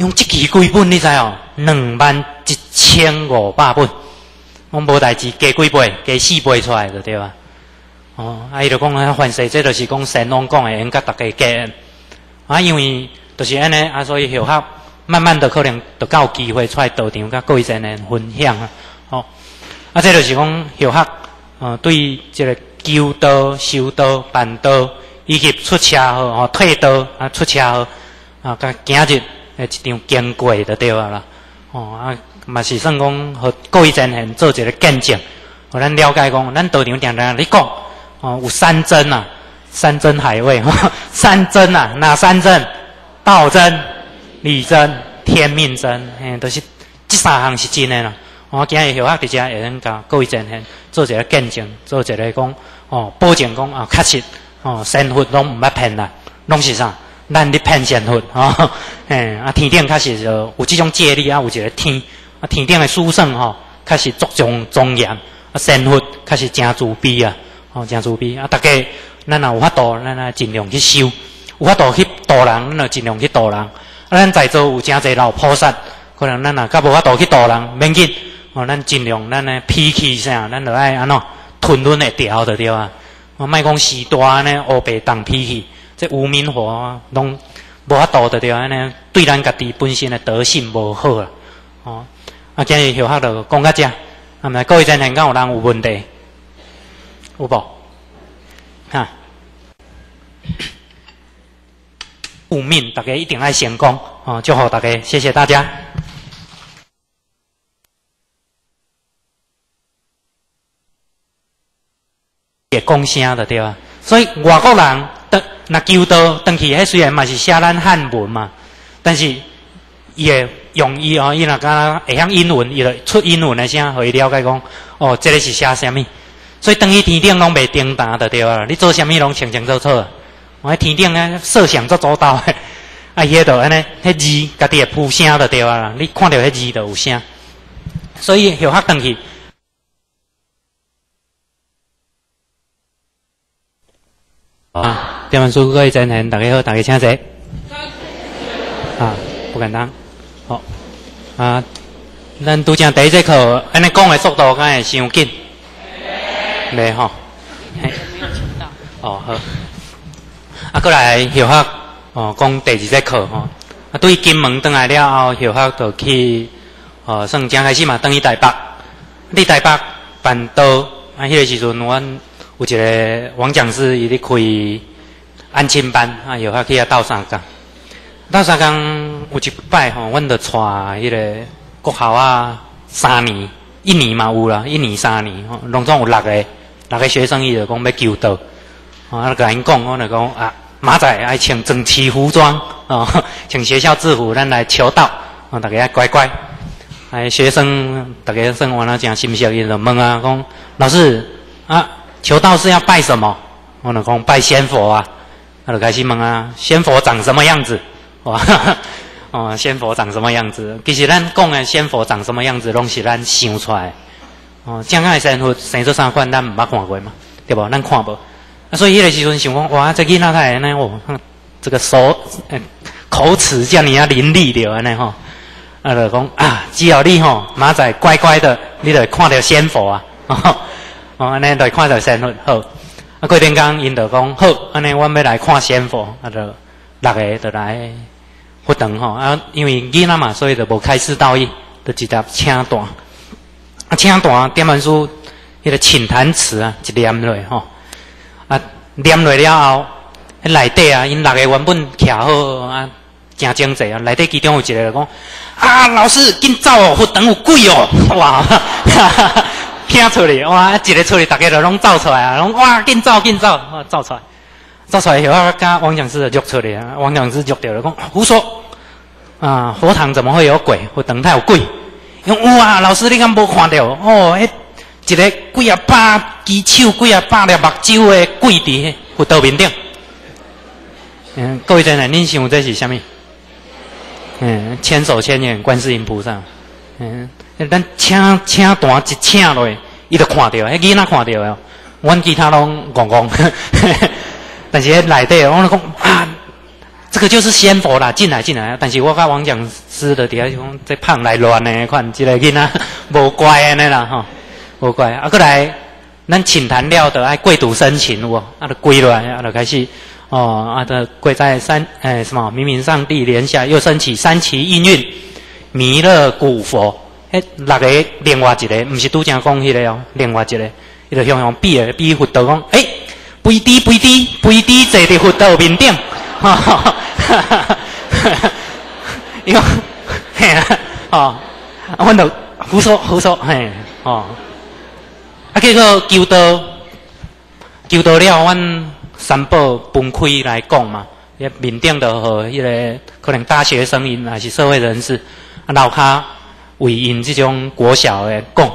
用这期几本你知哦？两万一千五百本，我无代志，加几倍，加四倍出来就对吧？哦，啊，伊就讲啊，凡事这就是讲神龙讲的，应该大家加。啊，因为就是安尼啊，所以后学慢慢的可能就有机会出来道场，甲各位真人分享啊。哦，啊，这就是讲后学，呃，对即个求道、修道、办道，以及出车祸、哦退道啊出车祸啊，甲今日诶一场经过就对啊啦。哦啊，嘛是算讲和各位前人做一个见证，互咱了解讲，咱道场常常你讲，哦，有三真啊，山珍海味，三真啊，哪三真？道真。理真、天命真，嘿，都是这三项是真的啦。我今日后学伫遮会能甲各位前贤做一个见证，做一个讲哦，保证讲啊，确实哦，生活拢毋捌骗啦，拢是啥？咱咧骗神佛吼，嘿，啊，天顶确实就有即种戒律啊，有一个天啊，天顶的书圣吼，确实足重庄严啊，神佛确实真慈悲啊，哦，真慈悲啊，大家咱若有法度，咱啊尽量去修，有法度去度人，咱就尽量去度人。啊咱在座有真侪老菩萨，可能咱啊较无法度去度人，免紧哦，咱尽量咱的脾气啥，咱就爱安怎吞吞会调着对啊。莫讲时大呢，乌白当脾气，这无名火拢无法度的对安尼，对咱家己本身的德性无好啊。哦，啊，今日小学就讲到这，啊，咪各位真人敢有人有问题，有无？哈？五命，大家一定爱成功哦！祝福大家，谢谢大家。也讲声的对吧？所以外国人的那求道登去，迄虽然嘛是写咱汉文嘛，但是也用伊哦，伊若敢会晓英文，伊就出英文的声，互伊了解讲哦，这个是写啥物。所以登去天顶拢袂叮当的对啊，你做啥物拢清清楚楚。我天顶咧设想做周到，啊，伊迄度安尼，迄字家己会铺声就对啊。你看到迄字就有声，所以小学登去。啊，电文书各位真人，大家好，大家请坐。啊，不敢当。好，啊，咱拄讲第一节课，安尼讲的速度敢会伤紧？没吼。哦，好。啊，过来小学哦，讲第二节课吼。啊，对金门登来了后，小学就去哦，算正开始嘛，等于台北。伫台北办道，啊，迄个时阵，阮有一个王讲师，伊咧开安亲班，啊，小学去遐斗三工。斗三工有一摆吼，阮就带迄个国校啊，三年、一年嘛有啦，一年三年吼，拢总有六个，六个学生伊就讲要求道。啊，甲因讲，我就讲啊，马仔爱穿整齐服装，啊，穿学校制服，咱来求道，啊，大家乖乖。哎，学生，大家生完了讲，是不是伊就问啊？讲老师啊，求道是要拜什么？我就讲拜仙佛啊。他就开始问啊，仙佛长什么样子？哇，哦，仙佛长什么样子？其实咱讲的仙佛长什么样子，拢是咱想出来。哦，正爱仙佛生出三款，咱毋捌看过嘛？对不？咱看无。啊，所以迄个时阵想讲，哇，这囡仔太安尼哦，这个手口齿叫你啊伶俐着安尼吼，啊，就讲啊，只要你吼马仔乖乖的，你就看到仙佛啊，哦，安尼就看到仙佛好。啊，过天刚因就讲好，安尼我要来看仙佛，啊，就六个就来活动吼，啊，因为囡仔嘛，所以就无开始道义，就直接请单，啊，请单点文书迄个请坛词啊，一念落吼。啊，念落了后，迄内底啊，因六个原本徛好啊，正整齐啊。内底其中有一个讲，啊，老师紧走哦，佛堂有鬼哦，哇，听出来，哇，一个出来，大家就拢走出来啊，拢哇，紧走紧走，走出来，走出来以后，甲王讲师就出来啊，王讲师捉掉了，讲胡说啊，佛堂怎么会有鬼？佛堂它有鬼？哇，老师你敢无看到？哦，迄。一个几啊百只手，几啊百粒目睭的鬼伫佛道面顶。嗯，各位在哪？恁想这是虾米？嗯，千手千眼观世音菩萨。嗯，咱请请单一请落，伊就看到，迄囡仔看到哦。阮其他拢戆戆，但是内底我讲啊，这个就是仙佛啦，进来进来。但是我甲王讲师的底下讲，这胖来乱的款，一个囡仔 无乖安尼啦吼，无乖。啊，过来，咱请谈了的爱贵读深情喎，啊，就跪落来，啊，就开始哦，啊，的跪在三诶什么？明明上帝莲下，又升起三奇应运，弥勒古佛。迄六个另外一个，毋是拄正讲迄个哦，另外一个，伊就向向比诶，比佛道讲，诶，飞低飞低飞低坐伫佛道面顶，哈哈哈哈哈哈！伊讲，嘿啊，哦，阮就胡说胡说，嘿，哦，啊，结果求道，求道了，阮三宝分开来讲嘛，伊面顶就和迄个可能大学生因还是社会人士，啊，楼骹。为因这种国小的讲，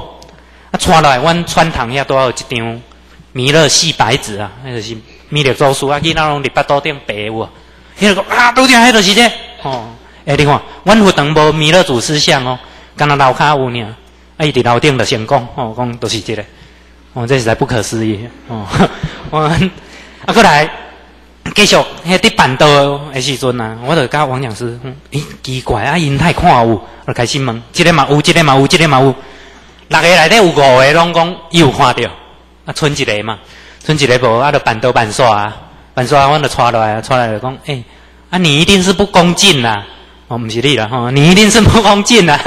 啊，传来阮穿堂遐都有一张弥勒戏白纸啊，迄就是弥勒祖师啊，去那种立八刀顶白有迄个讲啊，拄定迄就是这。哦，哎，你看，阮佛堂无弥勒祖师像哦，干那楼骹有呢，啊，伊伫楼顶就先讲，哦，讲都是这个，哦，这实在不可思议。哦，我啊，过来。继续，迄伫板道的时阵啊，我就甲王讲师，咦，奇怪啊，因太看有，我开始问，即个嘛有，即个嘛有，即个嘛有，六个内底有五个拢讲伊有看到，啊，剩一个嘛，剩一个无，啊，就板道板刷啊，板刷，我就带落来，带来就讲，诶，啊，你一定是不恭敬呐，哦，毋是你啦，吼，你一定是不恭敬呐，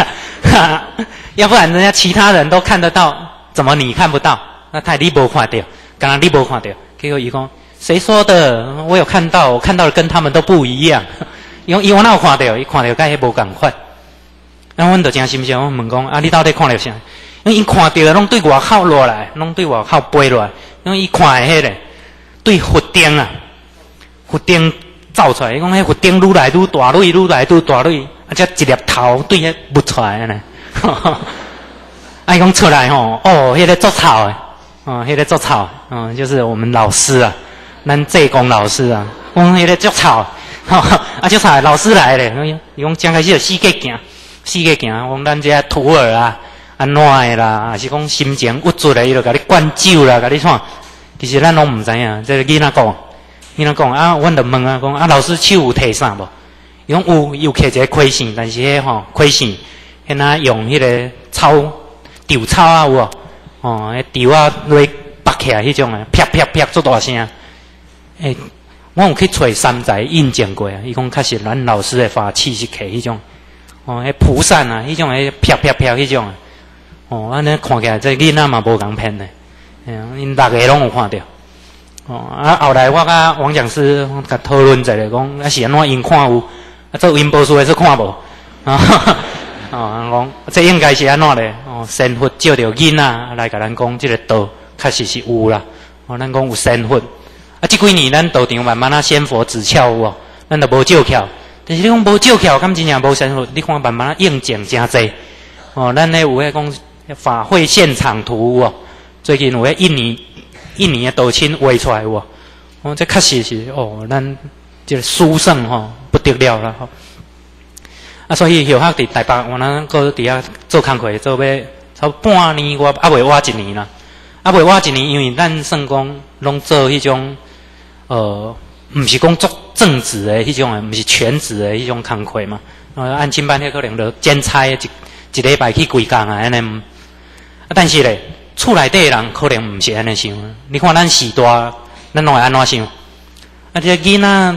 要不然人家其他人都看得到，怎么你看不到？那太你无看到，刚刚你无看到，结果伊讲。谁说的？我有看到，我看到的跟他们都不一样。因为伊我那有看到，伊看到甲迄无共款。那阮就真心想，我问讲啊，你到底看到啥？因为伊看到的拢对外靠落来，拢对外靠飞落来。因为伊看的迄个对佛顶啊，佛顶照出来，伊讲迄佛顶愈来愈大，愈愈来愈大，愈啊，只一粒头对迄不出来呢。啊，伊讲出来吼，哦，迄个做草的，哦，迄个做草，嗯，就是我们老师啊。咱济公老师啊，讲迄个足吵，啊足吵，老师来咧，伊讲刚开始就四界行，四界行，讲咱遮徒儿啊，安怎的啦，还是讲心情郁卒的，伊就甲你灌酒啦，甲你创。其实咱拢毋知影，这个囡仔讲，囡仔讲啊，阮就问啊，讲啊，老师手有摕啥无？伊讲有，有摕一个亏线，但是迄吼亏线，现在用迄个草，稻草啊有无，哦，迄稻啊落拔起来迄种诶，啪啪啪做大声。诶，我有去找山寨印证过啊，伊讲确实咱老师的法器是摕迄种，哦，迄蒲扇啊，迄种诶飘飘飘迄种，哦，安尼看起来这囡仔嘛无共骗的，因大家拢有看到，哦，啊后来我甲王讲师甲讨论一下，讲啊是安怎因看有，啊做音波书的是看无，啊，哦，讲这应该是安怎咧？哦，神佛照着囡仔来甲咱讲，这个道确实是有啦，哦，咱讲有神佛。啊，即几年咱道场慢慢啊，仙佛指窍有哦，咱都无照窍。但是你讲无照窍，咁真正无神佛。你看慢慢啊，应景真济哦。咱咧有迄讲法会现场图哦，最近有迄印尼印尼的道亲画出来哦。哦，这确实是哦，咱即个书圣吼不得了了吼。啊，所以后学伫台北，我咱搁伫遐做工课，做要差半年，我啊未挖一年啦。啊未挖一年，因为咱算讲拢做迄种。呃，毋是讲做正职的迄种诶，毋是全职的迄种工课嘛。呃，按金班迄可能就兼差一一礼拜去几工啊，安尼。啊，但是咧，厝内底人可能毋是安尼想。你看咱时代，咱拢会安怎想？啊，这囡仔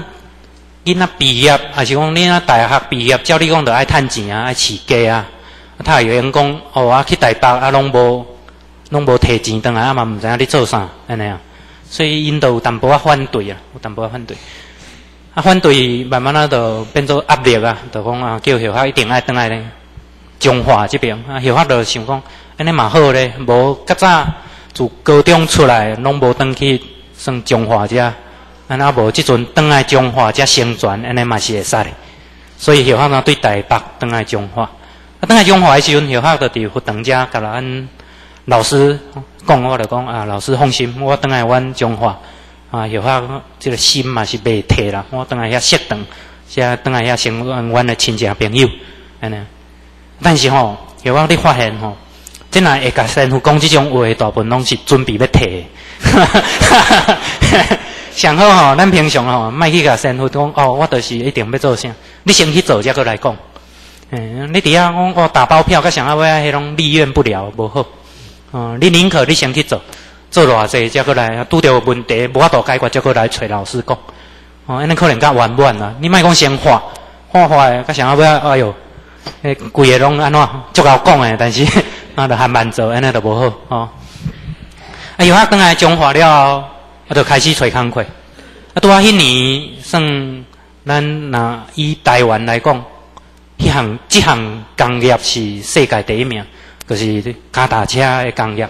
囡仔毕业，还是讲囡仔大学毕业，照你讲着爱趁钱啊，爱饲鸡啊。啊，他有人讲，哦，啊去台北啊，拢无拢无摕钱倒来，啊嘛毋知影你做啥，安尼啊。所以因都有淡薄仔反对啊，有淡薄仔反对。啊，反对慢慢啊，就变做压力啊，就讲啊，叫小学一定爱倒来咧。中华这边啊，小学就想讲，安尼嘛好咧，无较早自高中出来，拢无登去算中华遮，安那无即阵倒来中华遮生存，安尼嘛是会使。所以小学呢对台北倒来中华，啊，倒来中华的时阵，小学就伫学堂遮甲咱老师。讲我就讲啊，老师放心，我等下阮中华啊，有法这个心嘛是袂退啦。我等下遐适当，遮等下遐成阮阮的亲戚朋友，安尼。但是吼，有法你发现吼，真来会甲师傅讲这种话，大部分拢是准备要退。上好吼，咱平常吼，莫去甲师傅讲哦，我就是一定要做啥，你先去做，才过来讲。嗯，你底下讲哦打包票，甲想要尾迄种利怨不了，无好。哦，你宁可你先去做，做偌济，再过来拄着问题，无法度解决，再过来找老师讲。哦，安尼可能较圆满啦。你莫讲先画，画画诶，甲想要尾哎哟，诶，规个拢安怎足够讲诶，但是啊，著还慢做，安尼著无好哦。啊，有法等来中华了，啊，著开始找工课。啊，拄啊，迄年算咱若以台湾来讲。一项即项工业是世界第一名，就是脚踏车的工业，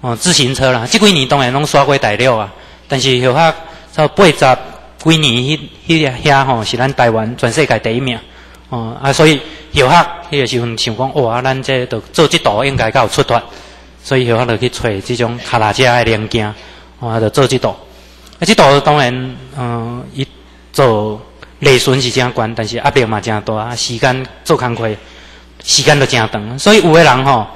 哦，自行车啦。这几年当然拢刷过大陆啊，但是后下到八十几年，迄迄遐吼是咱台湾全世界第一名，哦啊，所以后下迄个时阵想讲，哇，咱这都做这道应该较有出脱，所以后下就去找这种脚踏车的零件，哦，就做这道。啊，这道当然，嗯，伊做。利润是真悬，但是压力嘛真大，时间做工课，时间都真长。所以有的人吼，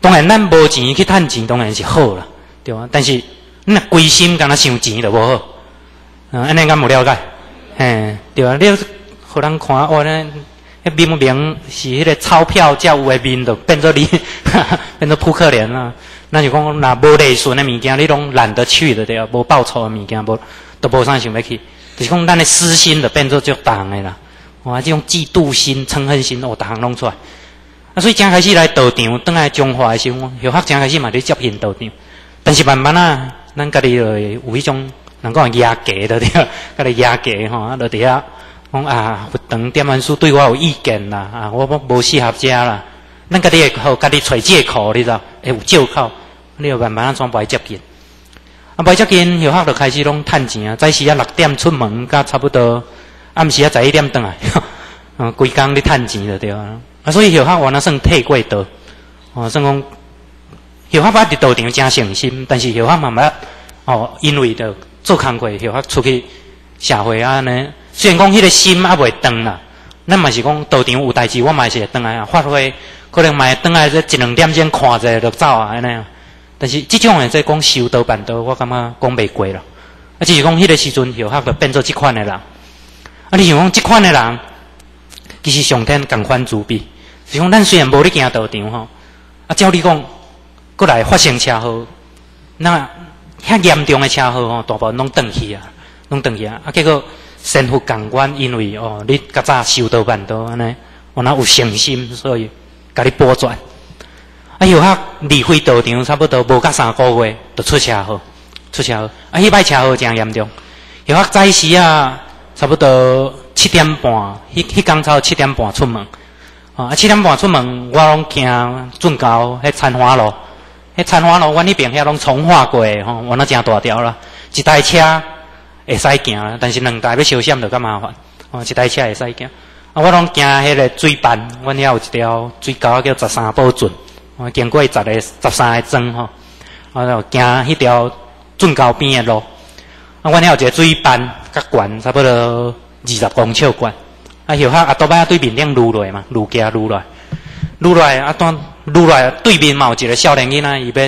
当然咱无钱去趁钱，当然是好啦，对吧？但是那归心敢若想钱就无好，嗯，安尼敢无了解？嘿，对啊，你互人看哇，那迄明明是迄个钞票才有诶面，就变做你，变做扑克脸啦。那就讲，若无利润诶物件，你拢懒得去的对啊，无报酬诶物件，无都无啥想要去。就是讲，咱诶私心就变做足重诶啦。哇，这种嫉妒心、嗔恨心，哦，逐项弄出来。啊，所以刚开始来道场，等来中华的时候，有学刚开始嘛咧接引道场。但是慢慢啊，咱家己就有迄种，能讲压价的对，家己压价吼，啊，就伫遐讲啊，不等点文书对我有意见啦，啊，我无无适合遮啦。咱家己会好，家己找借口，你知道？会有借口，你要慢慢啊，全部接近。啊，买只间后学就开始拢趁钱啊！早时啊六点出门，甲差不多暗时啊十一点倒来，嗯，规工咧趁钱就对啊。啊，所以后学我那算退过多，哦，算讲后学捌伫道场真诚心，但是后学慢慢哦，因为着做工课，后学出去社会啊呢，虽然讲迄个心啊袂断啦，咱嘛是讲道场有代志，我嘛是会倒来啊，发挥可能嘛会倒来这一两点钟看者就走啊，安尼。但是这种诶，在讲修道办道，我感觉讲袂过了。啊，就是讲迄个时阵，后学就变做即款诶人。啊，你想讲即款诶人，其实上天共款自闭。是讲咱虽然无咧行道场吼，啊，照你讲，过来发生车祸，那遐严重诶车祸吼，大部分拢断去啊，拢断去啊。啊，结果身负共款，因为哦，你较早修道办道安尼，我那有诚心，所以甲你补转。啊，有学离开道场差不多无甲三个月，就出车祸，出车祸。啊，迄摆车祸真严重。有学早时啊，差不多七点半，迄迄刚超七点半出门。啊，七点半出门，我拢行准高迄残花路，迄残花路，阮迄边遐拢重化过吼，我那真大条啦。一台车会使行，但是两台要小险就较麻烦。哦，一台车会使行。啊，我拢行迄个水斑，阮遐有一条水沟叫十三宝圳。我经过十个、十三个庄吼，我就行迄条圳沟边的路。啊，阮遐有一个水斑，较悬，差不多二十公尺悬。啊，后下啊，多摆对面顶撸落嘛，撸加撸落，撸落啊，当撸落对面嘛有一个少年囡仔，伊要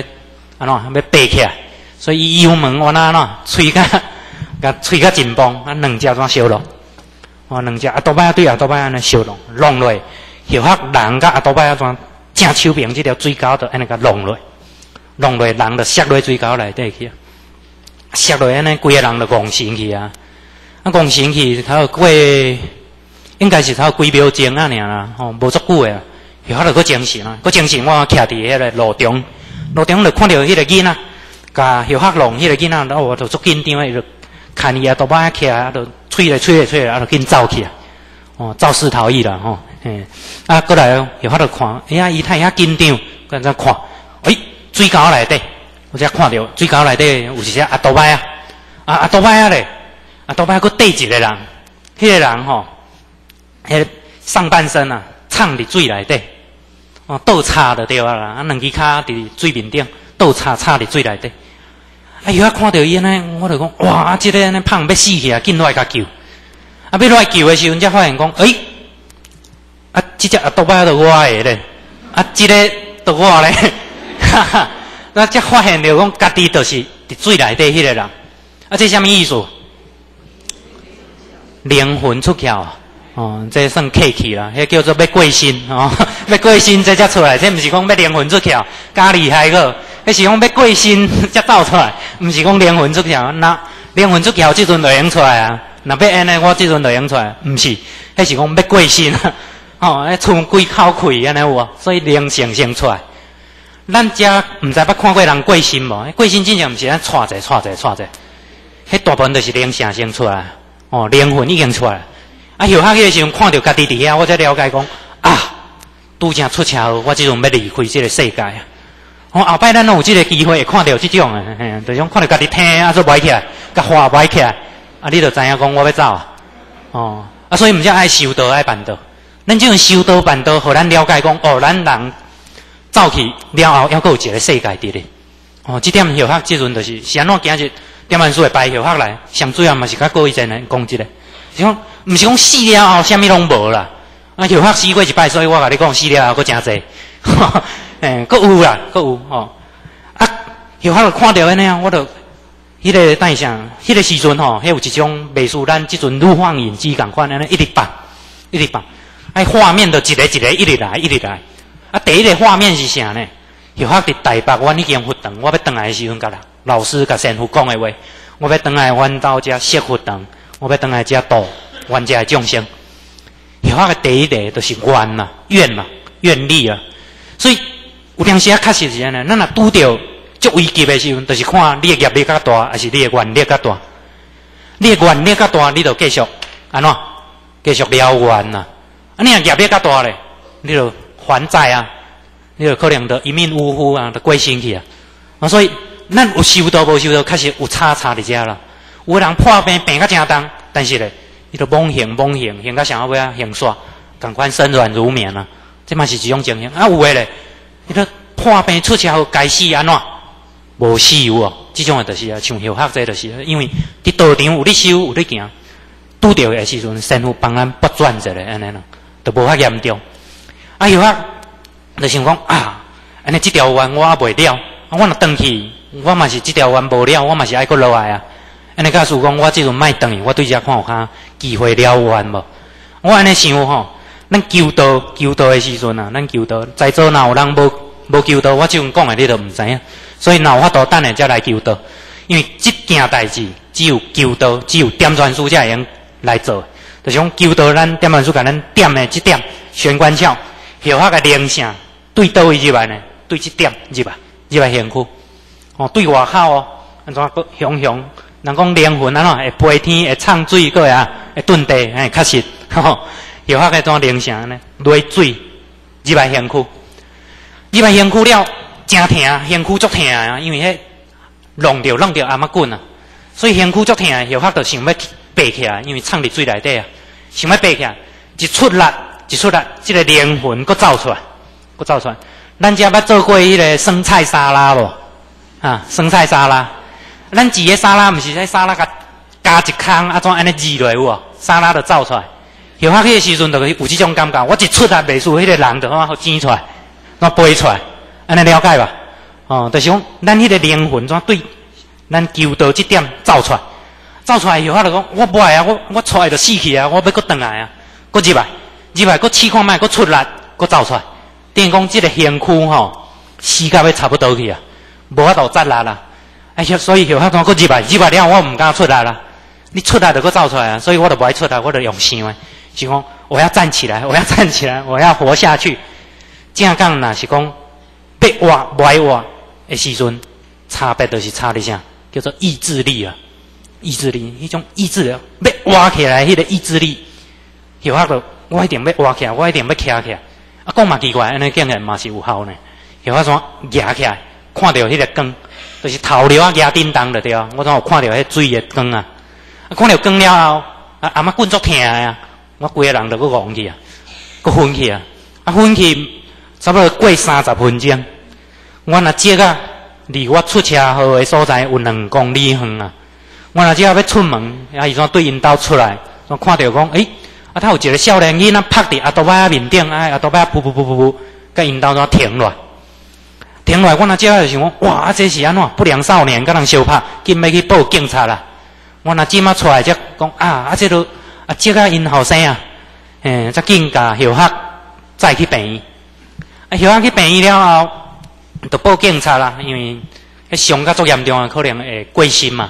安怎要爬起来，所以伊油门我那喏，吹甲 甲吹甲紧绷，啊，两只怎烧落？哦，两只啊，多摆对啊，多摆安尼烧落，弄落，后下人甲啊，多摆啊怎？正手柄这条水沟就安尼甲弄落，弄落人就摔落水沟内底去啊！摔落安尼，规个人就戆神去啊！啊，戆神去，头过应该是头几秒钟啊，尔啦，吼，无足久诶，后下就搁精神啊，搁精神，我徛伫迄个路中，路中就看到迄个囡仔，甲后下弄迄个囡仔，然后我着足紧张诶，就看伊啊，倒摆徛，啊，着吹咧吹咧吹咧，啊，着紧走去啊！哦，肇事逃逸啦，吼。嘿，啊，过来哦，有法度看，哎呀，伊太遐紧张，搁在看，哎，水沟内底，我才看到水沟内底有一只阿多拜啊，啊阿多拜啊咧，阿多拜佫缀一个人，迄个人吼，迄上半身啊，藏伫水内底，哦，倒插就对啊啦，啊，两只骹伫水面顶，倒插插伫水内底，哎呦，看到伊安尼，我就讲，哇，即个安尼胖要死去啊，紧来甲救，啊，要来救的时阵，才发现讲，哎。啊，即只啊，倒摆都我诶咧，啊，即个都我咧，哈哈，那才发现着讲家己就是伫水内底迄个人，啊，这什么意思？灵魂出窍，哦，这算客气啦，迄叫做要过心哦，要过心这才出来，这毋是讲要灵魂出窍，加厉害个，迄是讲要过心 才走出来，毋是讲灵魂出窍。那灵魂出窍即阵就用出来啊，那要安尼我即阵就用出来，毋是，迄是讲要过心啊，哦，迄出几口气安尼有啊，所以灵性先出来。咱遮毋知捌看过人过身无？过身真正毋是咱踹者踹者踹者，迄大部分都是灵性先出来，哦，灵魂已经出来。啊，后下个时阵看到家己伫遐，我才了解讲啊，拄则出车祸，我即阵要离开即个世界啊！我后摆咱拢有即个机会会看到即种诶，嘿，就种看到家己听啊，做歪起来，甲花歪起来，啊，你就知影讲我要走啊！哦，啊，所以毋则爱修道爱办道，咱即种修道办道，互咱了解讲哦，咱人走去了后，还佫有一个世界伫咧。哦，即点后下即阵就是是安怎今日点万数会排后下来，上主要嘛是甲各位在呢讲即个，是讲。毋是讲死了后，啥物拢无啦。啊，后发死过一摆，所以我甲你讲，死了后佫诚济。诶，佫有啦，佫有吼。啊，后发就看到安尼啊，我就迄个带上，迄个时阵吼，迄有一种美术，咱即阵录放影机共款安尼，一直放，一直放。啊，画面就一个一个一直来，一直来。啊，第一个画面是啥呢？后发伫台北，我已经活动，我要倒来的时阵，甲啦老师甲师傅讲的话，我要倒来阮兜遮设活动，我要倒来遮度。阮遮的众生，后发个第一个就是愿啊，愿啊，愿力啊。所以有当时啊，确实是安尼。咱若拄着足危机的时阵，就是看你的业力较大，还是你的愿力较大。你的愿力较大，你就继续安怎？继续了愿啊。啊，你若业力较大咧，你就还债啊，你有可能得一命呜呼啊，得过身去啊。啊，所以咱有修道无修道，确实有差差伫遮啦。有人破病病较正重，但是咧。伊都懵行懵行，行到想要尾啊，行煞，赶快身软如棉啊！这嘛是一种情形啊，有诶咧，伊都破病出车祸，该死安怎？无死有哦，这种诶就是啊，像后学者就是，因为伫道场有咧修有咧行，拄着诶时阵，师傅帮咱拨转一下安尼咯，都无遐严重。啊，后学就想讲啊，安尼这条弯我也袂了，啊我若转去，我嘛是这条弯无了，我嘛是爱阁落来啊。安尼假使讲，我即阵卖等去，我对遮看有较机会了完无？我安尼想吼，咱求道求道的时阵啊，咱求道在座哪有人无无求道？我即阵讲的你都毋知影，所以哪有法度等下才来求道？因为即件代志只有求道，只有点传书才会用来做。就是讲求道，咱点传书甲咱点的即点玄关窍，后下个铃声对倒位入来呢？对即点入来，入来行区哦，对外口哦，安怎个雄雄？人讲灵魂啊，喏，会飞天，会唱水，个啊，会遁地，哎，确实，吼，有法个怎灵声呢？落水，入来仙窟，入来仙窟了，真疼，仙窟足疼啊，因为迄弄着弄着阿妈滚啊，所以仙窟足疼，有法就想要爬起来，因为唱伫水内底啊，想要爬起来，一出力，一出来，即个灵魂搁走出来，搁走出来。咱遮捌做过迄个生菜沙拉无？啊，生菜沙拉。咱煮个沙拉，毋是在沙拉甲加一空，啊，怎安尼煮落有无？沙拉就走出来。有发去个时阵，就有即种感觉。我一出来袂输迄个人，就好煎出来，怎飞出来？安尼了解吧？哦，就是讲咱迄个灵魂怎对咱求道即点走出来？走出来后发就讲，我不爱啊！我我出来就死去啊！我要搁倒来啊！搁入来，入来搁试看卖，搁出来，搁走出来。等于讲即个身躯吼，时间要差不多去啊，无法度再来啦。哎呀，所以后下怎过入来，入来。了我唔敢出来啦。你出来就搁走出来。啊，所以我都不爱出来，我都用想诶，是讲我要站起来，我要站起来，我要活下去。正讲若是讲被挖不爱挖诶时阵，差别就是差伫啥，叫做意志力啊，意志力，迄种意志力被挖起来，迄个意志力，后下就我一定要挖起来，我一定要徛起来。啊，讲嘛奇怪，安尼竟然嘛是有效呢。后下怎夹起来，看到迄个光。就是头流啊，压叮当的对啊，我怎有看到迄水的光啊？啊，看到光了后，啊阿妈滚作疼啊！我规个人都搁戆去啊，搁昏去啊！啊昏去差不多过三十分钟，我若接啊，离我出车祸的所在有两公里远啊！我若接要出门，啊伊怎对因兜出来，我看到讲，诶，啊他有一个少年囡仔趴伫阿多摆面顶，啊阿多摆噗噗噗噗噗，甲因兜怎停落。停落来，我那即下就想讲，哇，啊这是安怎？不良少年甲人相拍，紧要去报警察啦！我那即马出来则讲啊，啊，这都啊，即个因后生啊，嗯，则紧甲后学再去病院。啊，后学去病院了后，就报警察啦，因为迄伤甲足严重啊，可能会过身嘛，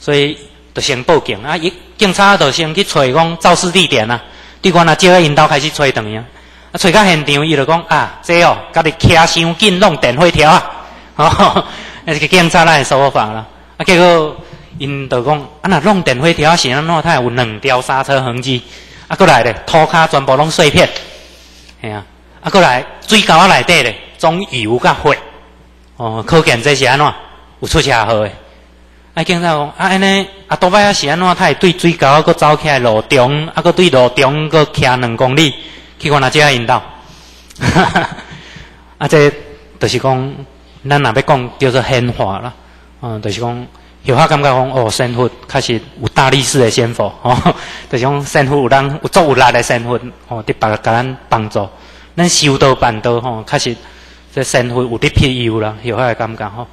所以就先报警啊。一警察就先去找讲肇事地点啊，对方啊，接个引导开始找等于啊，啊，找到现场伊就讲啊，这哦，家己骑伤紧弄电火条啊，哦，那个警察来说法啦。啊，结果因就讲啊，那弄电火条是安怎？他有两条刹车痕迹。啊，过来咧，涂骹全部拢碎片，系啊，啊，过来水沟啊内底咧，总油甲血，哦，可见这是安怎有出车祸诶。啊，警察讲啊，安尼啊，多摆啊是安怎？他会对水沟啊，搁走起来路中，啊，搁对路中搁骑两公里，去看哪只引导？啊，这就是讲，咱若要讲叫做显化啦，嗯，就是讲。有话感觉讲哦，神佛开始有大力士的仙佛 哦，就是讲神佛有人有足有力的神佛哦，伫别个甲咱帮助，咱修道办道吼，开始这神佛有伫庇佑啦，有话感觉吼。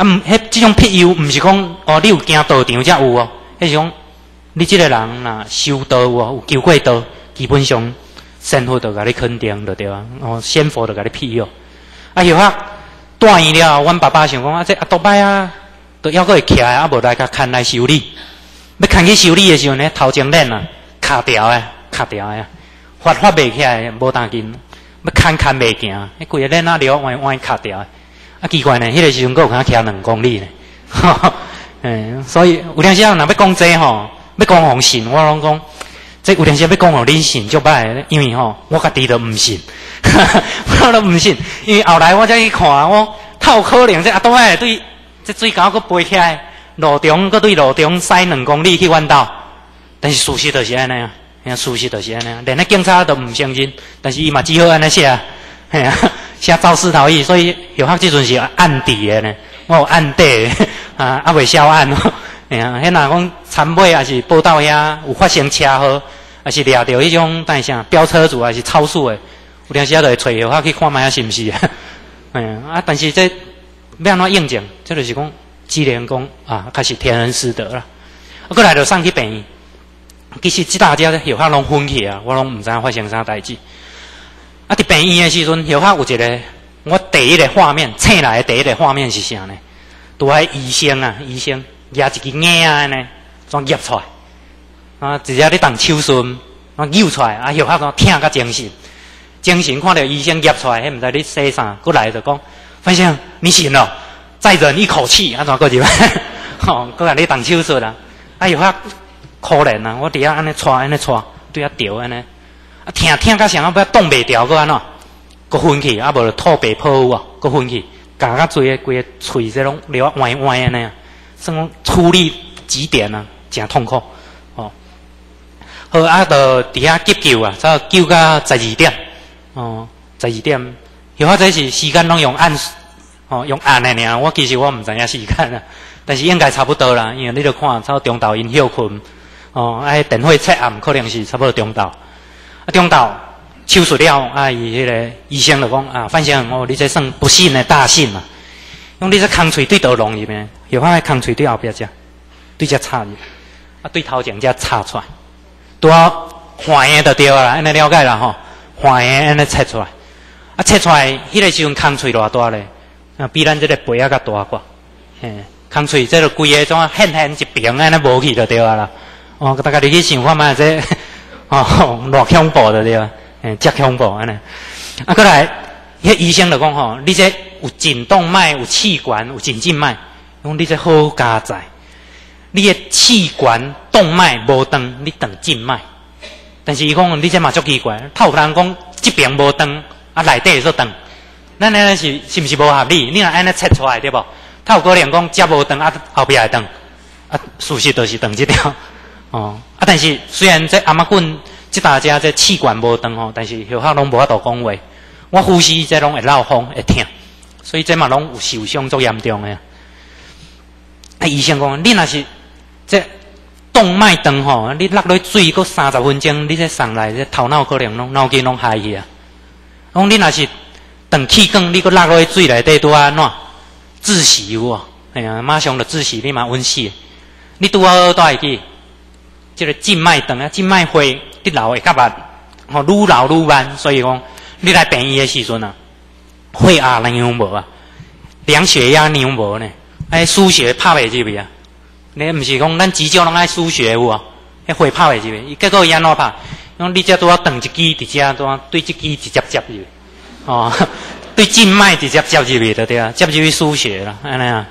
啊，毋，迄即种庇佑毋是讲哦，你有行道场才有哦，迄是讲你即个人若修道哦，有求过道，基本上神佛都甲你肯定着对啊，哦，仙佛都甲你庇佑。啊，有啊断了，阮爸爸想讲啊，这啊多摆啊。都要会起来，啊无来甲牵来修理。要牵去修理的时候呢，头前链啊卡掉诶，卡掉诶，发发袂起来，无当紧。要牵牵袂行，迄规个链啊了弯弯卡掉。啊奇怪呢，迄个时阵够可能骑两公里呢。嗯，所以有阵时若要讲这吼，要讲互信，我拢讲，这有阵时要讲互恁信就歹，因为吼我家己都毋信，我都毋信，因为后来我再去看，我有可能这阿多仔对。这水沟佫飞起来，路中佫对路中驶两公里去弯道，但是事实就是安尼啊，吓事实就是安尼啊，连那警察都毋相信，但是伊嘛只好安尼写，嘿啊，写肇事逃逸，所以有法即阵是暗地的呢，我有暗地 啊，啊未销案咯，吓啊，迄若讲残尾还是报道遐有发生车祸，还是掠着迄种但啥飙车主还是超速的，有阵时啊，就会找有法去看卖下是毋是啊，哎啊，但是这。要安怎应证？这就是讲，既然讲啊，开始天恩师德啦。我过来就上去病院，其实即大家有法拢昏去啊，我拢毋知影发生啥代志。啊，伫病院的时阵，有法有一个，我第一个画面，醒来的第一个画面是啥呢？拄爱医生啊，医生夹一支眼啊，呢，怎夹出来？啊，直接咧动手术，啊，扭出来，啊，有法讲疼甲精神，精神看到医生夹出来，迄毋知你说啥，过来就讲。反正你醒了，再忍一口气，啊，怎过去？吼，搁甲你动手术啦！哎呦，遐可怜啊！我伫遐安尼搓，安尼搓，对遐调安尼，啊，疼疼到啥啊？不要冻袂掉，搁安怎？搁昏去，啊，无就吐白泡啊，搁昏去，咬甲嘴规个喙这拢流歪歪安尼啊，算讲处理几点啊？真痛苦哦。好啊，就伫遐急救啊，差救到十二点哦，十二点。有或者是时间拢用按，哦，用按的呢。我其实我毋知影时间啊，但是应该差不多啦。因为你著看，差不多中昼因休困，哦，哎，电话测暗可能是差不多中昼。中昼手术了，啊，伊迄个医生就讲啊，反正哦，你这算不幸的大幸嘛。用你这空喙对倒容易咩？有法空喙对后壁只，对只插入，啊，对头前只插出来，拄好反应就对啦，安尼了解啦吼，反应安尼切出来。啊，切出来，迄个时阵空喙偌大咧，啊，比咱这个鼻啊较大寡，嘿，空喙这个规个种现现一平安尼无去就对啊啦。哦，大家你去想看嘛，这哦，偌恐怖的对吧？嗯，真恐怖安尼。啊，过来，迄医生就讲吼，你这有颈动脉、有气管、有颈静脉，讲你这好加载，你的气管动脉无断，你断静脉。但是伊讲你这嘛足奇怪，他有人讲这边无断。啊，内底说断，咱安尼是是毋是无合理？你若安尼切出来对无？他有可能讲接无断啊，后壁会断啊，事实都是断即条哦。啊，但是虽然这阿妈棍即大家这气管无断吼，但是后下拢无法度讲话。我呼吸这拢会漏风会痛，所以这嘛拢有受伤足严重诶。啊，医生讲，你若是这动脉断吼，你落落水过三十分钟，你这上来这头脑可能拢脑筋拢嗨去啊。讲你若是断气管，你搁落落去水内底拄安怎窒息有无？哎呀，马上就窒息，你嘛稳死。你拄好倒会记，即个静脉断啊，静脉灰，你流会较慢，吼愈老愈慢，所以讲你来病医的时阵啊，血压量无啊，量血压量无呢，哎，输血拍袂入去啊。你毋是讲咱急救拢爱输血有啊？迄血拍袂入去，伊结果伊安怎拍？讲你只拄啊断一支，直接拄啊对一支直接接入去，哦，对静脉直接接入去就对啊，接入去输血啦，安尼啊，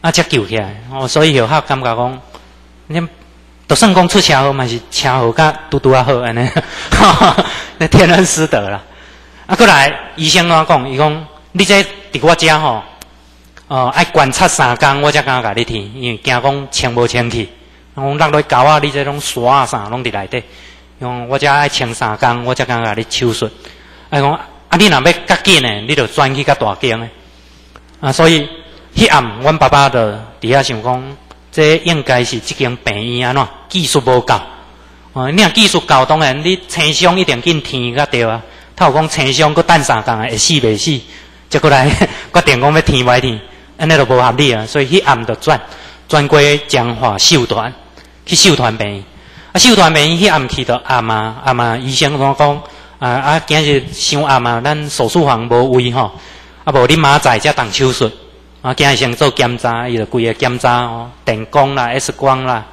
啊才救起来。哦，所以后下感觉讲，你都算讲出车祸嘛是车祸甲拄拄啊好安尼，那天恩师德啦。啊，过来医生怎讲？伊讲你这伫我遮吼。哦，爱观察三工，我才敢甲你听，因为惊讲清无清气，讲落落胶啊，你这种刷啊啥拢伫内底，用我才爱清三工，我才敢甲你手术。哎讲啊，你若要较紧诶，你着转去较大间诶。啊，所以迄暗，阮爸爸着伫遐想讲，这应该是即间病院安怎技术无够。哦，你若技术够，当然你清伤一定紧填甲对啊。他有讲清伤搁等三工会死袂死？接过来 决定讲要填袂填？安尼都无合理啊，所以迄暗就转转过江华秀团去秀团病院。啊，秀团病院迄暗去到暗啊暗啊，医生我讲啊啊，今日伤暗啊，咱手术房无位吼，啊无你明仔才动手术。啊，今日先做检查，伊就规个检查哦，电工啦、X 光啦，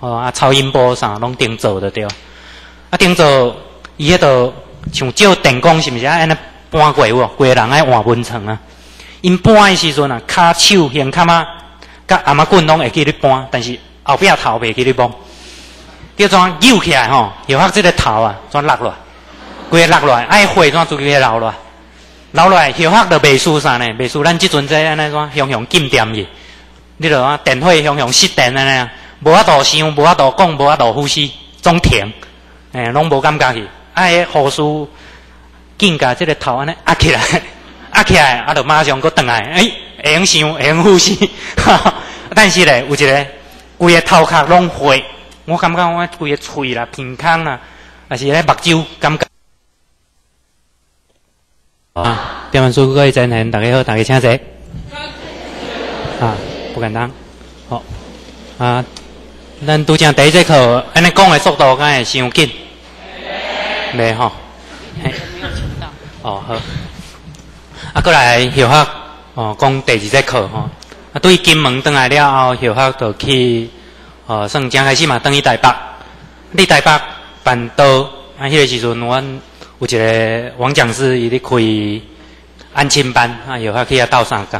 哦啊超音波啥拢定做的对。啊，定做伊迄度像照电工是毋是啊安尼搬过有？规个人爱换温床啊。因搬的时阵啊，骹手、胸卡啊，甲阿妈棍拢会记咧搬，但是后壁头袂记咧搬。叫怎扭起来吼，又发即个头啊，怎落落，规个落落，爱血怎自己流落，流落，又发就袂输啥呢？袂输咱即阵在安尼怎雄雄禁点去，你著啊电火雄雄失电安尼啊，无法度想，无法度讲，无法度呼吸，总停，诶，拢无感觉去，爱护士紧甲即个头安尼压起来。压起来，啊，就马上搁转来，哎，会用想，会用呼吸，但是咧，有一个规个头壳拢灰，我感觉我规个喙啦、鼻腔啦，还是咧目睭感觉。啊，电文书各位真人，大家好，大家请坐。啊，不敢当，好，啊，咱拄讲第一节课，安尼讲的速度敢会伤紧？没吼。哦，好。啊，过来小学哦，讲第二节课吼。啊，对金门倒来了后，后学就去哦，算正开始嘛，等于台北。你台北办到啊，迄个时阵，阮有一个王讲师，伊咧开安亲班啊，有法去遐斗三工。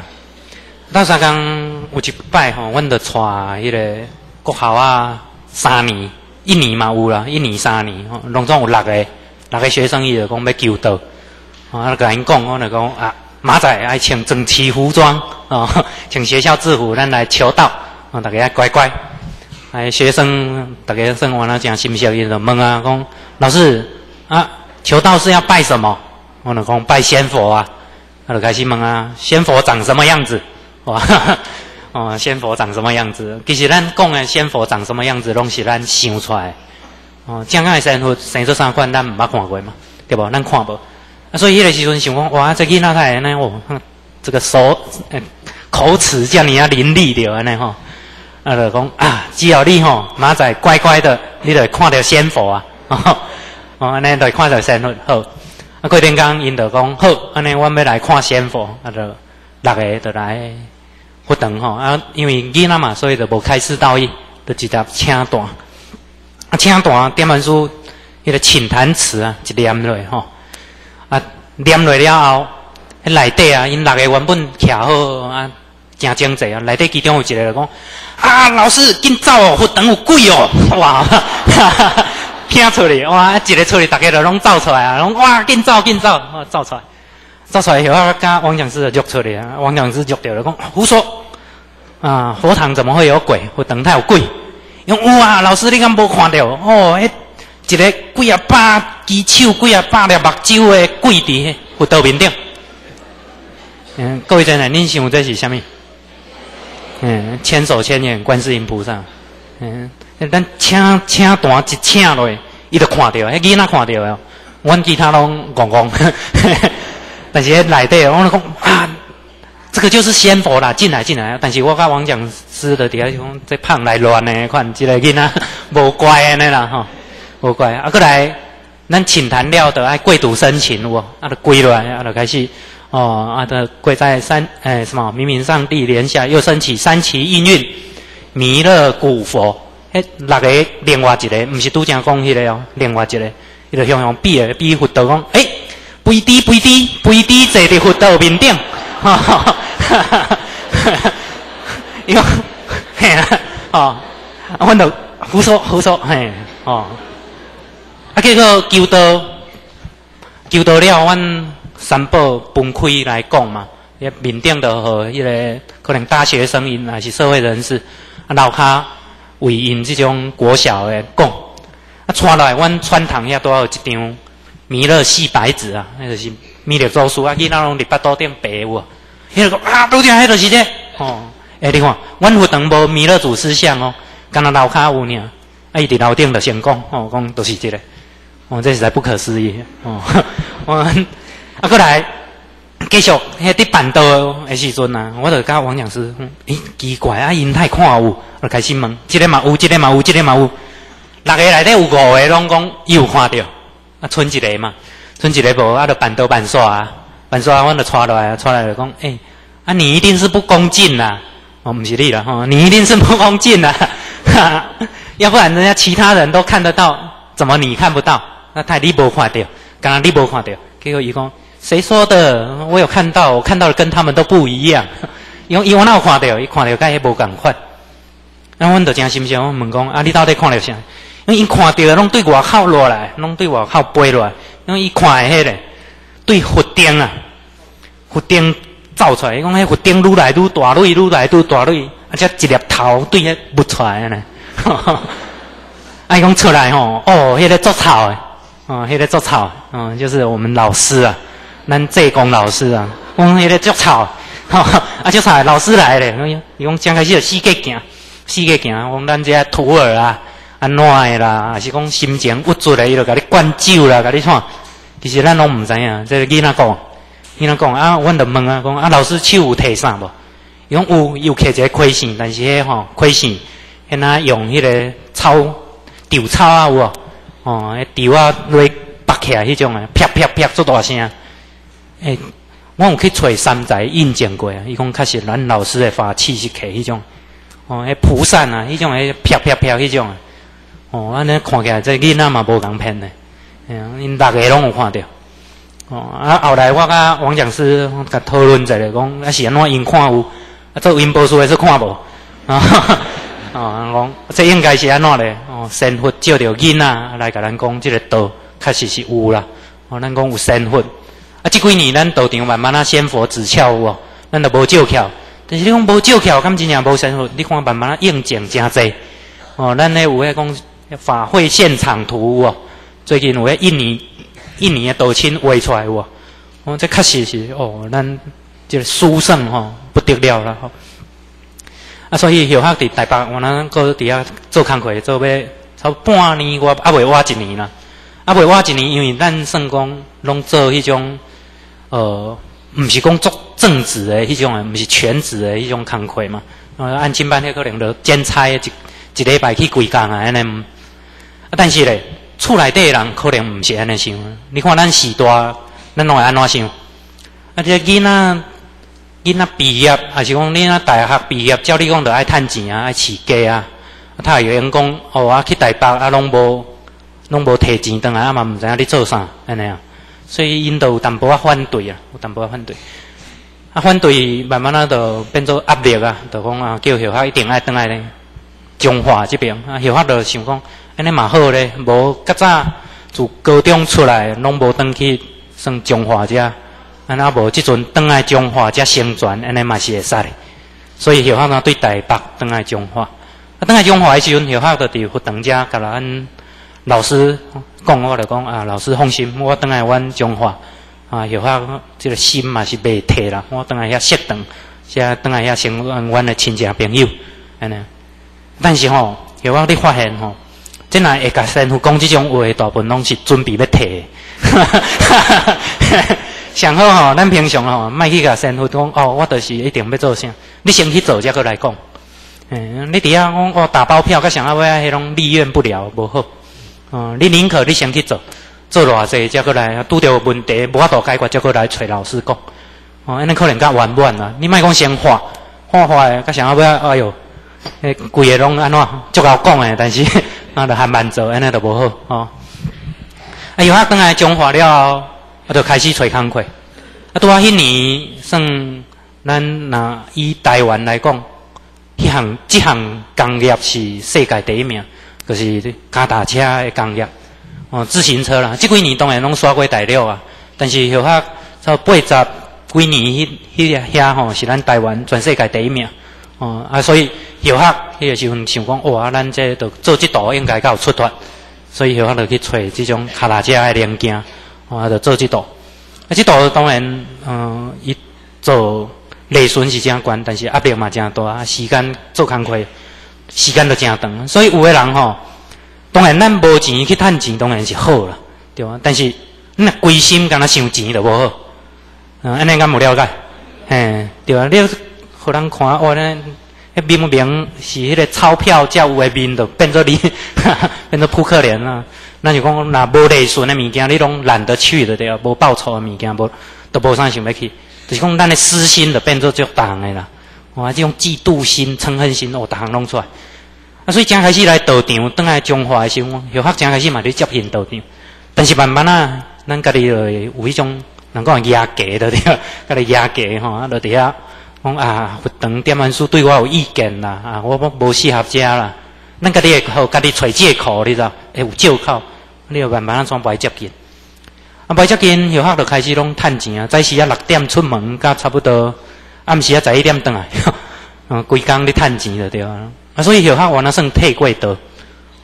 斗三工有一摆吼，阮就带迄个国校啊，三年、一年嘛有啦，一年三年，吼拢总有六个六个学生，伊就讲要求道。啊，甲因讲，我就讲啊。马仔爱穿整齐服装哦，穿学校制服，咱来求道啊！大家乖乖，哎，学生大家生完了讲，心小伊就问啊，讲老师啊，求道是要拜什么？我老公拜仙佛啊，他就开始问啊，仙佛长什么样子？哇，哦，仙佛长什么样子？其实咱讲的仙佛长什么样子，拢是咱想出来哦。正的仙佛生出三款，咱毋捌看过嘛，对不？咱看无。所以迄个时阵想讲，哇，这囡仔太安尼哦，这个手口齿叫你要伶俐着安尼吼，啊，就讲啊，只要你吼马仔乖乖的，你就看到仙佛啊，哦，哦安尼来看到仙佛好。啊，过天刚因就讲好，安尼我要来看仙佛，啊，就六个就来不等吼，啊，因为囡仔嘛，所以就无开始道义，就直接请单，啊，请单点文书，迄个请坛词啊，一念落吼。啊，念落了后，迄内底啊，因六个原本徛好啊，真精济啊。内底其中有一个讲，啊，老师紧走哦，佛堂有鬼哦，哇哈哈，听出来，哇，一个出来，大家都拢走出来啊，拢哇，紧走紧走，走出来，走出来以后，甲王讲师就约出来啊，王讲师约掉了，讲胡说，啊，佛堂怎么会有鬼？佛堂太有鬼？用哇，老师你敢无看到？哦，迄。一个几啊百只手，几啊百粒目睭的鬼伫佛道面顶。嗯，各位真人，恁想这是虾米？嗯，千手千眼观世音菩萨。嗯，咱请请单一请落，伊就看到，迄囡仔看到哦。阮其他拢戆戆，但是内底，我讲啊，这个就是仙佛啦，进来进来。但是我甲王讲师的底下讲，这胖来乱呢，看即个囡仔 无乖安尼啦吼。无怪，啊，过来咱请谈了的爱贵赌生情哦，啊，就跪落来，啊，就开始哦，啊，的跪在三诶什么？明明上帝莲下，又升起三奇应运弥勒古佛。迄六个另外一个，毋是拄正讲迄个哦，另外一个，伊就向向比诶，比佛道讲，诶，飞低飞低飞低坐伫佛道面顶，哈哈哈哈哈哈，因为 嘿啊，哦，啊，阮就胡说胡说，嘿，哦。啊，结果求到求到了，阮三宝分开来讲嘛。伊面顶着和迄个可能大学生因还是社会人士，啊，楼骹为因即种国小诶讲，啊，传来阮穿堂遐都有一张弥勒戏白纸啊，迄就是弥勒祖师啊，囡仔拢伫巴肚顶白有无？迄个啊，拄正迄就是这哦。诶，你看，阮佛堂无弥勒祖师像哦，干那楼骹有尔，啊，伊伫楼顶就先讲，哦，讲都是这个。哦，这实在不可思议哦！我啊，过来继续迄伫板道的时阵啊，我就甲王讲师，诶，奇怪啊，因太看有，我开始问，即个嘛有，即个嘛有，即个嘛有，六个内底有五个拢讲伊有看到，啊，剩一个嘛，剩一个无，啊，就板道板刷啊，板刷，我就带落来，带来就讲，诶，啊，你一定是不恭敬呐，哦，不是你啦，吼，你一定是不恭敬呐，要不然人家其他人都看得到，怎么你看不到？那太你无看到，刚刚你无看到，结果伊讲谁说的？我有看到，我看到的跟他们都不一样。因为因为我有看到，伊看到甲伊无共款。那阮就真心想，我问讲啊，你到底看到啥？因为伊看到的拢对外靠落来，拢对外靠飞落来。因为伊看的迄个对佛顶啊，佛顶走出来，伊讲迄佛顶愈来愈大，愈愈来愈大，愈而且一粒头对迄不出来呢。啊，伊讲出来吼，哦，迄个做草的。哦，迄个做草，嗯，就是我们老师啊，咱济公老师啊，讲迄个做草，啊，做草老师来咧，伊讲刚开始就四界行，四界行，讲咱这徒儿啊，安怎的啦，还是讲心情郁卒诶，伊就甲你灌酒啦，甲你创。其实咱拢毋知影，这个囡仔讲，囡仔讲啊，阮就问啊，讲啊，老师手有摕啥无？伊讲有，有摕一个亏线，但是迄吼亏线，现在用迄个草，稻草啊有无？哦，迄稻啊，落拔起来迄种诶，啪啪啪做大声。诶，我有去找山寨印证过啊，伊讲确实咱老师诶法器是起迄种。哦，迄蒲扇啊，迄种诶，啪啪啪迄种啊。哦，安尼看起来这囡仔嘛无共骗诶。哎呀，因大家拢有看到。哦，啊，后来我甲王讲师甲讨论一下，讲啊是安怎因看有，啊做音波书诶是看无。啊。哦，讲这应该是安怎咧？哦，仙佛照着囡仔来甲咱讲，即个道确实是有啦。哦，咱讲有仙佛，啊，即几年咱道场慢慢啊仙佛指窍有哦，咱都无照巧。但是你讲无照巧，咁真正无仙佛，你看慢慢啊应证真济。哦，咱咧有迄讲法会现场图哦，最近有迄印尼印尼诶道亲画出来哦，哦，这确实是哦，咱即个殊胜吼不得了啦吼。啊，所以后学伫台北，我那个伫遐做工课，做要差不半年，我啊未活一年啦。啊未活一年，因为咱算讲拢做迄种，呃，毋是讲做正职的迄种诶，毋是全职的迄种工课嘛。啊，按金班迄可能就兼差一一礼拜去几工啊，安尼。啊，但是咧，厝内底人可能毋是安尼想。你看咱时代，咱拢会安怎想？啊，这囡仔。囡仔毕业，还是讲囡仔大学毕业，照你讲，就爱趁钱啊，爱饲鸡啊。他有人讲，哦，啊去台北啊，拢无，拢无摕钱回来，啊嘛毋知影你做啥，安尼啊。所以因都有淡薄仔反对啊，有淡薄仔反对。啊，反对慢慢啊，就变做压力啊，就讲啊，叫小学一定爱倒来咧，中华这边啊，小学就想讲，安尼嘛好咧，无较早自高中出来，拢无登去算中华遮。安那无即阵倒来中华才生存，安尼嘛是会使的。所以小学呢对台北倒来中华，啊倒来中华的时阵，小学就伫学堂遮甲咱老师讲，我就讲啊，老师放心，我倒来阮中华啊，小学即个心嘛是袂退啦，我倒来遐适当，遮倒来遐成阮阮的亲戚朋友，安尼。但是吼，小学你发现吼，即若会甲师傅讲即种话，大部分拢是准备要退。上好吼，咱平常吼，莫去甲师傅讲哦，我就是一定要做啥，你先去做，才过来讲。嗯，你底下讲哦，打包票，甲上啊尾啊，迄种利润不了，无好。哦，你宁可你先去做，做偌济，才过来拄着问题，无法度解决，才过来找老师讲。哦，安尼可能较圆满啦。你莫讲先画，画画诶，甲想要要，哎哟，诶，规个拢安怎足够讲诶，但是 啊，著还慢做，安尼著无好哦。啊，以后等来中华了，啊，就开始找工课。啊，拄啊，迄年算咱若以台湾来讲，迄项即项工业是世界第一名，就是脚踏车的工业。哦，自行车啦，即几年当然拢刷过大了啊。但是后下差八十几年，迄迄遐吼是咱台湾全世界第一名。哦啊，所以后下迄个时阵想讲，哇，咱这都做即道应该较有出脱。所以后下就去找即种卡踏车的零件，哦，就做即道。啊，即道当然，嗯，伊做利润是真悬，但是压力嘛真大，时间做工课时间都真长。所以有的人吼。当然，咱无钱去趁钱，当然是好啦，对吧？但是，那归心敢若想钱就无好，嗯，安尼敢无了解？嘿，对啊，你互人看，哇，那迄明明是迄个钞票才有诶面，就变做你，变做扑克脸啦。那就讲，若无利顺诶物件，你拢懒得去的对啊，无报酬诶物件，无都无啥想要去。就是讲，咱诶私心就变做足重诶啦。哇，这种嫉妒心、嗔恨心，我，逐项弄出来。啊，所以刚开始来道场，等来中华的时候，小学刚开始嘛咧接引道场，但是慢慢啊，咱家己有迄种，人讲压价的对，家 己压价吼，啊，就伫遐讲啊，不等点文书对我有意见啦，啊，我无适合遮啦，咱家己会好，家己找借口，你知道？会有借口，你又慢慢啊，从不爱接近，啊，不接近，后学就开始拢趁钱啊，早时啊六点出门，甲差不多暗时啊十一点倒来，嗯，规工咧趁钱就对啊。啊，所以后下我那算退过道，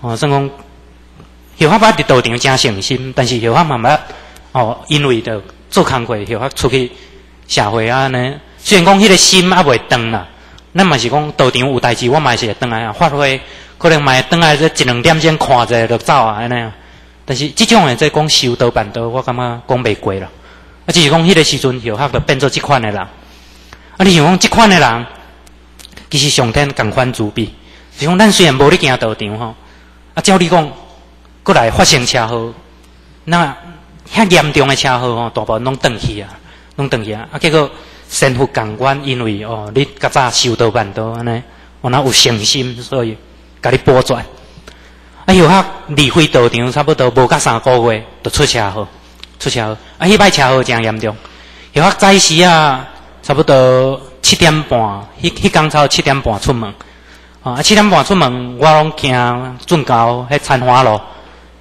哦，算讲后下把伫道场真诚心，但是后下慢慢哦，因为着做工课，后下出去社会啊呢，虽然讲迄个心还未长啦，咱嘛是讲道场有代志，我嘛是会倒来啊，发挥可能嘛会倒来这一两点钟看者就走啊安尼啊。但是即种诶，在讲修道办道，我感觉讲袂过啦。啊，只是讲迄个时阵后下就变做即款诶人。啊，你想讲即款诶人，其实上天共款自闭。是讲，咱虽然无咧行道场吼，啊，照你讲，过来发生车祸，那遐严重的车祸吼，大部分拢断去啊，拢断去啊，啊，结果身负感官，因为哦，你较早修道办道安尼，我那有诚心，所以甲你补转。啊，后下离开道场差不多无甲三个月，就出车祸，出车祸，啊，迄摆车祸真严重。后下早时啊，差不多七点半，迄迄刚超七点半出门。啊！七点半出门，我拢行准高迄参花路，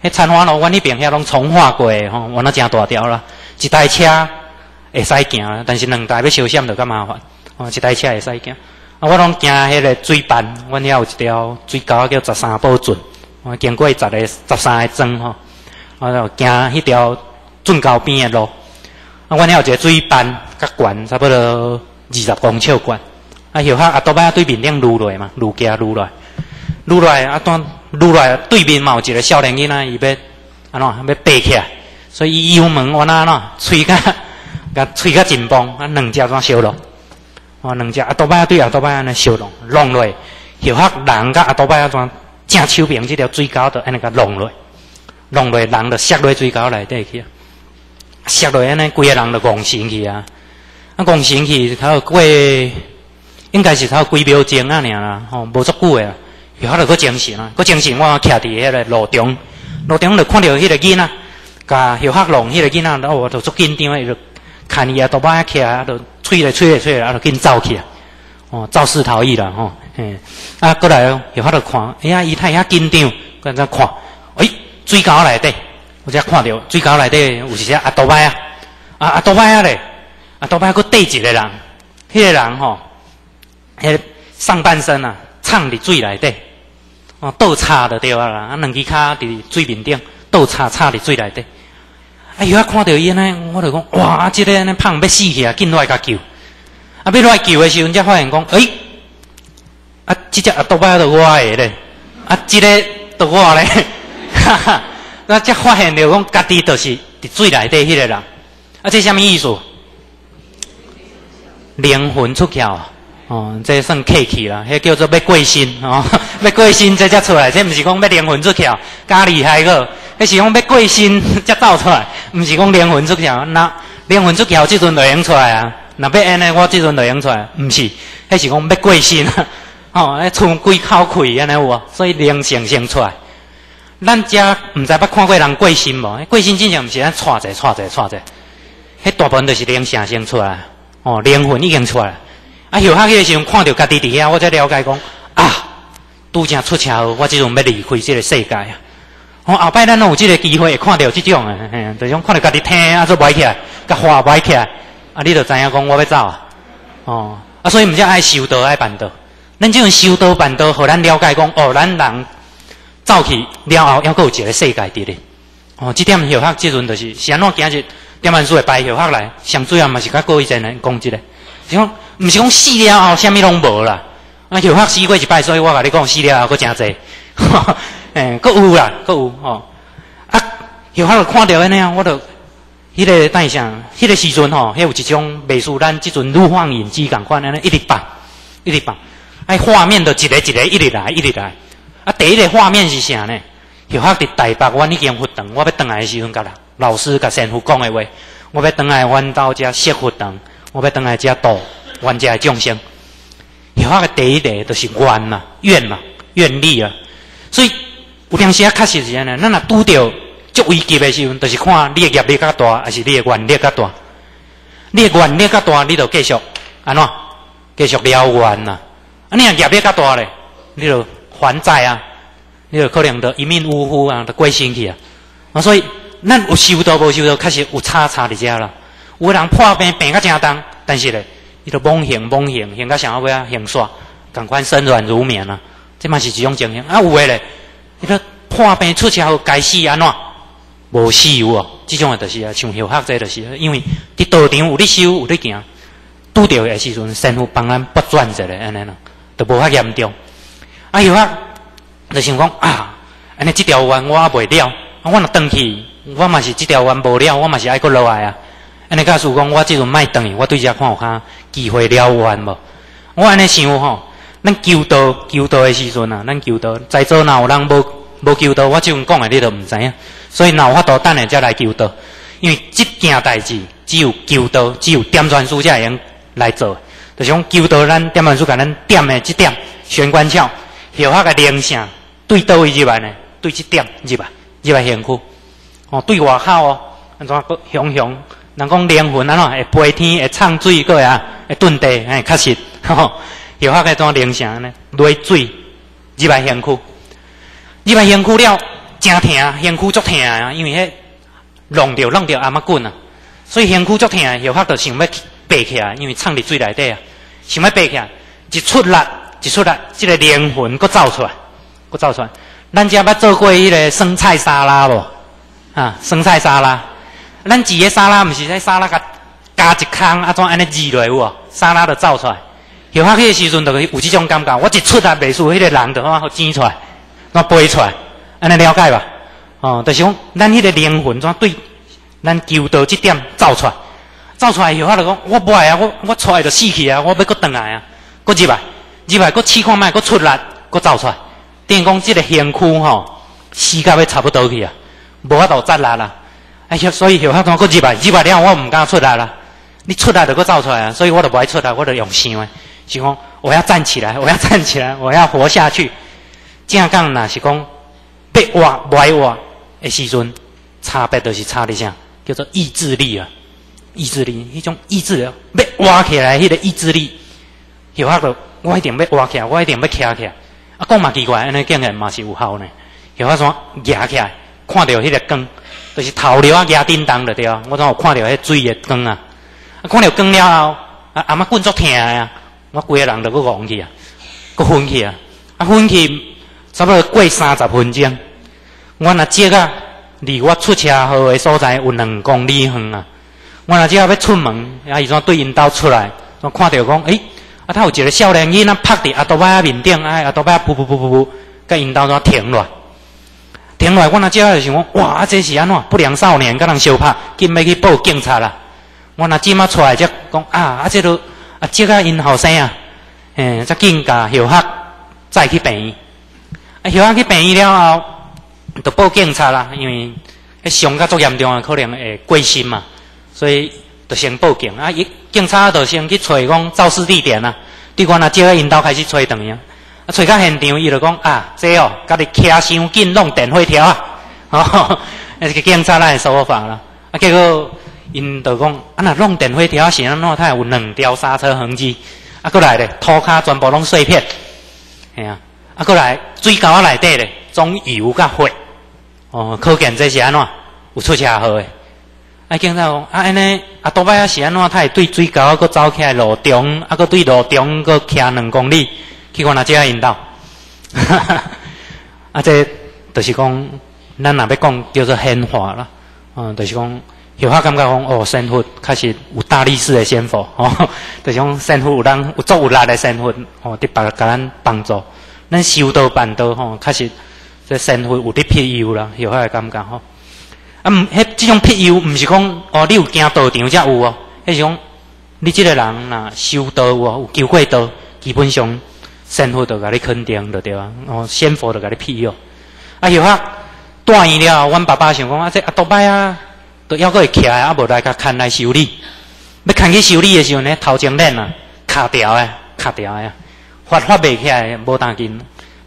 迄参花路，阮迄边遐拢重化过吼，我那真大条啦。一台车会使行，但是两台要小险就较麻烦。哦，一台车会使行。啊，我拢行迄个水斑，阮遐有一条水沟叫十三宝圳，我经过十个十三个庄吼，我就行迄条准高边的路。啊，阮遐有一个水斑，较悬，差不多二十公尺悬。啊，后下啊，多摆对面顶撸落嘛，撸架撸落，撸落啊，当撸落对面嘛有一个少年囡仔，伊要安怎要爬起来，所以伊油门我那喏，吹甲 甲吹甲紧绷，啊，两只怎烧落？哇，两只啊，多摆对啊，多摆安尼烧落，弄落，后下人甲啊，多摆啊怎正手柄即条水沟都安尼甲弄落，弄落人就摔落水沟内底去啊，摔落安尼规个人就戆神去啊，啊戆神去，他有过。应该是头几秒钟啊，尔啦，吼，无足久诶，然后就搁精神啊，搁精神，我徛伫迄个路中，路中就看到迄个囡仔，甲小黑龙迄个囡仔，然后我就足紧张诶，就看伊啊，倒摆起来，就吹咧吹咧吹咧，啊，就紧走去啊，哦，肇事逃逸啦，吼，嘿，啊，过来小黑就看，哎呀，伊太遐紧张，搁在看，哎，水沟内底，我才看到水沟内底有一只阿倒摆啊，啊阿倒摆啊咧，啊倒摆搁缀一个人，迄个人吼。迄上半身啊，插伫水内底，哦，倒插就对啊啦，啊，两只骹伫水面顶，倒插插伫水内底。哎呦，看到伊安尼，我就讲，哇，即个安尼胖要死去啊，紧来甲救。啊，要来救的时阵，才发现讲，哎，啊，即只啊，倒摆着我的咧，啊，即个都我咧，哈 哈，那才发现着讲，家己就是伫水内底迄个人。啊，这什么意思？灵魂出窍。哦，这算客气啦，迄叫做要过身哦，要过身这才出来，这毋是讲要灵魂出窍，较厉害个，迄是讲要过身 才走出来，毋是讲灵魂出窍。那灵魂出窍即阵就用出来啊。那要安尼，我即阵就用出来，毋是，迄是讲要过身啊。吼，迄出鬼口气安尼有无？所以灵性先出来。咱遮毋知捌看过人过身无？过身真正毋是咱错者错者错者，迄大部分都是灵性先出来。哦，灵魂已经出来。啊，后下迄个时阵看到家己伫遐，我才了解讲啊，拄则出车祸，我即阵要离开即个世界啊。哦，后摆咱拢有即个机会会看到即种诶，嘿，就种看到家己听啊，做歪起来，甲花歪起来，啊，你就知影讲我要走啊。哦，啊，所以毋则爱修道爱办道。咱即种修道办道，互咱了解讲，哦，咱人走去了后，抑阁有一个世界伫咧。哦，即点后下即阵就是是安怎今日点万书会排后下来，上主要嘛是甲各位在人讲即个，是讲毋是讲死了后，啥物拢无啦。啊，后下死过一摆，所以我甲你讲，死了后佫诚济。诶，佫有啦，佫有吼。啊，后下就看到安尼啊，我就迄个等下，迄个时阵吼，迄有一种美术，咱即阵录放影机共款安尼，一直放，一直放。哎，画面都一个一个一直来，一直来。啊，第一个画面是啥呢？后下伫台北，阮已经活动，我要倒来时阵，甲人，老师甲师傅讲的话，我要倒来阮兜遮设活动，我要倒来遮度阮遮的众生。后下个第一个就是愿嘛，愿嘛，愿力啊。所以有当时啊，确实是安尼。咱若拄着足危机的时阵，就是看你的业力较大，还是你的愿力较大。你的愿力较大，你就继续安怎？继续了愿呐。啊，你若业力较大咧，你就还债啊，你就可能就一命呜呼啊，就过身去啊。啊，所以咱有修到无修道，确实有差差伫遮啦。有的人破病病较正重，但是咧，伊就懵行懵行，行到想要尾啊，行煞，赶快身软如棉啊。这嘛是一种情形啊，有的咧，伊个破病出车祸该死安怎？无死有哦，即种诶就是啊，像后学者就是，因为伫道场有咧修有咧行，拄着诶时阵，师傅帮咱拨转者咧安尼啦，都无遐严重。啊，后学就想讲啊，安尼即条弯我也袂了，啊，我若转去，我嘛是即条弯无了，我嘛是爱搁落来啊。安尼假使讲我即阵卖转去，我对遮看有较机会了弯无？我安尼想吼。咱求道求道的时阵啊，咱求道在座哪有人无无求道？我即阵讲的你都毋知影，所以哪有法度等下才来求道？因为即件代志只有求道，只有点传书才会用来做。就是讲求道，咱点传书甲咱点的即点玄关窍，后下个灵性对倒位入来呢？对即点入来，入来行区哦，对外口哦，安怎个雄雄？人讲灵魂安怎会飞天，会唱水个啊，会遁地，哎，确实。后下个怎铃声呢？落水入来县区，入来县区了，真疼，县区足疼啊！因为迄弄着弄着阿妈滚啊，所以县区足疼。有法就想要爬起来，因为藏伫水内底啊，想要爬起来，一出力，一出力，即个灵魂搁走出来，搁走出来。咱遮捌做过迄个生菜沙拉无？啊，生菜沙拉，咱煮个沙拉，毋是在沙拉甲加一空，啊，怎安尼煮落有无？沙拉就走出来。后下迄个时阵，就有即种感觉。我一出来袂输，迄个人就好挤出来，那飞出来，安尼了解吧？哦，就是讲咱迄个灵魂怎对咱求道即点走出来，走出来后下就讲我不爱啊，我我出来就死去啊，我要搁倒来啊，搁入来，入来搁试看卖，搁出来，搁走出来。等于讲即个身躯吼，死甲要差不多去啊，无法度再来啦。哎呀，所以后下怎搁入来，入来了我毋敢出来啦。你出来就搁走出来啊，所以我就不爱出来，我就用想诶。是讲我要站起来，我要站起来，我要活下去。正讲若是讲被挖不爱挖诶时阵，差别就是差伫啥，叫做意志力啊，意志力，迄种意志力被挖起来，迄个意志力，有法度，我一定要挖起来，我一定要徛起来。啊，讲嘛奇怪，安尼竟然嘛是有效呢。有法怎压起来，看到迄个光，就是头流啊压叮当的对啊。我怎有看到迄水的光啊？啊，看到光了后，啊阿妈滚足疼啊！我规个人都搁戆去啊，搁昏去啊，啊昏去差不多过三十分钟。我若接啊，离我出车祸的所在有两公里远啊。我若接要出门，啊伊怎对因兜出来，我看到讲，诶，啊他有一个少年囡仔趴伫阿多巴面顶，哎阿多巴噗噗噗噗噗，甲因兜怎停落？停落，我若接啊就想讲，哇，啊这是安怎？不良少年甲人相拍，紧要去报警察啦。我那即马出来则讲，啊啊这都。啊，接个因后生啊，诶，再紧甲后学再去病院。啊，后学去病院了后，就报警察啦，因为迄伤较足严重啊，可能会过身嘛，所以就先报警啊。一警察就先去找讲肇事地点啊，对官啊，接个引导开始找等于啊，找到现场伊就讲啊，这哦，家己骑伤紧弄电火条啊，哦，那个警察来说法啦，啊，结果因就讲啊，那弄电火条是安怎？他有两条刹车痕迹，啊，过来咧，涂骹全部拢碎片，系啊，啊，过来水沟啊内底咧，总油甲血。哦，可见这是安怎有出车祸诶。啊，警察讲啊，安尼啊，多摆啊是安怎？他对水沟啊，搁走起来路中，啊，搁对路中搁骑两公里，去看哪只引导。啊，这就是讲，咱若要讲叫做显化啦。嗯，就是讲，有法感觉讲，哦，神佛确实有大力士的仙佛，哦，就是讲神佛有人有足有力的神佛，哦，伫别个甲咱帮助，咱修道办道，吼，确实。这生活有啲庇佑啦，有遐个感觉吼。啊，毋，迄即种庇佑，毋是讲哦，你有行道场才有哦。迄是讲你即个人若修道哦，有求过道，基本上生活就甲你肯定就对啊。哦，仙佛都甲你庇佑。啊，有遐断伊了，阮爸爸想讲啊，这啊多摆啊，都要过会徛，啊无来甲牵来修理。要牵去修理的时候呢，头前链啊卡掉诶，卡掉诶，发发袂起来，无当紧。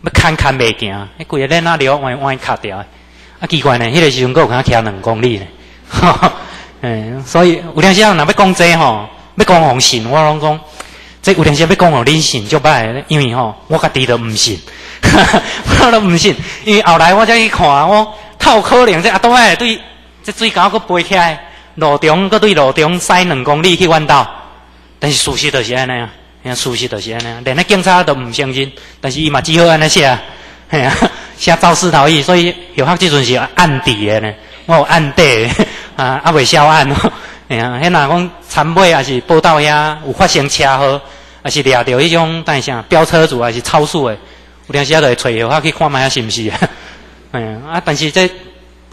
要看看袂行，迄规个咧那了弯弯卡掉，啊奇怪呢，迄个时阵够有骑两公里呢，嗯，所以有阵时啊若要讲这吼，要讲互信，我拢讲，这有阵时要讲互恁信就歹，因为吼，我家己都毋信，我都毋信，因为后来我才去看，我透可能这阿多仔对这水沟佫飞起来，路中佫对路中驶两公里去弯道，但是事实就是安尼啊。遐事实就是安尼，连那警察都毋相信，但是伊嘛只好安尼写，嘿啊，写肇事逃逸，所以有黑即阵是暗地的呢，我有暗地 啊，啊未销案，嘿啊，迄若讲参尾还是报道遐有发生车祸，还是掠着迄种但啥飙车主还是超速的，有阵时啊就会找有法去看卖啊是毋是？哎啊，但是这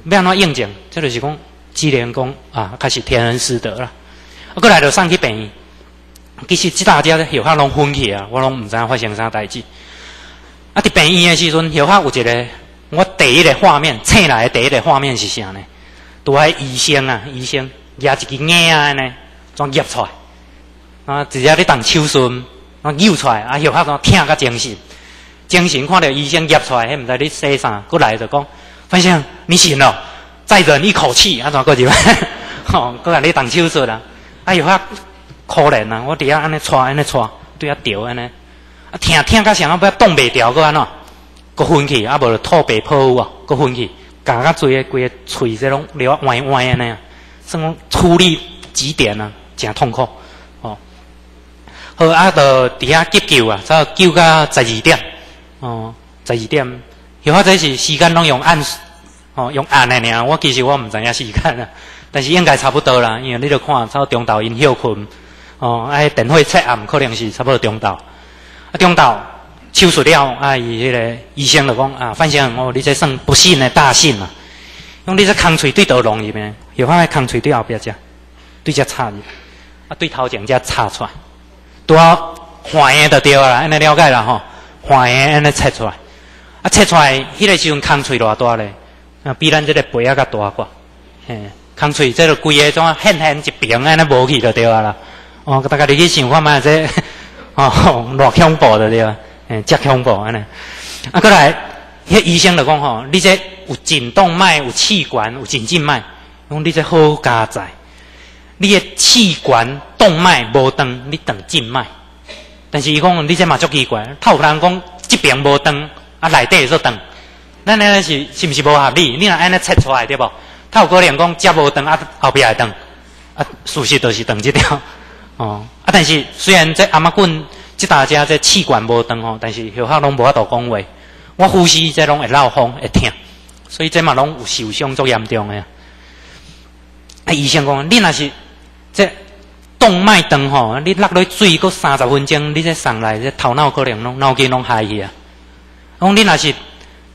要安怎应证？这就是讲，既然讲啊，开始天恩师德啦，啊，过来就送去病院。其实即大家咧，有法拢昏去啊，我拢毋知影发生啥代志。啊，伫病院诶时阵，有法有一个，我第一个画面，醒来的第一个画面是啥呢？拄爱医生啊，医生举一支眼啊，呢，全夹出来？啊，直接咧动手术，啊，扭出来，啊，有法怎疼甲精神，精神看到医生夹出来，迄毋知你说啥，过来就讲，反正你醒了，再忍一口气，啊，怎过去？吼，过来你动手术啦，啊，有法。可怜啊！我伫遐安尼搓安尼搓，对遐调安尼，啊疼疼甲啥啊，要冻袂掉，搁安怎？搁昏去，啊无就吐白泡啊，搁昏去，咬甲嘴诶，规个喙这拢流歪歪安尼啊算讲处理几点啊，真痛苦哦。好啊，就伫遐急救啊，才救到十二点哦，十二点，有或者是时间拢用按哦，用按的尔。我其实我毋知影时间啊，但是应该差不多啦，因为你著看，差不多中昼因休困。哦，哎，电话切暗可能是差不多中昼，啊，中昼手术了，啊，伊迄个医生就讲啊，反正哦，你这算不幸的大幸啊，用你这空喙对倒容易咩？有法空喙对后壁只，对只插入，啊，对头前只插出来，拄好换下就对啦，安尼了解啦吼，换下安尼切出来，啊，切出来，迄个时阵空喙偌大咧？啊，比咱这个鼻啊较大个，嘿，空喙这个规个种现现一边安尼无去就对啊啦。哦，大家你去想看嘛，这哦，偌恐怖的对吧？诶，真恐怖安尼。啊，过来，迄医生就讲吼，你这有颈动脉、有气管、有颈静脉，讲你这好加载，你的气管动脉无断，你断静脉。但是伊讲，你这嘛足奇怪，他有人讲这边无断，啊内底说断，咱安尼是是毋是无合理？你若安尼切出来对不？他有可能讲接无断啊后壁会断，啊事实都是断这条。哦，啊！但是虽然这阿妈棍即大家这气管无断吼，但是后下拢无法度讲话。我呼吸这拢会闹风会痛，所以这嘛拢有受伤足严重诶。啊，医生讲，你若是这动脉断吼，你落落水过三十分钟，你这上来这头脑可能拢脑筋拢嗨去啊。讲你若是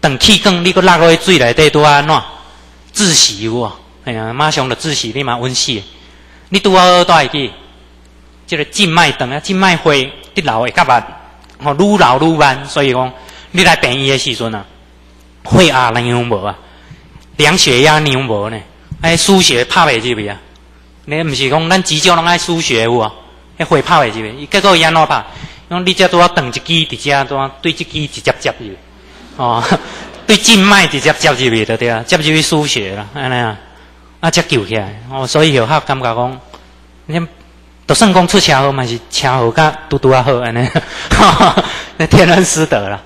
断气管，你过落落水内底拄安怎窒息有无？哎呀，马上就窒息，你嘛稳死。你拄好倒会记。即个静脉断啊，静脉会滴流会较慢，吼愈流愈慢，所以讲你来病院的时阵啊，血压能样无啊？量血压牛无呢？哎，输血拍袂入去啊！你毋是讲咱急救拢爱输血有无？迄血拍袂入去，伊结果伊安怎拍？讲你遮拄啊断一支，伫遮拄啊对一支直接接入，哦，对静脉直接接入去就对啊，接入去输血啦，安尼啊，啊才救起来。哦，所以后学感觉讲，你都算讲出车祸嘛是车祸甲拄拄啊好安尼，那天恩师德啦。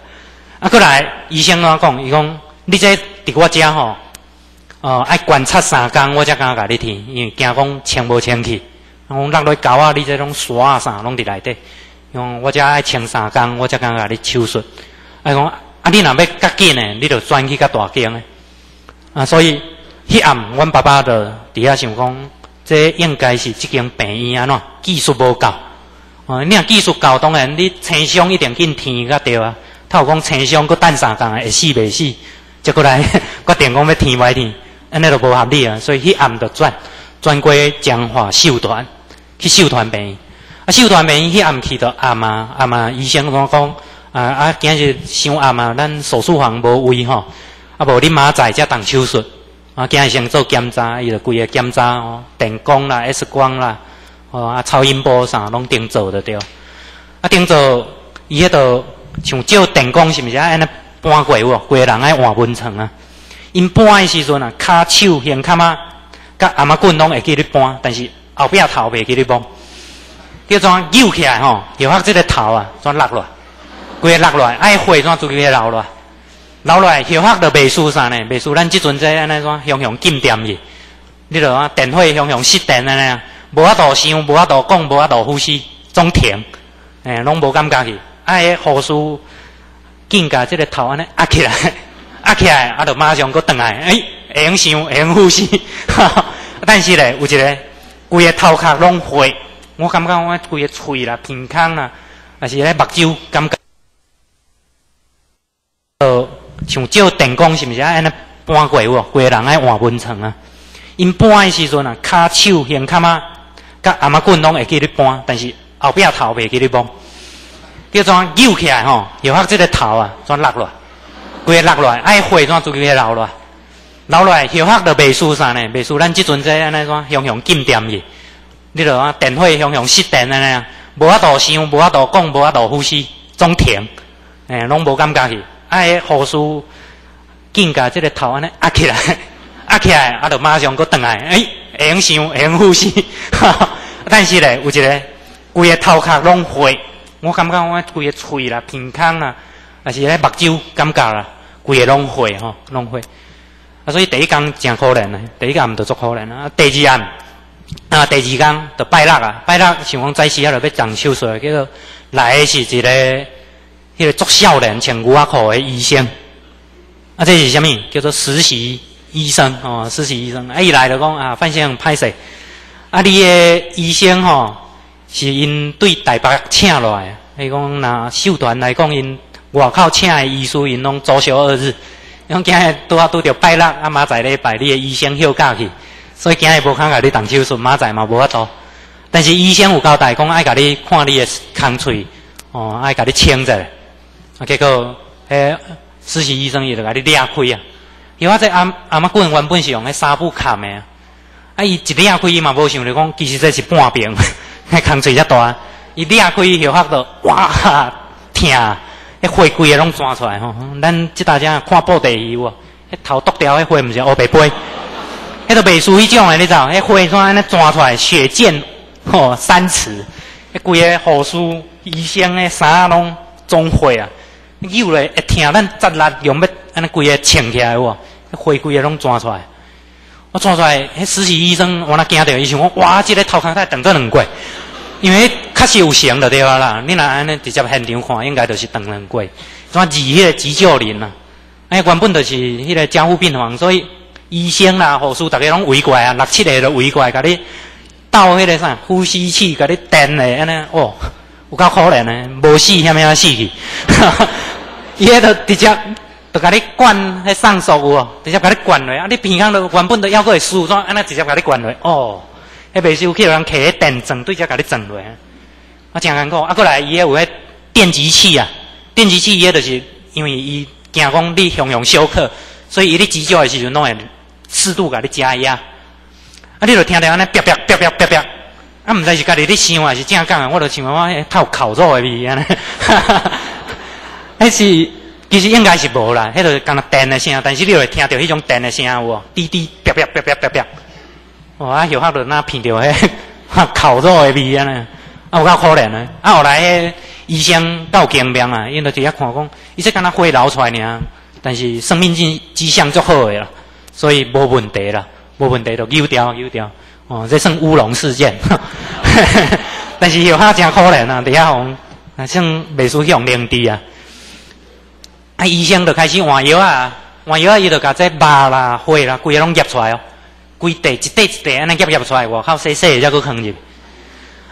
啊，过来医生怎讲？伊讲你这伫我遮吼。哦，爱观察三工，我才敢甲你听，因为惊讲清无清气，讲落落胶啊，你这种刷啊啥拢伫内底，用我才爱清三工，我才敢甲你手术。啊讲啊，你若要较紧呢，你就转去较大间诶。啊，所以迄暗，阮爸爸就伫遐想讲，这应该是即间病院安怎技术无够。哦，你若技术够，当然你清伤一定紧填甲对啊。他有讲清伤，佮等三工会死袂死？接过来决定讲要填袂填？安尼都无合理啊！所以迄暗就转转过江华秀团去秀团病。啊，秀团病院迄暗去到暗嘛暗嘛，医生讲讲啊啊，今日伤暗嘛，咱手术房无位吼，啊无你明仔才动手术。啊，今日先做检查，伊就规个检查哦，电光啦、X 光啦，哦啊超音波啥拢定做的对。啊，定做伊迄度像照电光是毋是啊？安尼搬过有无？规个人爱换温床啊。因搬的时阵啊，骹手、胸骹啊，甲阿妈棍拢会记咧搬，但是后壁头袂记咧搬。叫怎扭起来吼？有发即个头啊，怎落落？规个落落来，爱血怎做规流落？流落来，有发就袂输啥呢？袂输咱即阵在安尼怎雄雄禁电去？你著啊，电火雄雄熄电安尼啊，无法度想，无法度讲，无法度呼吸，总停，诶，拢无感觉去。爱护士紧甲即个头安尼压起来。压起来，啊，就马上搁转来，哎，会用想，会用呼吸，但是咧，有一个规个头壳拢血，我感觉我规个喙啦、鼻腔啦，还是咧目睭，感觉，呃，像照电光是毋是安尼搬过有？规个人爱换温床啊！因搬的时阵啊，骹手、胸骹啊，甲阿妈棍拢会记咧搬，但是后壁头袂记咧搬，叫怎扭起来吼？有发即个头啊，怎落落？规落落来，爱血怎做规个流落？流落来，血发就袂输啥呢？袂输咱即阵在安尼怎雄雄禁点去？你著啊，电火雄雄失电安尼啊，无法度想，无法度讲，无法度呼吸，总停，诶，拢无感觉去。爱护士紧甲即个头安尼压起来，压起来，啊，就马上搁转来，诶，会用想，会用呼吸。但是咧，有一个规个头壳拢血，我感觉我规个喙啦、鼻腔啦，还是咧目睭感觉啦。规个拢血吼，拢血。啊，所以第一工真可怜啊，第一工毋着足可怜啊。第二案啊，第二工着拜六啊，拜六想讲早时啊，着要动手术，叫做来的是一个迄个足少年穿牛仔裤的医生。啊，这是啥物？叫做实习医生哦，实习医生。啊，伊来着讲啊，范先生歹势。啊，你的医生吼是因对台北请来，伊讲拿秀团来讲因。外口请的医师，因拢周休二日，因今日拄啊拄着拜六，啊明仔载拜你的医生休假去，所以今日无空甲你动手术，明仔载嘛无法度。但是医生有交代，讲爱甲你看你的空喙，哦，爱甲你清者。啊，结果迄实习医生伊就甲你裂开啊。因为这阿阿妈棍原本是用迄纱布盖的啊，啊伊一裂开伊嘛无想着讲，其实这是半边，迄空喙遮大，伊裂开以后，发到哇疼。迄血规个拢钻出来吼，咱即大家看布地有无？迄头剁掉，迄血毋是乌白飞，迄都袂输迄种诶，你知？迄血怎安尼钻出来，血溅吼三尺，迄规个护士、医生诶衫拢总血啊！有咧一疼咱扎力用要安尼规个穿起来有无？迄血规个拢钻出来，我钻出来，迄实习医生我那惊着，伊想讲哇，即个头壳太长做两过。因为确实有成就对啊啦，你若安尼直接现场看，应该就是断两过。怎二迄个急救人啊？哎，原本就是迄个加护病房，所以医生啦、护士，大家拢围过来啊，六七个都围过来，甲你倒迄个啥呼吸器，甲你电的安尼哦，有够可怜的，无死虾米死去？伊迄个直接就甲你灌迄上手哦，直接甲你灌落啊！你平常都原本都要过会输，怎安尼直接甲你灌落哦？迄袂收去，有人摕迄电钻对只甲你钻落，啊，真艰苦。啊，过来伊迄有迄电击器啊，电击器伊迄就是因为伊惊讲你雄雄休克，所以伊咧急救的时阵拢会适度甲你加压，啊，你就听到安尼啪啪啪啪啪啪，啊，毋知是家己咧想还是正讲啊，我就想我透烤肉的味安尼，迄 是其实应该是无啦，迄个敢若电的声，但是你会听到迄种电的声有，滴滴啪啪啪啪啪啪，哦，啊，后下就那闻到迄 烤肉的味安尼，啊，有够可怜的，啊，后来迄医生够精明啊，因为伫遐看讲，伊说敢若血流出来尔，但是生命迹迹象足好诶啦。所以无问题啦，无问题就丢掉丢掉。哦，这算乌龙事件。但是有下真可怜啊，底下红，啊，像未输去用灵治啊。啊，医生就开始换药啊，换药啊，伊就甲这肉啦、血啦，规个拢夹出来哦，规地一地一地安尼夹夹出来，外口细细才搁放入。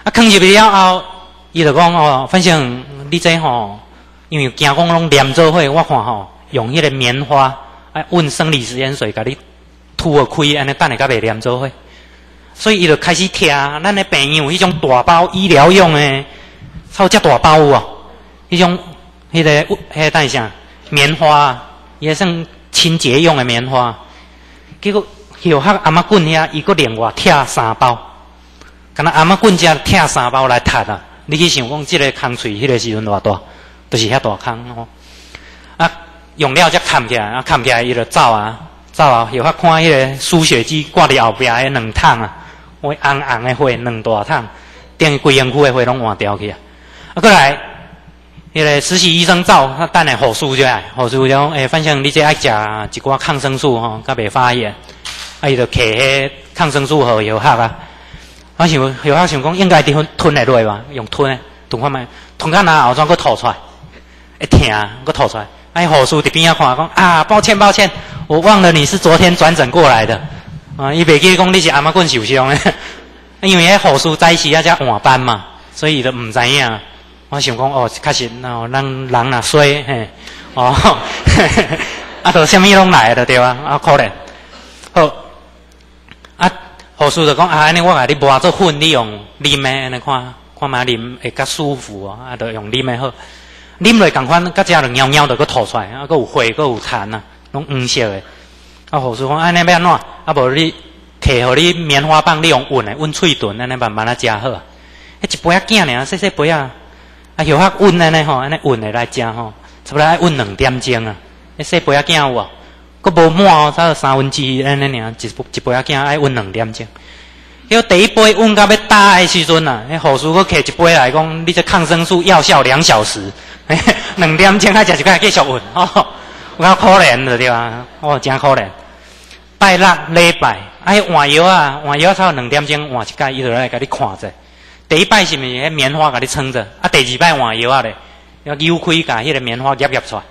啊，放入去了后，伊就讲哦，反正你这吼，因为惊讲拢黏做伙，我看吼，用迄个棉花。啊，温生理食盐水，甲你吐个开，安尼等下甲袂黏做伙。所以伊就开始听咱的朋友迄种大包医疗用的，超遮大包哦，迄种迄个迄个等啥棉花，也算清洁用的棉花。结果后下阿妈棍遐，伊搁另外拆三包，敢若阿妈棍遮拆三包来拆啊！你去想讲，即个空喙迄个时阵偌大，都是遐大空哦。啊！用了才砍起来，啊，砍起来伊就走啊，走啊，有法看迄个输血机挂伫后壁迄两桶啊，我红红的血两大桶，等于规营区的血拢换掉去啊。啊，过来，迄个实习医生走，他等下护士就来，护士就讲，诶，反正你这爱食一寡抗生素吼，甲袂发炎，啊，伊就摕迄抗生素互药盒啊。我想药盒想讲应该伫吞下落吧，用吞诶，吞看觅，吞到哪后转佫吐出来，一疼佫吐出来。哎，护士伫边仔看讲啊，抱歉抱歉，我忘了你是昨天转诊过来的啊。伊袂记讲你是阿妈棍受伤诶，因为迄护士早时啊才换班嘛，所以伊就毋知影。我想讲哦，确实哦，咱人若衰嘿哦，啊，都虾米拢来了对吧？啊，可能好啊，护士就讲啊，安尼我甲你磨做粉，你用啉诶，安尼看看嘛啉会较舒服哦，啊，就用啉诶好。啉落共款，甲只就尿尿就搁吐出来，啊，搁有血，搁有痰啊，拢黄色诶。啊，护士讲安尼要安怎？啊，无你摕互你棉花棒，你用温诶，温喙唇，安尼慢慢啊食好。迄一杯仔囝尔，细细杯啊，啊，后较温安尼吼，安尼温诶来食吼，差不多爱温两点钟啊。迄细杯仔囝有无？搁无满哦，差三分之一安尼尔，一一杯仔囝爱温两点钟。迄第一杯温到要打诶时阵啊，迄护士佫摕一杯来讲，你这抗生素药效两小时。两点钟开始就开始继续运，哦，有够可怜的对吧？哦，真可怜。拜六礼拜，哎，换药啊，换药差不多两点钟换一届，伊就来甲你看者。第一摆是毋是迄棉花甲你撑着？啊，第二摆换药啊咧，要扭开甲迄个棉花夹夹出来。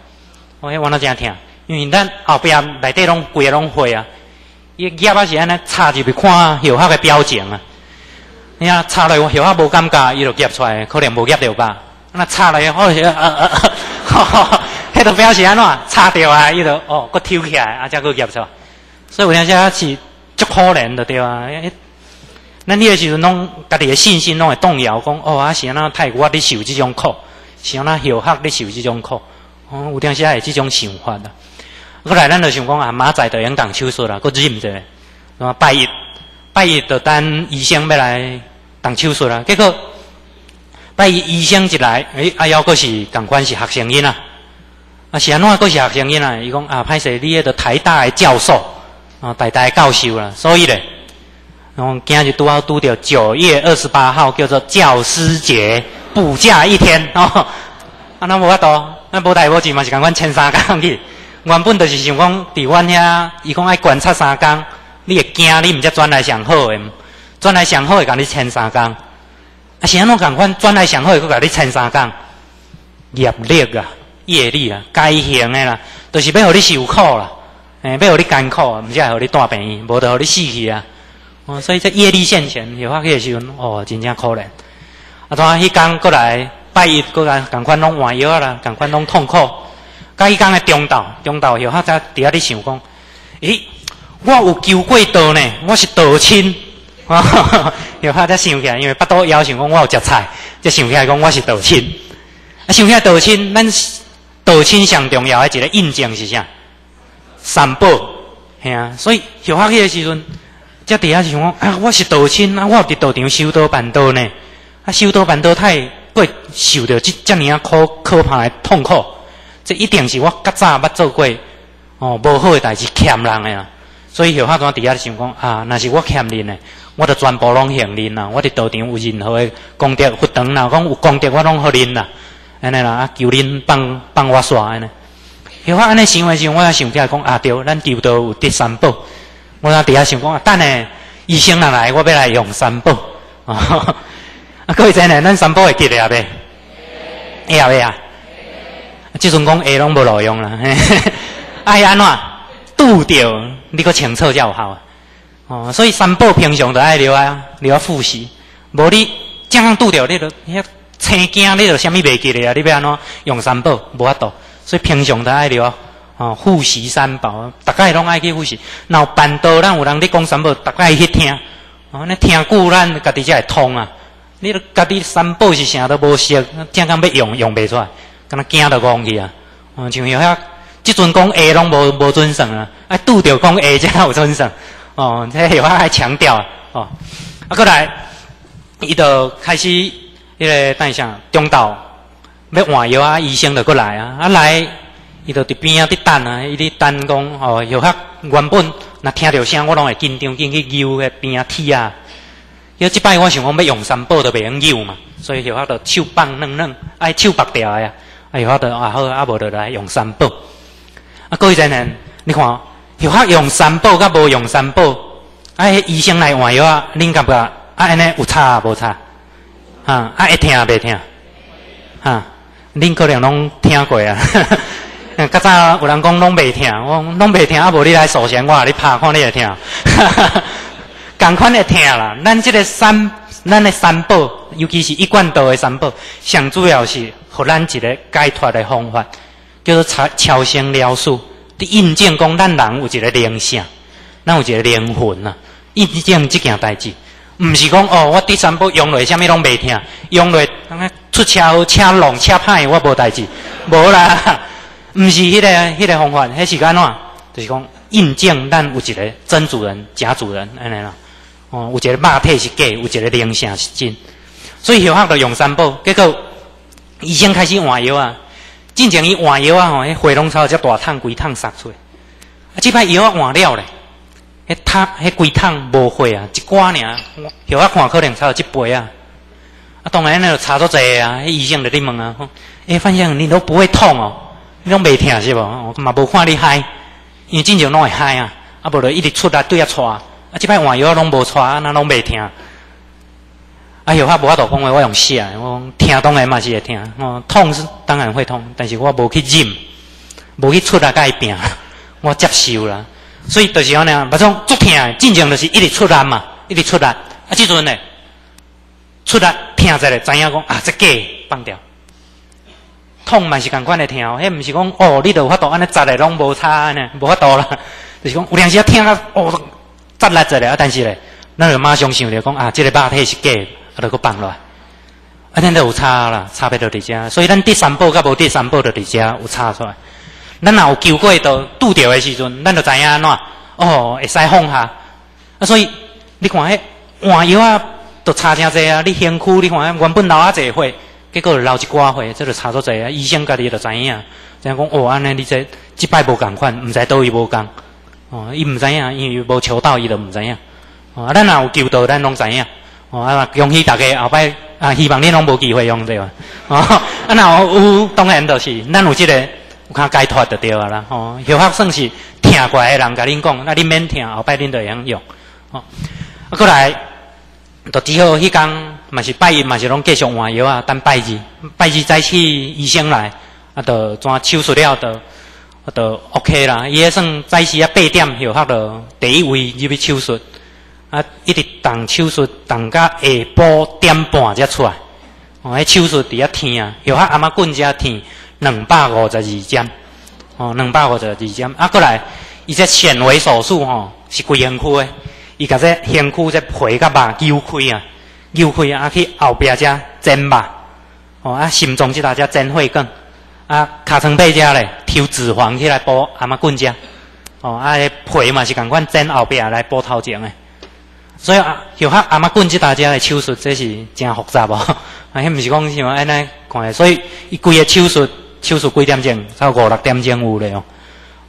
我迄换到真疼，因为咱后壁内底拢规个拢血啊，伊夹啊是安尼插入去看药盒的表情啊。你啊插落去药盒无感觉，伊就夹出来，可能无夹着吧。那插了以后，呃呃，迄个表示安怎？插掉啊，伊就哦，搁抽起来，啊，才搁夹出来。所以有阵时是足可怜的，对啊。咱迄个时阵拢家己的信心拢会动摇，讲哦，啊是安那泰国伫受即种苦，是安那后学伫受即种苦，哦，有当时会即种想法的。后来咱就想讲啊，明仔就用动手术啦，搁忍者，啊，拜一拜一就等医生要来动手术啦，结果。拜一医生一来，诶，啊，要阁是共款是学生囡啊，啊，是安怎阁是学生囡啊？伊讲啊，歹势，你迄个台大诶教授啊，台大教授啦，所以咧，然后今日拄好拄着九月二十八号叫做教师节，补假一天哦，啊，那无法度，那无代无志嘛是共款签三工去，原本就是想讲伫阮遐，伊讲爱观察三工，你会惊你毋则转来上好诶，转来上好诶，甲你签三工。啊，是安怎共款转来上好，佮甲你签三工，业力啊，业力啊，该行诶啦，都是要互你受苦啦，诶，要互你艰苦，毋是互你大病，无得互你死去啊。哦，所以这业力现前，有发起的时阵，哦，真正可怜。啊，当迄工过来拜一，过来共款拢换药啦，共款拢痛苦。甲迄工的中道，中道有发在伫遐咧想讲，咦，我有求过道呢，我是道亲。有哈在想起来，因为巴肚枵想讲我有食菜，才想起来讲我是道亲。啊，想起来道亲，咱道亲上重要的一个印证是啥？三宝，吓，所以学法去的时阵，才底下是想讲啊，我是道亲啊，我伫道场修道办道呢，啊，修道办道太过受着这这么啊可可怕的痛苦，这一定是我较早捌做过哦无好的代志欠人的啊。所以学法怎底下想讲啊，那是我欠恁的，我就全部拢向恁啦。我伫道场有任何的功德福德啦，讲有功德我拢互恁啦，安尼啦，啊求恁帮帮我刷安尼。有法安尼想的时候，我也想起来讲啊，对，咱求道有第三宝。我在底下想讲，等下医生人来，我要来用三宝。啊，各位知呢，咱三宝会记得啊袂？会啊袂啊？即阵讲下拢无路用啦。哎安怎拄着？你个清楚才有效啊！哦，所以三宝平常都爱留啊，留啊复习。无你正样拄着，你都遐青惊，你都虾米袂记咧啊？你要安怎用三宝？无法度。所以平常都爱留，哦，复习三宝，大概拢爱去复习。然后办道，咱有人咧讲三宝，大概去听。哦，那听久，咱家己才会通啊。你家己三宝是啥都无识，正刚要用用袂出来，敢若惊都忘去啊！哦，像有遐。即阵讲 A 拢无无准绳啊！啊，拄着讲 A 才有准绳哦。这有法还强调啊哦。啊，过来，伊就开始迄个等一下中道要换药啊，医生就过来啊。啊来，伊就伫边仔伫等啊，伊伫等讲哦。药客原本若听着声，我拢会紧张紧去摇迄边啊踢啊。因为即摆我想讲要用三宝都袂用摇嘛，所以药客就手放软软，爱手拔掉啊。啊，药客就啊好，啊无就来用三宝。啊，各位先生，你看，有法用三宝，甲无用三宝，啊，迄医生来换药啊，恁感觉啊，安尼有差无差？哈，啊，会听袂听？哈，恁可能拢听过啊。较早有人讲拢袂听，我拢袂听，啊，无你来首先我，你拍看你会听。共款会听啦，咱即个三，咱的三宝，尤其是一贯道的三宝，上主要是互咱一个解脱的方法。叫做超超生了数，伫印证讲咱人有一个灵性，咱有一个灵魂呐。印证即件代志，毋是讲哦，我第三步用落啥物拢袂听，用落出车祸、车浪、车歹，我无代志，无啦。毋是迄个迄个方法，迄是安怎？就是讲印证咱有一个真主人、假主人安尼啦。哦，有一个肉体是假，有一个灵性是真。所以后学就用三宝，结果医生开始换药啊。进前伊换药啊吼，迄回龙草只大桶规桶杀出来。啊，即摆药啊换了咧，迄桶迄规桶无血啊，一寡尔。后啊看可能差一杯啊。啊，当然那就差足济啊。迄医生就咧问啊，诶，范先生你都不会痛哦，你拢袂疼是无？我嘛无看你嗨，因为进前拢会嗨啊，啊无就一直出来对啊带。啊，即摆换药拢无带，啊，那拢袂疼。啊，有法无法度讲话，我用写，我听当然嘛是会听。哦，痛是当然会痛，但是我无去忍，无去出来改变，我接受啦。所以就是安尼，啊，种足痛，正常就是一直出来嘛，一直出来。啊，即阵呢，出来听下咧，知影讲啊，这假放掉。痛嘛是共款的疼，迄毋是讲哦，你有法度安尼扎咧拢无差安尼，无法度啦。就是讲有阵时听啊，哦，扎力着咧，啊，但是咧，咱就马上想着讲啊，这个肉体是假。啊，都个放落，啊，咱都有差啦，差别到伫遮，所以咱第三步甲无第三步就伫遮有差出来。咱若有救过到拄着的时阵，咱就知影安怎，哦，会使放下。啊，所以你看迄换药啊，都差真济啊。你身躯你看原本老啊济血，结果留一寡血，这就差足济啊。医生家己就知影，知影讲哦，安尼你这即摆无共款，毋知倒伊无共。哦，伊毋知影，因为无求到伊就毋知影。哦，咱若有救到，咱拢知影。哦，啊，恭喜大家后摆啊，希望你拢无机会用对吧？哦，啊，那有当然就是，咱有即个有较解脱就对啊啦。哦，有法算是听过来的人甲恁讲，那恁免听，后摆恁就会用。哦，啊，过来，就只好迄工嘛是拜一嘛是拢继续换药啊，等拜二，拜二再去医生来，啊，就怎手术了，就就 OK 啦。伊迄算早时啊八点有法就第一位入去手术。啊，一直动手术，动到下晡点半才出来。哦，迄手术伫遐疼啊，有遐阿妈棍遮疼，两百五十二针。哦，两百五十二针。啊，过来，伊这纤维手术吼，是规身躯的，伊甲这身躯这皮甲肉扭开啊，扭开啊，去后壁遮针肉。哦，啊，心脏即搭遮针血管。啊，尻川背遮咧，抽脂肪起来补阿妈棍遮。哦，啊，皮嘛是共款剪后壁来补头前诶。所以啊，后学阿妈棍即大家的手术，这是真复杂哦。啊，迄毋是讲像安尼看，所以伊规个手术，手术几点钟？差五六点钟有咧哦。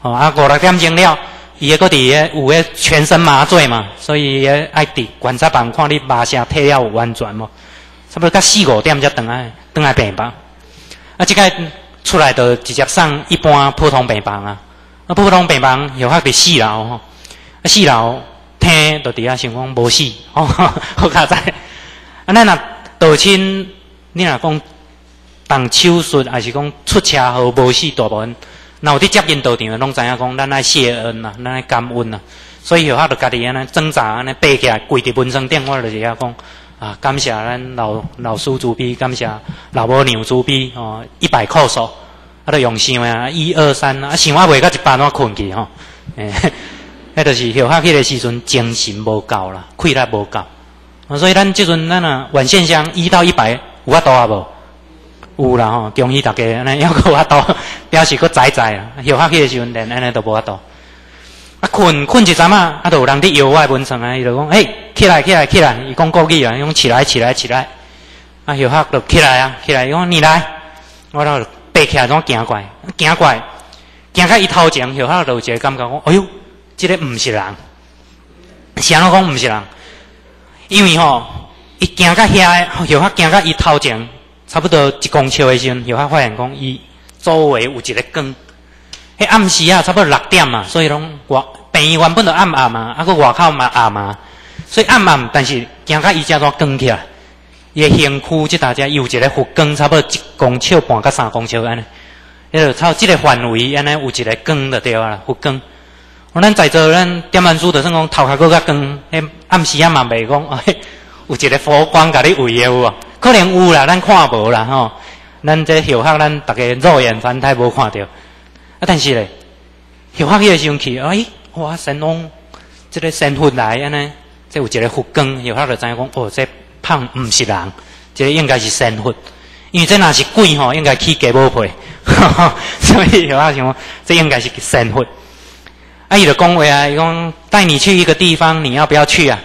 哦，啊，五六点钟了，伊个搁伫个有个全身麻醉嘛，所以个爱伫观察房看你麻声退了有完全无？差不多到四五点才倒来，倒来病房。啊，即个出来就直接上一般普通病房啊。啊，普通病房后学伫四楼吼，啊，四楼。听，就伫遐想讲无死，吼，好卡在。啊，咱若道亲，你若讲动手术，还是讲出车祸无死，大部分，那有伫接应道场，拢知影讲，咱爱谢恩呐，咱爱感恩呐。所以后下就家己安尼挣扎，安尼爬起来，跪伫门床顶，我就是遐讲啊，感谢咱老老师主笔，感谢老母娘主笔哦，一百叩首，啊，都用想啊，一二三啊，想啊，袂到一半我困去吼，诶。迄就是休克去的时阵，精神无够啦，气力无够。所以咱即阵咱啊，晚现象一到一百有法度啊无？有啦吼，恭喜大家，安尼还佫法度，表示佫在在啦。休克去的时阵连安尼都无法度。啊，困困一阵啊，啊，都有人伫摇我诶门床啊，伊就讲，嘿，起来起来起来，伊讲国语啊，伊讲起来起来起来。啊，休克就起来啊，起来，伊讲你来，我就爬起来，怎行过来，行过来，行到伊头前，休克就有一个感觉讲，哎哟。即个毋是人，谁人讲毋是人？因为吼，伊行到遐，后发行到伊头前，差不多一公尺的时阵，后发发现讲伊周围有一个光。迄暗时啊，差不多六点嘛，所以拢外病院原本就暗暗嘛，啊个外口嘛暗嘛，所以暗暗，但是行到伊遮都光起来。伊的身躯即大家有一个佛光，差不多一公尺半到三公尺安尼，迄个超即个范围安尼有一个光就对啊，佛光。咱在座咱点完书，就算讲头壳搁较光，迄暗时啊嘛袂讲，有一个佛光甲你围的有无？可能有啦，咱看无啦吼。咱这后学咱逐个肉眼凡胎无看到。啊，但是咧，后学迄个时去，哎，哇，神龙，这个神佛来安尼，这有一个佛光，后学就知影讲，哦，这胖毋是人，这应该是神佛，因为这若是鬼吼，应该起鸡母皮，所以后学想，这应该是神佛。啊，伊就讲话啊，伊讲带你去一个地方，你要不要去啊？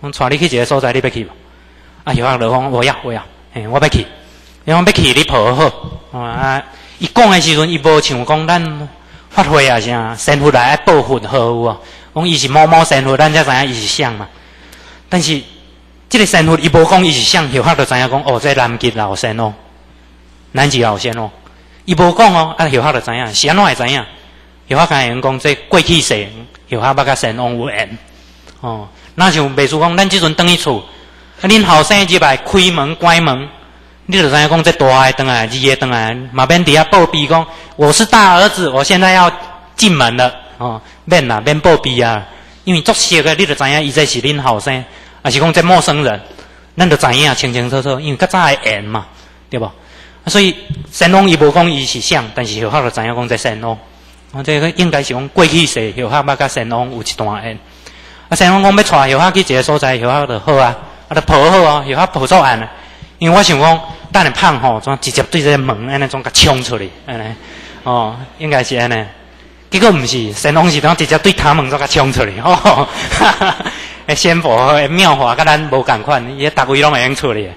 我带你去一个所在，你要去无？啊，有啊，就讲我要，我要，嘿，我要去。伊讲要去，你抱好。啊，伊讲的时阵，伊无像讲咱发挥啊，啥神父来保护好有啊？讲伊是某某神父，咱才知影伊是啥嘛。但是，这个神父伊无讲伊是像，后下就知影讲哦，这南极老仙哦，南极老仙哦，伊无讲哦，啊，后下就知影，是安怎会知影？有法讲员讲，这过去世，有法捌甲神王有缘。哦，那像秘书讲，咱即阵等于厝，啊，恁后生入来开门关门，你就知影讲，这大个等来，二个等来，马边底下报逼讲，我是大儿子，我现在要进门了。哦，免啦，免报逼啊，因为作息个，你就知影，伊这是恁后生，啊是讲这陌生人，咱就知影清清楚楚，因为较早个缘嘛，对不？所以神王伊无讲伊是像，但是后下就知影讲这神王。我这个应该是讲过去世，后下捌甲神王有一段缘。啊，神王讲要带后下去一个所在，后下就好啊，啊，就抱好啊，后下抱作案啊。因为我想讲，等下胖吼，怎直接对这个门安尼种甲冲出去，安尼哦，应该是安尼。结果毋是，神龙是怎直接对他门做甲冲出去，吼，哈哈。诶，仙佛诶妙法甲咱无共款，伊逐位拢会用出去。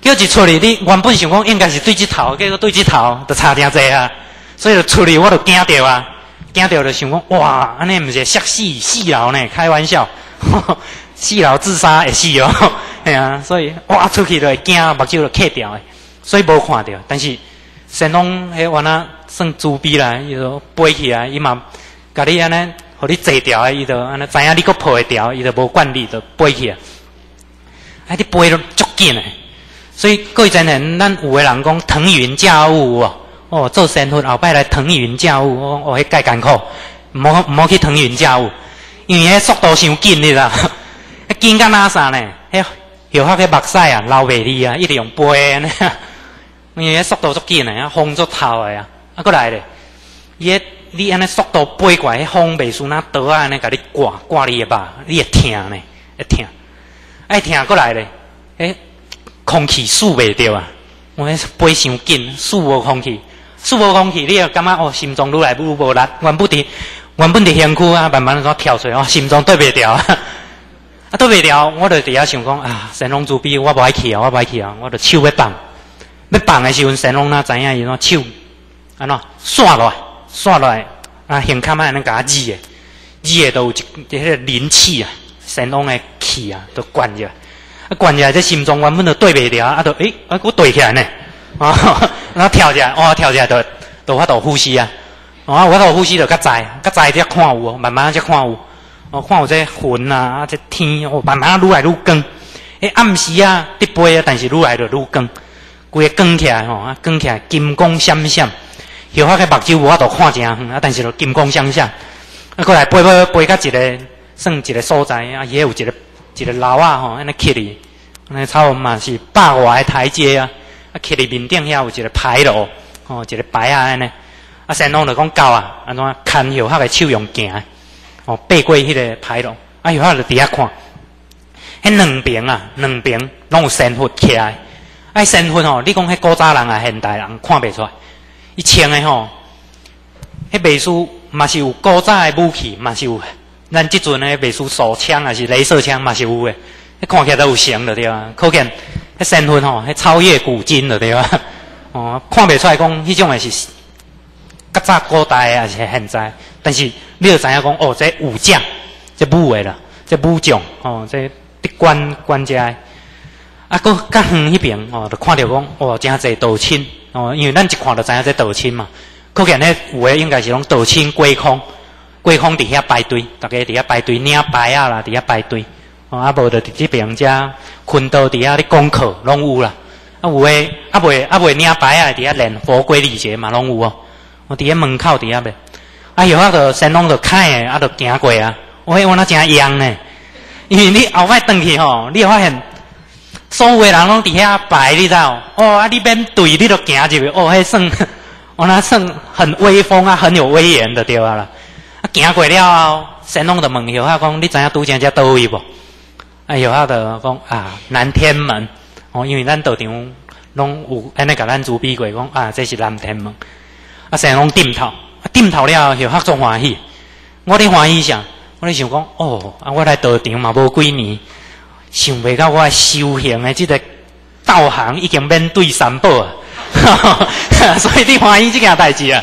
叫一出去，你原本想讲应该是对即头，结果对即头，就差点济啊。所以就出去我就惊着啊，惊着就想讲哇，安尼毋是吓死死老呢？开玩笑，死老自杀会死哦，系啊，所以哇出去就会惊，目睭都刻掉诶，所以无看到。但是神龙迄原来算自闭啦，伊就飞起来，伊嘛甲你安尼，互你坐掉诶，伊就安尼知影你阁抱会掉，伊就无惯例就飞起来，啊，你飞得足紧诶，所以各位真人，咱有诶人讲腾云驾雾哦。哦，做神父后摆来腾云驾雾，我我迄介艰苦，毋好毋好去腾云驾雾，因为迄速度伤紧你啦，紧干哪啥呢？迄后发迄目屎啊，流袂离啊，一直用背安尼，因为迄速度足紧诶，风足透诶啊，啊过来咧，伊迄你安尼速度飞过来，迄风袂输那刀啊安尼甲你刮刮你诶吧，你会疼呢，会疼，爱疼过来咧，诶，空气输袂着啊，我迄飞伤紧，输无空气。输无空气，你又感觉哦，心脏愈来愈无力。原不伫原本伫乡区啊，慢慢怎跳出来，哦，心中对袂着啊，啊对袂调，我就伫遐想讲啊，神龙主笔我无爱去啊，我无爱去啊，我就手要放，要放的时阵，神龙哪知影伊怎手安怎散落来，散落来啊，胸坎啊安尼甲我挤的，挤的都有一迄个灵气啊，神龙的气啊，都灌入，啊灌入来，这心中原本就对袂调，啊，都诶，啊，我对起来呢，啊，然后跳起来，哦，跳起来，都都法度呼吸啊。哦，我头呼吸就较在，较在才看有，慢慢才看有。哦，看有这云啊，啊这天哦，慢慢啊愈来愈光。诶，暗时啊，伫飞啊，但是愈来愈愈光，规个光起来吼，啊光起来金光闪闪。有遐个目睭无法度看正远啊，但是就金光闪闪。啊，过来飞飞飞到一个算一个所在啊，也有一个一个楼啊吼，安尼起哩，安尼差不多嘛是百外个台阶啊，啊起哩面顶遐有一个牌楼，哦，一个牌啊安尼。啊，神龙就讲狗啊，安怎牵摇下个手用行，哦，爬过迄个牌楼，啊，摇下就伫遐看，迄两边啊，两边拢有神佛起来，啊，神佛吼，你讲迄古早人啊，现代人看袂出来，伊穿的吼，迄秘书嘛是有古早的武器，嘛是有，咱即阵的秘书手枪啊是镭射枪嘛是有诶，迄看起来都有型了对啊，可见迄神佛吼，迄超越古今了对啊，哦，看袂出来讲迄种诶是。较早古代啊是现在，但是你要知影讲哦，这武将，这武的啦，这武将哦，这的官官家，啊，搁较远迄边哦，就看到讲哦，真济道亲哦，因为咱一看就知影这道亲嘛，可见咧有诶应该是拢道亲归空，归空伫遐排队，大家伫遐排队领牌啊啦，伫遐排队，哦，啊无就伫即边遮坤道伫遐咧讲课拢有啦，啊有诶，啊袂啊袂领牌啊，伫遐练佛规礼节嘛拢有哦。我伫遐门口伫遐呗，啊有啊个神龙就开诶，啊就行过啊，我迄我那真样呢，因为你后摆转去吼，你会发现所有诶人拢伫遐排，你知道？哦啊，你免对，你都行入去，哦，迄算我 那算很威风啊，很有威严的对啊啦。啊，行过了后，神龙就问有啊讲，你知影拄正只倒位无？啊有啊就讲啊南天门，哦，因为咱道场拢有安尼甲咱主比过，讲啊这是南天门。啊，成龙点头，点头了又合作欢喜。我咧欢喜啥？我咧想讲，哦，啊，我来道场嘛无几年，想袂到我修行的这个道行已经面对三宝啊，所以你欢喜这件代志啊。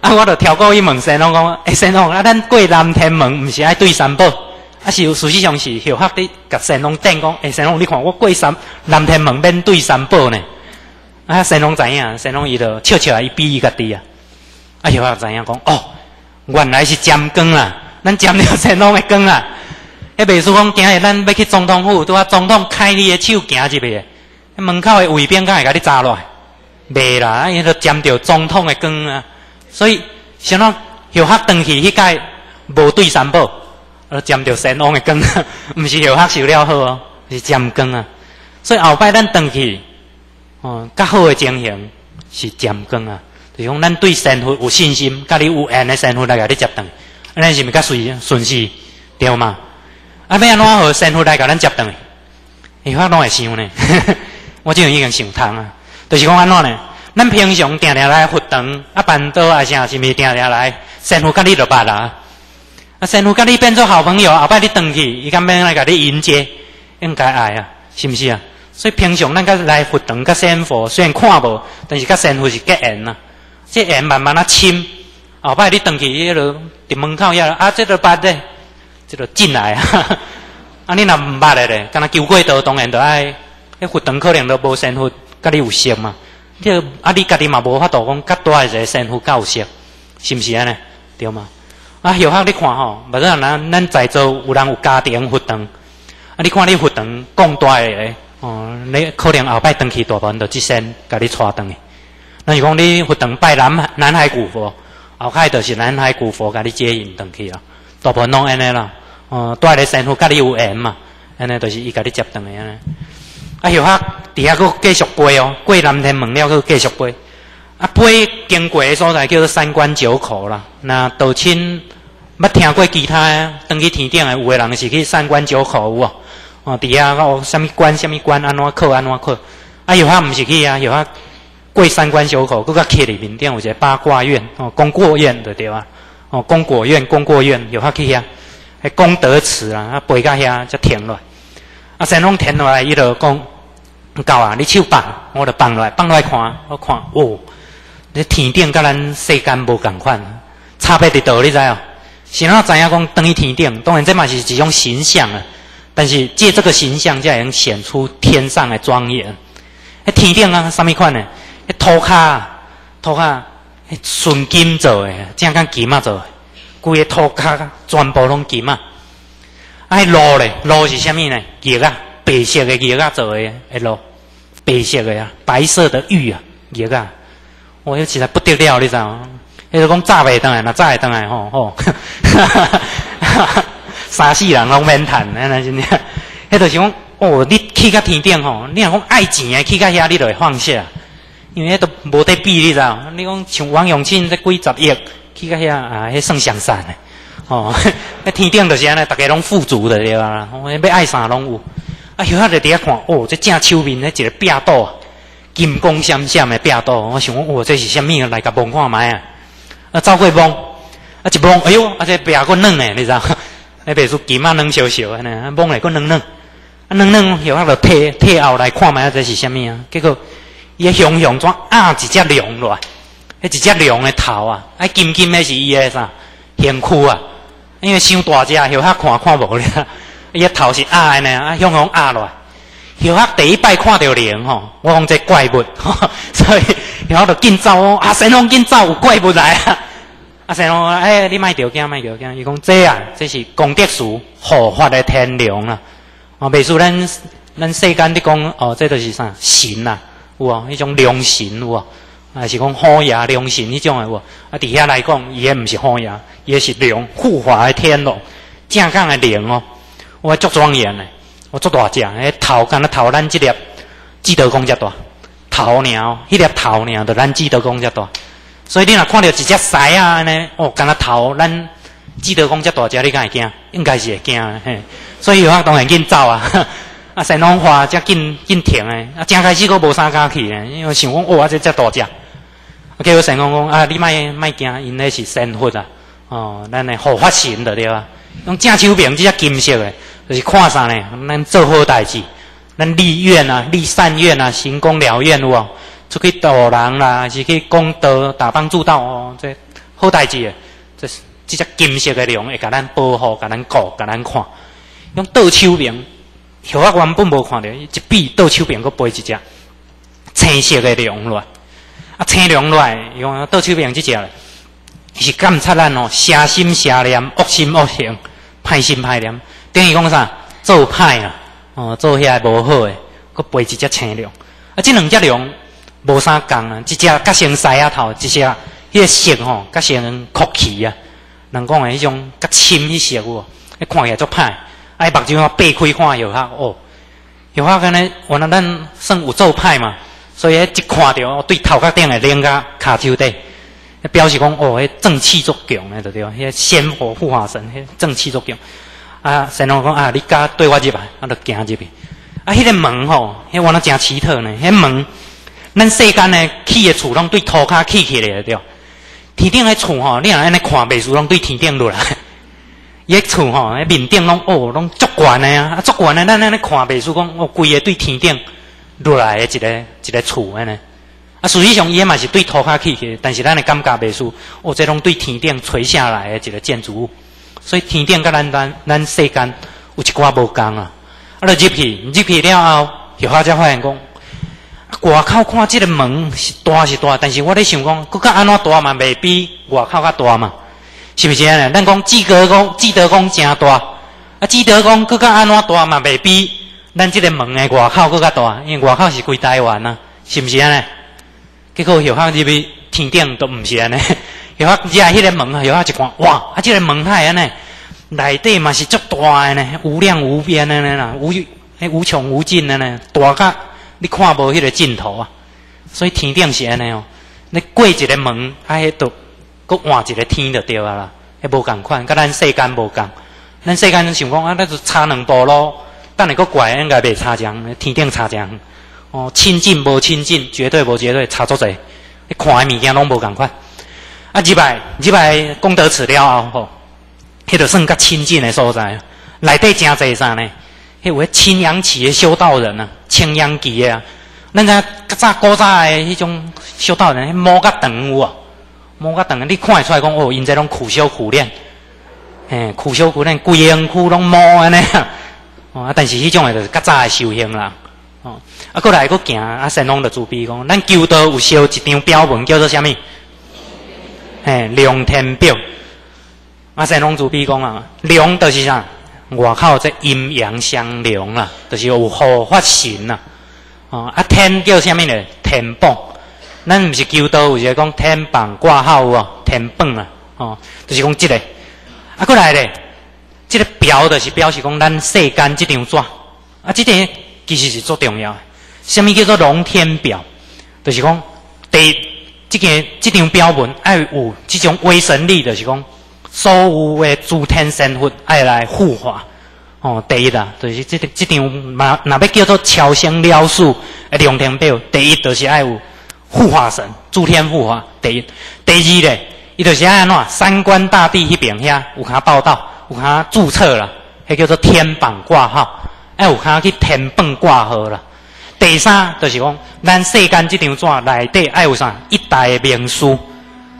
啊，我就跳过去问神龙讲，诶，神龙啊，咱过南天门，毋是爱对三宝，啊是事实上是后黑的甲神龙顶讲，诶，神龙你看我过三南天门面对三宝呢。啊，神龙知影？神龙伊就笑笑啊，伊比伊家己啊。啊，后啊知影讲哦，原来是尖光啊，咱尖了神龙的光啊。迄秘书讲今日咱要去总统府，拄啊总统开你的手行入去，门口的卫兵敢会甲你砸落来？袂啦，伊都占着总统的光啊。所以，想到后黑登去迄届无对三宝，而占着神龙的光，毋是后黑修了好哦，是占光啊。所以后摆咱登去。哦，较好的情形是占光啊，就是讲咱对神佛有信心，甲你有缘的神佛来甲你接顿，安尼是毋是较顺顺势对吗？啊，要安怎好神佛来甲咱接顿？伊发拢会想呢，我即样已经想通啊，就是讲安怎呢？咱平常定定来佛堂啊，办桌啊啥，是毋是定定来神佛甲你就捌啦？啊，神佛甲你变做好朋友，后摆你转去，伊敢免来甲你迎接？应该爱啊，是毋是啊？所以平常咱甲来佛堂、甲仙佛，虽然看无，但是甲仙佛是结缘呐。这缘慢慢啊深，后摆你转去迄落伫门口遐啊，这个捌咧，这个进来啊。啊，你若毋捌咧咧，敢若求过道，当然着爱。迄佛堂可能都无仙佛甲你有熟嘛。这啊，你家己嘛无法度讲甲大一个仙佛较有熟，是毋是安尼？对吗？啊，后下你看吼，无论咱咱在座有人有家庭佛堂，啊，你看你佛堂讲大个。哦，你可能后摆登去大门就即先甲你带登去。那是讲你佛堂拜南南海古佛，后开就是南海古佛甲你接引登去啊。大部分拢安尼啦。哦，带来神佛甲你有缘嘛，安尼就是伊甲你接登去安尼。啊，后下底下佫继续背哦，过南天门了佫继续背。啊，背经过的所在叫做三关九口啦。那道亲捌听过其他登去天顶的，有的人是去三关九口有哦。哦，底下哦，什么关什么关，安怎考安怎考？啊，有遐毋是去啊，有遐过三关小口，搁较起里面顶有一个八卦院哦，功过院就对啊。哦，功果院、功过院有法去遐，迄功德池啊，啊背到遐才停落。啊，神龙停落来，伊就讲，够啊，你手放，我就放落来，放落来看，我看，哦，你天顶甲咱世间无共款，差别伫倒，你知哦？是咱知影讲，登去天顶，当然这嘛是一种形象啊。但是借这个形象，才能显出天上的庄严。迄天顶啊，啥物款呢？迄土骹，土骹，迄纯金做的，正讲金啊做，规个土骹全部拢金啊。啊，迄路咧，路是虾米呢？玉啊，白色的玉啊做的，迄路，白色的啊，白色的玉啊，玉啊。我迄实在不得了，你知道？迄个讲炸袂当来，那炸会当来吼吼。三世人拢免谈，安尼真正，迄著是讲，哦，你去到天顶吼，你若讲爱钱诶，去到遐你著会放下，因为迄都无得比，你知道？你讲像王永庆这几十亿去到遐啊，迄算上善诶，哦，迄天顶著是安尼，逐个拢富足的对啊，要爱啥拢有。啊，后下就伫遐看，哦，这正手面迄一个壁刀，金光闪闪诶壁刀，我想讲，哦，这是虾米？来甲摸看觅啊？啊，走过摸，啊一摸，哎哟，啊这壁佫软诶，你知道？那别说金啊软小小安尼，啊摸来佫软软，啊软软，有法就退退后来看觅这是虾米啊？结果伊熊熊怎啊一只龙落，迄一只龙的头啊，啊金金的是伊的啥身躯啊？因为伤大只，有遐看看无咧，伊个头是压的呢，啊熊熊压落，有遐第一摆看到龙吼，我讲这怪物，吼 所以有遐就紧走哦，啊神龙紧走，有怪物来啊！啊！神龙啊！哎，你卖条件，卖条件。伊讲这啊，这是功德树护法的天龙啊！哦，袂输咱咱世间的讲哦，这都是啥神啊？有哦，迄种龙神有哦，还是讲虎爷龙神迄种的有？啊，底下来讲，伊也毋是虎爷，伊是龙护法的天龙，正港的龙哦，我足庄严的，我足大只，诶，头敢那头咱即粒积德公遮大，头鸟，迄粒头鸟，就咱积德公遮大。所以你若看到一只狮啊，呢哦，敢若头，咱记得讲遮大只，你敢会惊？应该是会惊嘿。所以有法当然紧走啊，啊，神龙花则紧紧停诶，啊，正开始佫无啥敢去诶，因为想讲哦，啊，这遮大只。结果神龙讲啊，你莫莫惊，因那是神佛啊，哦，咱诶护法神的对啊？用正手柄即只金色诶，就是看啥呢？咱做好代志，咱立愿啊，立善愿啊，行功了愿有无？出去度人啦，是去功德、打帮助到哦，这好代志诶。这是这只金色诶龙会甲咱保护、甲咱顾、甲咱看。用倒手柄，后啊原本无看到，一比倒手边，佫背一只青色的龙来。啊，青龙来，用倒手柄这只是监察咱哦，邪心邪念、恶心恶行、歹心歹念。等于讲啥？做歹啊，哦，做遐无好诶，佫背一只青龙。啊，这两只龙。无啥共啊，一只较像狮仔头，一只迄个色吼较像酷奇啊。人讲诶，迄种较深迄色有，迄看起来足歹。啊，目睭啊掰开看有哈哦，有哈可能原来咱算有做派嘛，所以一看着对头壳顶的脸甲骹手底，表示讲哦，迄正气足强诶，对对？迄仙火护法神，迄正气足强。啊，神龙讲啊，你甲对我入来，啊，就行入去。啊，迄个门吼，迄原来真奇特呢，迄门。咱世间呢起的厝拢对涂骹起起来对，天顶的厝吼，你若安尼看，袂输拢对天顶落来。伊厝吼，面顶拢哦，拢足悬的啊，足悬的，咱安尼看袂输讲哦，规个对天顶落来的一个一个厝安尼。啊，实际上伊嘛是对涂骹起起，但是咱的感觉袂输哦，这拢对天顶垂下来的一个建筑物。所以天顶甲咱咱咱世间有一寡无共啊。啊，入去入去了后，后下才发现讲。外口看即个门是大是大，但是我咧想讲，佫较安怎大嘛？未比外口较大嘛？是毋是安尼？咱讲志德宫，志德宫真大，啊，志德宫佫较安怎大嘛？未比咱即个门诶外口佫较大，因为外口是规台湾啊，是毋是安尼？结果后口入去天顶都毋是安尼，后口入迄个门，后口一看，哇！啊，即个门太安尼，内底嘛是足大诶呢，无量无边诶呢啦，无迄无穷无尽诶呢，大甲。你看无迄个尽头啊，所以天顶是安尼哦。你过一个门，啊，迄都搁换一个天就对啊啦，迄无共款，甲咱世间无共。咱世间想讲啊，那就差两步咯。等下搁怪应该袂差强，天顶差强。哦，亲近无亲近，绝对无绝对，差足济。你看的物件拢无共款。啊，入来入来功德祠了后吼，迄个算较亲近的所在，内底真济啥呢？迄位青阳旗的修道人啊，青阳旗的啊，咱个较早古早的迄种修道人，摸较长有啊，摸甲长，你看会出来讲哦，因这拢苦修苦练，嘿，苦修苦练，规身躯拢摸安尼 啊，哦，但是迄种的就是较早的修行啦。哦，啊，过来，佫行，啊，神龙的主笔讲，咱旧道有烧一张标文，叫做啥物？嘿，龙天表。啊，神龙主笔讲啊，龙就是啥？外口这阴阳相龙啦，就是有护法神啦。哦，啊，天叫啥物呢？天榜。咱毋是求道有一个讲天榜挂号哦，天榜啊，哦，就是讲即个。啊，过来咧，即个表就是表示讲咱世间即张纸，啊，即个。其实是足重要。什么叫做龙天表？就是讲，第这个这张标文爱有这种威神力，就是讲，所有的诸天神佛爱来护法。哦，第一啦，就是这这张嘛，若要叫做超生了数诶龙天表，第一就是爱有护法神，诸天护法。第一，第二咧，伊就是安怎？三观大帝迄边遐有他报道，有他注册啦，迄叫做天榜挂号。哎，有通去天榜挂号啦。第三就是讲，咱世间这张纸内底爱有啥？一代名书，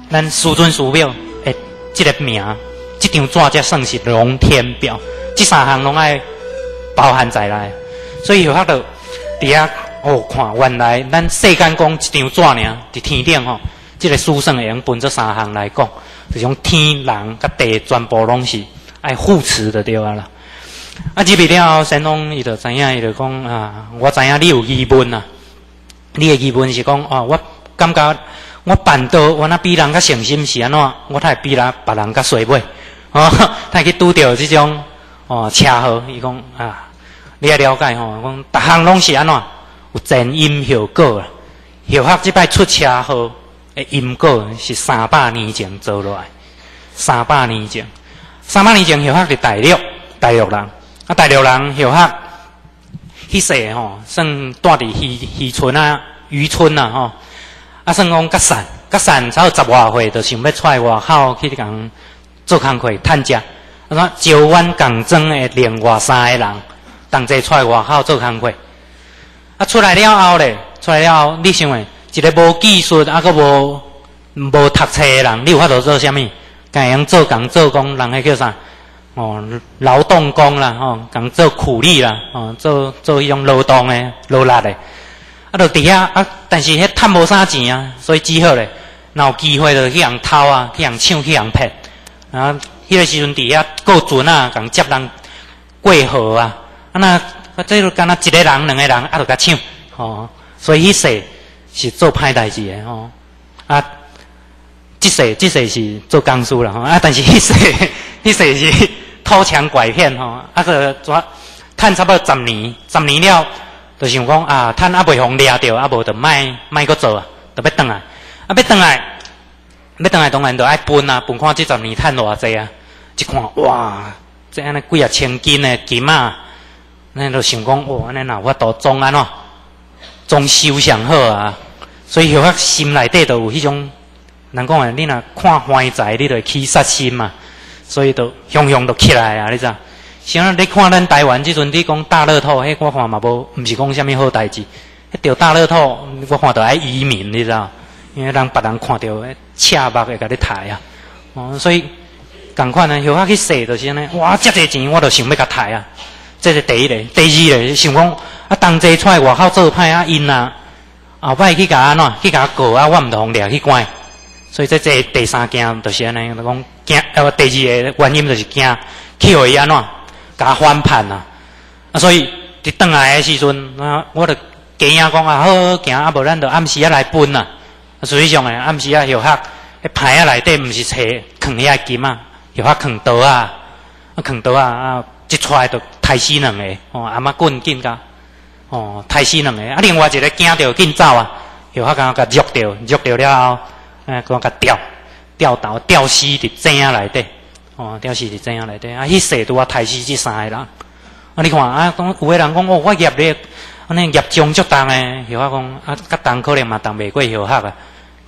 咱师尊师庙诶，这个名，这张纸才算是龙天表。这三项拢爱包含在内。所以有法度伫遐哦，看原来咱世间讲一张纸尔，伫天顶吼，这个书圣会用分做三项来讲，就种天人甲地全部拢是爱护持的对啊啦。啊，入去了后，神龙伊就知影，伊就讲啊，我知影你有疑问啊。你的疑问是讲哦，我感觉我办道，我那比人较诚心是安怎？我太比人别人较衰尾，哦，太去拄着这种哦车祸。伊讲啊，你也了解吼，讲逐项拢是安怎？有前因后果啊。后学即摆出车祸的因果是三百年前做落来，三百年前，三百年前后学是大陆，大陆人。啊，大陆人后客，迄世吼，算住伫渔渔村啊、渔村啊吼。啊，算讲较散，较散，才有十外岁，就想要出来外口去共做工课、趁食。啊，那招阮共装的另外三个人，同齐出来外口做工课。出来了后咧，出来了后，你想诶，一个无技术啊，个无无读册诶人，你有法度做啥物？会用做工做工，人迄叫啥？哦，劳动工啦，吼，讲做苦力啦，哦，做做迄种劳动诶，劳力诶，啊，就伫遐啊，但是迄趁无啥钱啊，所以只好咧，若有机会就去人偷啊，去人抢，去人骗，啊，迄个时阵伫遐过船啊，共接人过河啊，啊那，啊，这就敢若一个人、两个人啊，就甲抢，哦，所以迄世是做歹代志诶，吼，啊，即世即世是做工书啦，吼，啊，但是迄世 迄世是。偷抢拐骗吼，啊个抓趁差不多十年，十年了，就想讲啊，趁啊未互掠着，啊无就卖卖个做啊，就要转来，啊要转来，要转来当然就爱分啊，分看即十年趁偌济啊，一看哇，这安尼几啊千斤的金啊，那就想讲哇，安尼若法度装安怎，装修上好啊，所以后心内底都有迄种，人讲诶，你若看欢财，你就起杀心嘛。所以都雄雄都起来啊！你知？像你看咱台湾即阵，你讲大乐透，迄我看嘛无，毋是讲虾米好代志。迄条大乐透，我看到爱移民，你知？因为人别人看到，赤目会甲你抬啊！哦，所以共款呢，后下去说就是安尼，哇，遮济钱，我都想要甲抬啊！这是第一个，第二个想讲啊，同齐出来外口做歹啊，因啊，后摆去甲安怎，去甲告啊，我毋同掠去关。所以这这第三件就是安尼，就讲惊呃第二个原因就是惊去互伊安怎甲反叛啊！啊，所以伫倒来诶时阵，啊，我著惊讲啊，好好行啊，无咱著暗时啊来分啊。实际上诶，暗时啊，后客迄牌啊内底毋是找藏遐金啊，后客藏刀啊，啊藏刀啊啊，一出来著杀死两个哦，阿妈棍紧甲哦，杀死两个啊，另外一个惊着紧走啊，后客刚甲捉着，捉着了后。哎，讲甲吊吊倒吊死伫井内底，哦，吊死伫井内底。啊，迄世拄啊，太死即三个人。啊，你看啊，讲有个人讲哦，我业咧，安尼业重足重诶。有啊讲啊，甲重可能嘛重袂过后客啊，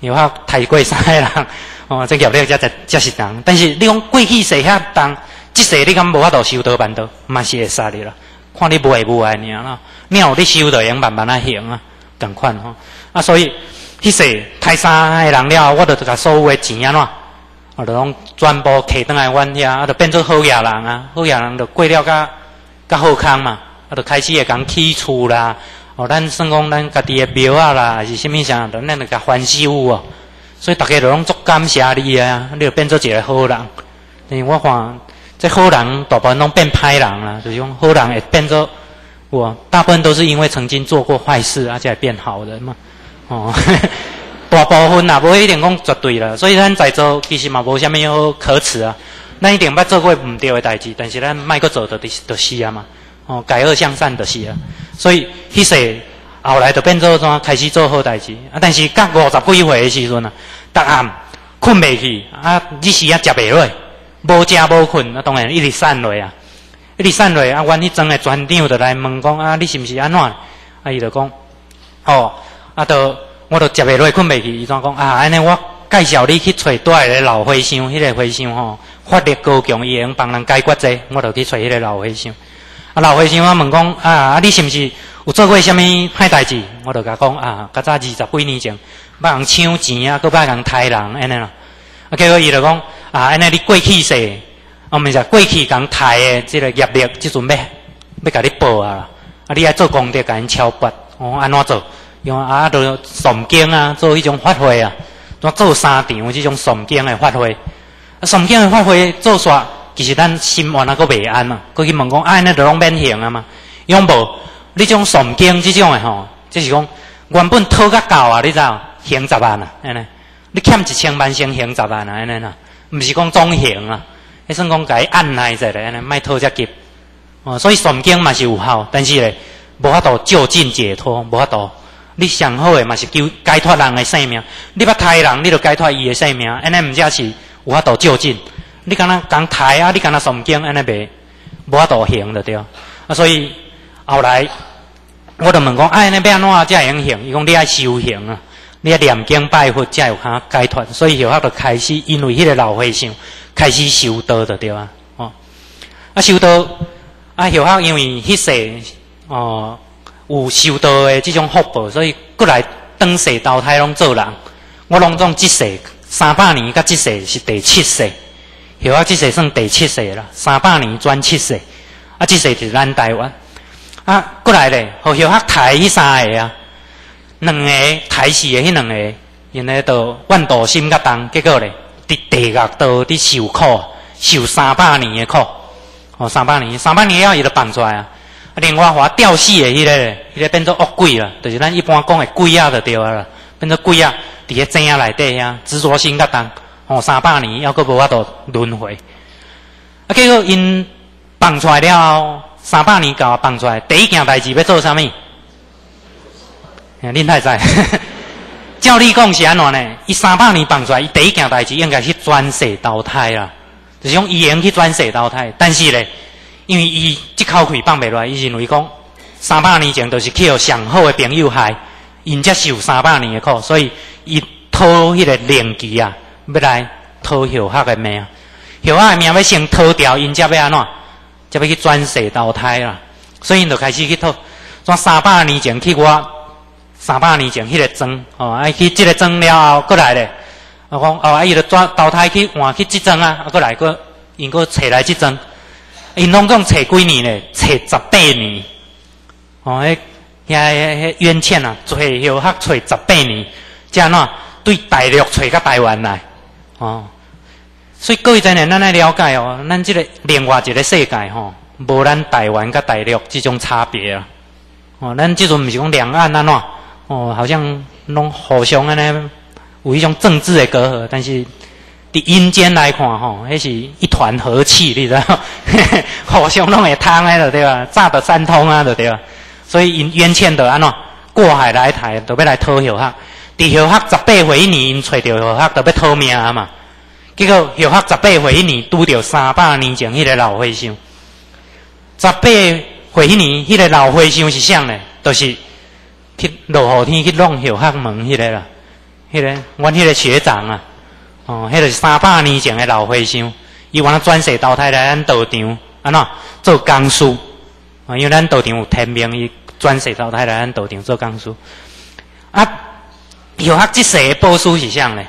后客太过三个人。哦，这业力才才才是重。但是你讲过去世遐重，即世你敢无法度修道办道，嘛是会杀你啦。看你无会无爱尔啦，你有你修道用慢慢啊行啊，共款吼。啊，所以迄世太三个人了，我著甲所有诶钱安怎，我著拢全部摕倒来阮遐，啊，著变做好野人啊，好野人著过了甲甲好康嘛，啊，著开始会讲起厝啦。哦，咱算讲咱家己诶庙啊啦，还是啥物啥，咱那个翻修哦。所以大家着拢足感谢你啊，你着变做一个好人。因为我看，这好人大部分拢变歹人啦，就是讲好人会变做，我大部分都是因为曾经做过坏事，而且变好人嘛。哦，大部分啊，无一定讲绝对啦。所以咱在座其实嘛无虾米好可耻啊。咱一定捌做过毋对的代志，但是咱莫搁做，就就是啊嘛。哦，改恶向善就是啊。所以迄世后来就变做怎开始做好代志啊！但是到五十几岁的时阵啊，逐暗困未去啊，日时啊食袂落，无食无困啊，当然一直散落啊，一直散落啊。阮迄阵的船长就来问讲啊，你是毋是安怎？啊，伊就讲哦，啊，都我都食袂落，困未去。伊怎讲啊？安尼我介绍你去找倒来个老和尚，迄个和尚吼，法力高强，伊会用帮人解决者，我就去找迄个老和尚。啊，老和尚我问讲啊，啊，你是毋是有做过虾物歹代志？我就甲讲啊，较早二十几年前，捌人抢钱啊，搁捌人杀人安尼啦。啊，结果伊就讲啊，安尼你过去世，我们是过去人杀的即个业力，即阵要要甲你报啊。啊，你爱做功德，甲因敲拔，哦，安怎做？用啊，就诵经啊，做迄种发挥啊，做做三场即种诵经的发挥。啊，诵经的发挥做煞。其实咱心愿啊，阁未安嘛，过去问讲，安尼就拢免行啊嘛。用无？你种诵经即种诶吼，即是讲原本讨较高啊，你知？行十万啊，安尼。你欠一千万先行十万啊，安尼啦。毋是讲总型啊，迄算讲甲伊按耐者咧，安尼莫讨遮急。哦，所以诵经嘛是有效，但是咧无法度就近解脱，无法度。你上好诶嘛是救解脱人诶性命，你捌杀人，你就解脱伊诶性命，安尼毋则是有法度就近。你敢若讲台啊？你敢若诵经安尼袂无法度行的对啊？所以后来我就问讲，安尼要安怎才会用行？伊讲你爱修行啊，你要念经拜佛才有通解脱。所以后来就开始因为迄个老和尚开始修道的对啊？哦，啊修道啊后来因为迄世哦有修道的即种福报，所以过来当世投胎拢做人。我拢总即世三百年，甲即世是第七世。后啊，即世算第七世啦，三百年转七世，啊，即世是咱台湾，啊，过来咧，和后啊台迄三个啊，两个台死的迄两个，因咧都万道心较重，结果咧，伫地狱都伫受苦，受三百年的苦，哦，三百年，三百年了伊就放出来啊，另外话吊死的迄个，迄个变做恶鬼啦，就是咱一般讲的鬼啊，就对啊啦，变做鬼啊，伫个井内底遐，执着心较重。哦，三百年还阁无法度轮回，啊！结果因放出来了，三百年我放出来，第一件代志要做啥物？恁太知，照你讲是安怎呢？伊三百年放出来，伊第一件代志应该是转世投胎啦，就是用语言去转世投胎。但是咧，因为伊即口气放袂落来，伊认为讲三百年前都是去互上好的朋友害，因才受三百年的苦，所以伊讨迄个灵机啊。要来讨后黑的命，后黑的命要先讨掉，因才要安怎？才要去转世投胎啦。所以因就开始去讨。从三百年前去我，三百年前迄个庄哦，啊去即个庄了后，过来咧。我讲哦，啊伊就转投胎去换去即庄啊，啊过来个因个找来即庄，因拢共找几年咧？找十八年。哦，迄遐遐遐冤欠啊，找后黑找十八年，即安怎对大陆找到台湾来。哦，所以各位真诶，咱来了解哦，咱即个另外一个世界吼，无咱台湾甲大陆即种差别啊。哦，咱即阵毋是讲两岸安怎，哦，好像拢互相安尼有一种政治的隔阂，但是伫阴间来看吼，迄是一团和气，你知道？互相拢会通诶，就对吧？炸得三通啊，就对吧？所以因冤欠的安怎过海来台，都要来讨后哈。伫后黑十八岁年，因找着后黑，都要讨命啊嘛。结果后黑十八岁年，拄着三百年前迄个老和尚。十八岁年，迄个老和尚是啥呢？就是去落雨天去弄后黑门迄个啦。迄个，阮迄个学长啊，哦，迄个是三百年前的老和尚，伊原来转世投胎来咱道场，安怎做工师？啊，因为咱道场有天命，伊转世投胎来咱道场做工师。啊，有学即世的报书是啥呢？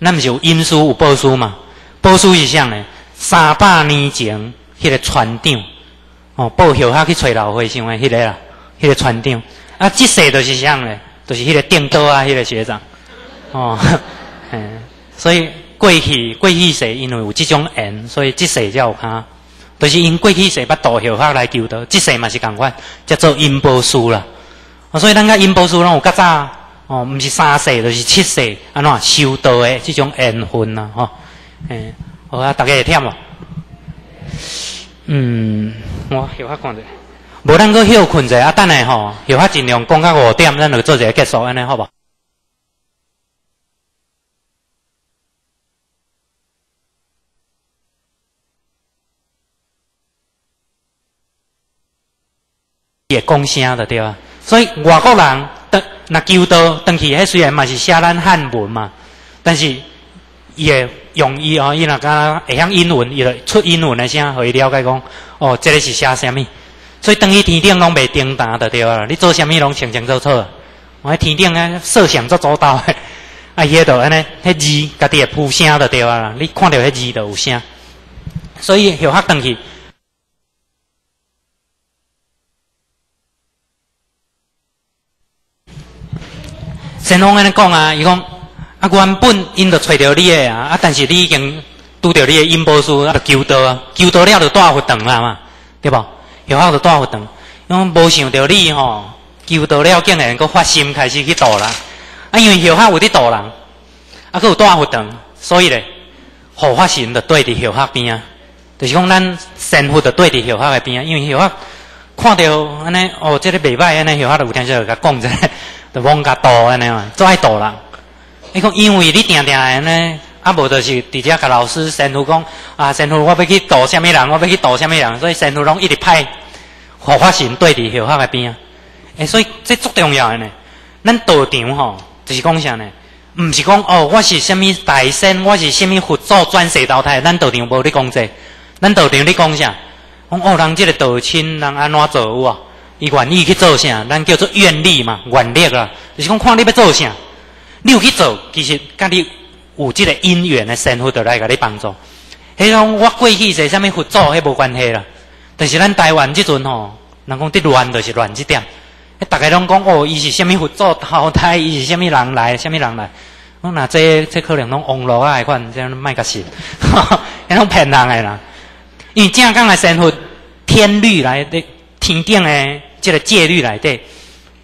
咱毋是有阴书有报书嘛？报书是啥呢？三百年前迄个船长，哦，报后学去找老和尚的迄个啦，迄个船长。啊，即世就是啥咧？就是迄个电刀啊，迄个学长。哦，嗯，所以过去过去世因为有即种缘，所以即世才有卡。就是因过去世捌度后学来求道，即世嘛是共款，叫做因报书啦。啊所以咱甲因报书拢有较早，哦，毋是三世，就是七世，安怎修道的即种缘分啦，吼。嗯，好啊，大家会忝无？嗯，我后下看者，无咱搁休困者啊，等下吼，后下尽量讲到五点，咱就做一个结束，安尼好无？也讲声的对啊，所以外国人当那求道，当去迄虽然嘛是写咱汉文嘛，但是也用伊哦，伊若敢会晓英文，伊就出英文的声，互伊了解讲哦，这个是写啥物。所以当伊天顶拢袂叮当的对啊，你做啥物拢清清楚楚。我喺天顶啊，摄像做做到的，啊，伊迄度安尼，迄字家己会铺声的对啊，你看到迄字就有声。所以后学当去。神龙安尼讲啊，伊讲啊，原本因着找着你诶啊，啊，但是你已经拄着你诶阴波书啊，着求道啊，求道了着带佛堂啦嘛，对无？后后着带佛堂，因为无想着你吼，求道了竟然佫发心开始去度人，啊，因为后后有伫度人，啊，佫有带佛堂，所以咧，护法神着对伫后后边啊，就是讲咱神佛着对伫后后诶边啊，因为后后看到安尼哦，即个袂歹安尼，后后着有听就甲讲者。就往家度安尼嘛，做爱度人。伊讲，因为你定定安尼，啊无就是直接甲老师神父讲，啊神父我要去度虾米人，我要去度虾米人，所以神父拢一直派护法神对伫后下个边啊。诶，所以这足重要诶呢。咱道场吼，就是讲啥呢？毋是讲哦，我是虾米大仙，我是虾米佛祖转世投胎，咱道场无咧讲？这。咱道场咧讲？啥？讲？哦，人即个道亲人安怎做有啊？伊愿意去做啥，咱叫做愿力嘛，愿力啊，就是讲？看你要做啥，你有去做，其实甲你有即个因缘的神佛就来甲你帮助。迄种我过去是啥物佛祖，迄无关系啦。但是咱台湾即阵吼，人讲伫乱就是乱即点。迄大家拢讲哦，伊是啥物佛祖投胎，伊是啥物人来，啥物人来。我那这这可能拢网络啊，款这样卖个信，迄种骗人诶啦。因为正讲诶神佛天律来的天顶诶。即个戒律内底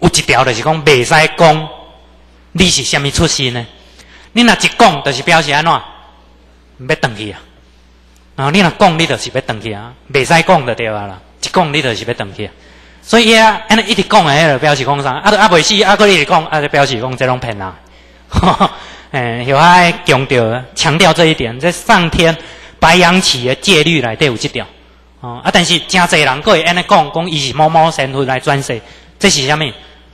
有一条，就是讲袂使讲你是虾米出身呢？你若一讲，就是表示安怎要断去啊！然后你若讲，你就是要断去啊！袂使讲就对啊啦，一讲你就是要断去啊！所以啊，安尼一直讲诶，就表示讲啥？啊，都啊袂死，啊，佫一直讲，啊，就表示讲这种骗人。诶，有爱强调强调这一点，在上天白羊起的戒律内底有一条。哦啊！但是真侪人佫会安尼讲，讲伊是某某神父来转世，这是啥物？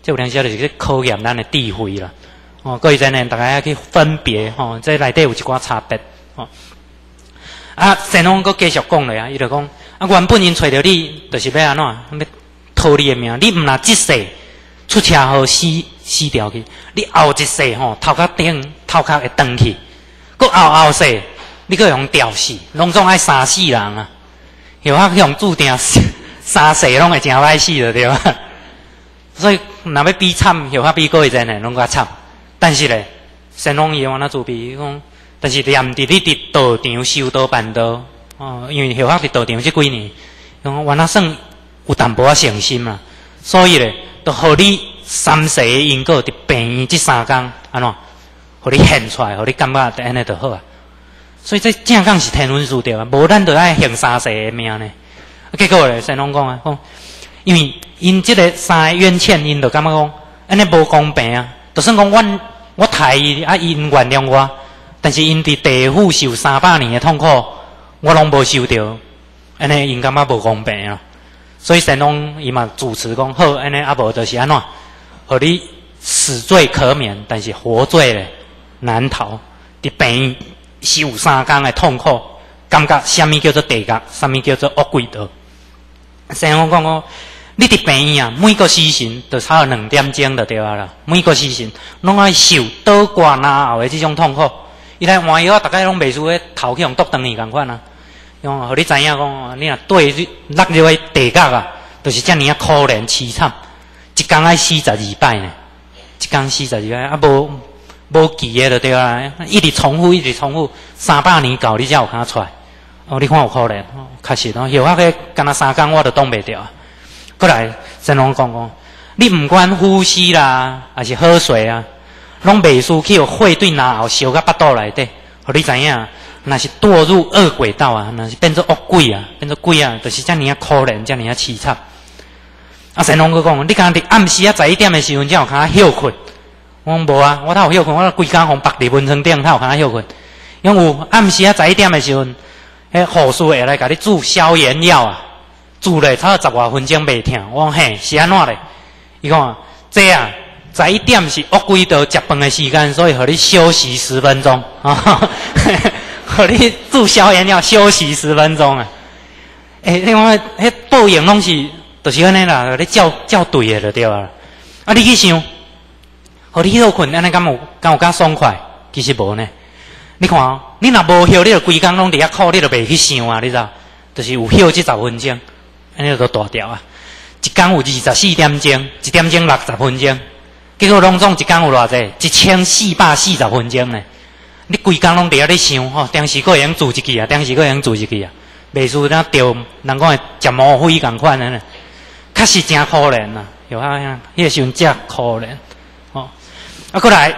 这有当时就是去考验咱的智慧啦。哦，各位在呢，大家要去分别吼，这内底有一寡差别。哦，啊，神龙佫继续讲了啊，伊就讲啊，原本因找着你，就是要安怎？要讨你的命。你毋若即世出车祸死死掉去，你后一世吼头壳顶头壳会断去，佫后后世你佫用吊死，拢总爱杀死人啊！有啊，用注定三世拢会真歹死的对吧？所以若要比惨，有啊比过一阵呢，拢较惨。但是咧，神龙爷往那做比讲，但是念伫你伫道场修道办道哦，因为有啊伫道场即几年，讲往那算有淡薄仔诚心嘛，所以咧，都互你三世的因果伫病院即三工安怎，互你现出来，互你感觉得安尼就好啊。所以这正讲是天文数对啊，无咱就爱行三世的命呢。结果咧，神龙讲啊，讲因为因即个三冤欠，因就感觉讲安尼无公平啊。就算讲阮我太伊啊，伊毋原谅我，但是因伫地府受三百年的痛苦，我拢无受着，安尼因感觉无公平啊。所以神龙伊嘛主持讲好，安尼啊无就是安怎，互你死罪可免，但是活罪咧难逃，伫病。是有三工的痛苦，感觉什么叫做地狱，什么叫做恶鬼道。神龙讲讲，你伫病院啊，每个时辰都差两点钟就对啊啦，每个时辰拢爱受倒挂那后的这种痛苦。伊来换药，大概拢袂输咧头去用剁断去共款啊。用，互你知影讲，你若对落入去地角啊，就是遮尔啊可怜凄惨，一工爱四十二摆呢，一工四十二摆啊，无无记诶就对啊，一直重复，一直重复，三百年到你才有看出来。哦，你看有可怜，确实哦，后下个干那三工我都挡袂掉。过来，神龙讲讲，你毋管呼吸啦，还是喝水啊，拢袂输去血对脑后烧到腹肚内底，互你知影。那是堕入恶轨道啊，那是变做恶鬼啊，变做鬼啊，就是遮尔啊可怜，遮尔啊凄惨。啊，神龙哥讲，你讲伫暗时啊十一点的时阵，才有看休困。我讲无啊，我头有休困，我规工互绑伫蚊床顶，才有看休困。因为有暗时啊十一点的时阵，迄护士会来甲你注消炎药啊，住咧差十外分钟袂疼。我讲嘿，是安怎咧？伊讲这啊，十一点是恶鬼道食饭的时间，所以互你休息十分钟啊。互你注消炎药，休息十分钟啊！诶，另外，迄报应拢是，就是安尼啦，你叫叫对诶就对啊。啊，你去想，互你休困，安尼敢有敢有较爽快？其实无呢。你看哦，你若无休，你就规工拢伫遐哭，你就袂去想啊，你知？就是有休即十分钟，安尼都大条啊。一工有二十四点钟，一点钟六十分钟，结果拢总一工有偌济？一千四百四十分钟呢。你规工拢伫遐咧想吼，当时个会用做一记啊，当时个会用做一记啊，袂输那钓人讲诶食魔灰共款诶呢，确实真可怜呐，有啊，迄个时阵真可怜，哦，啊，过来，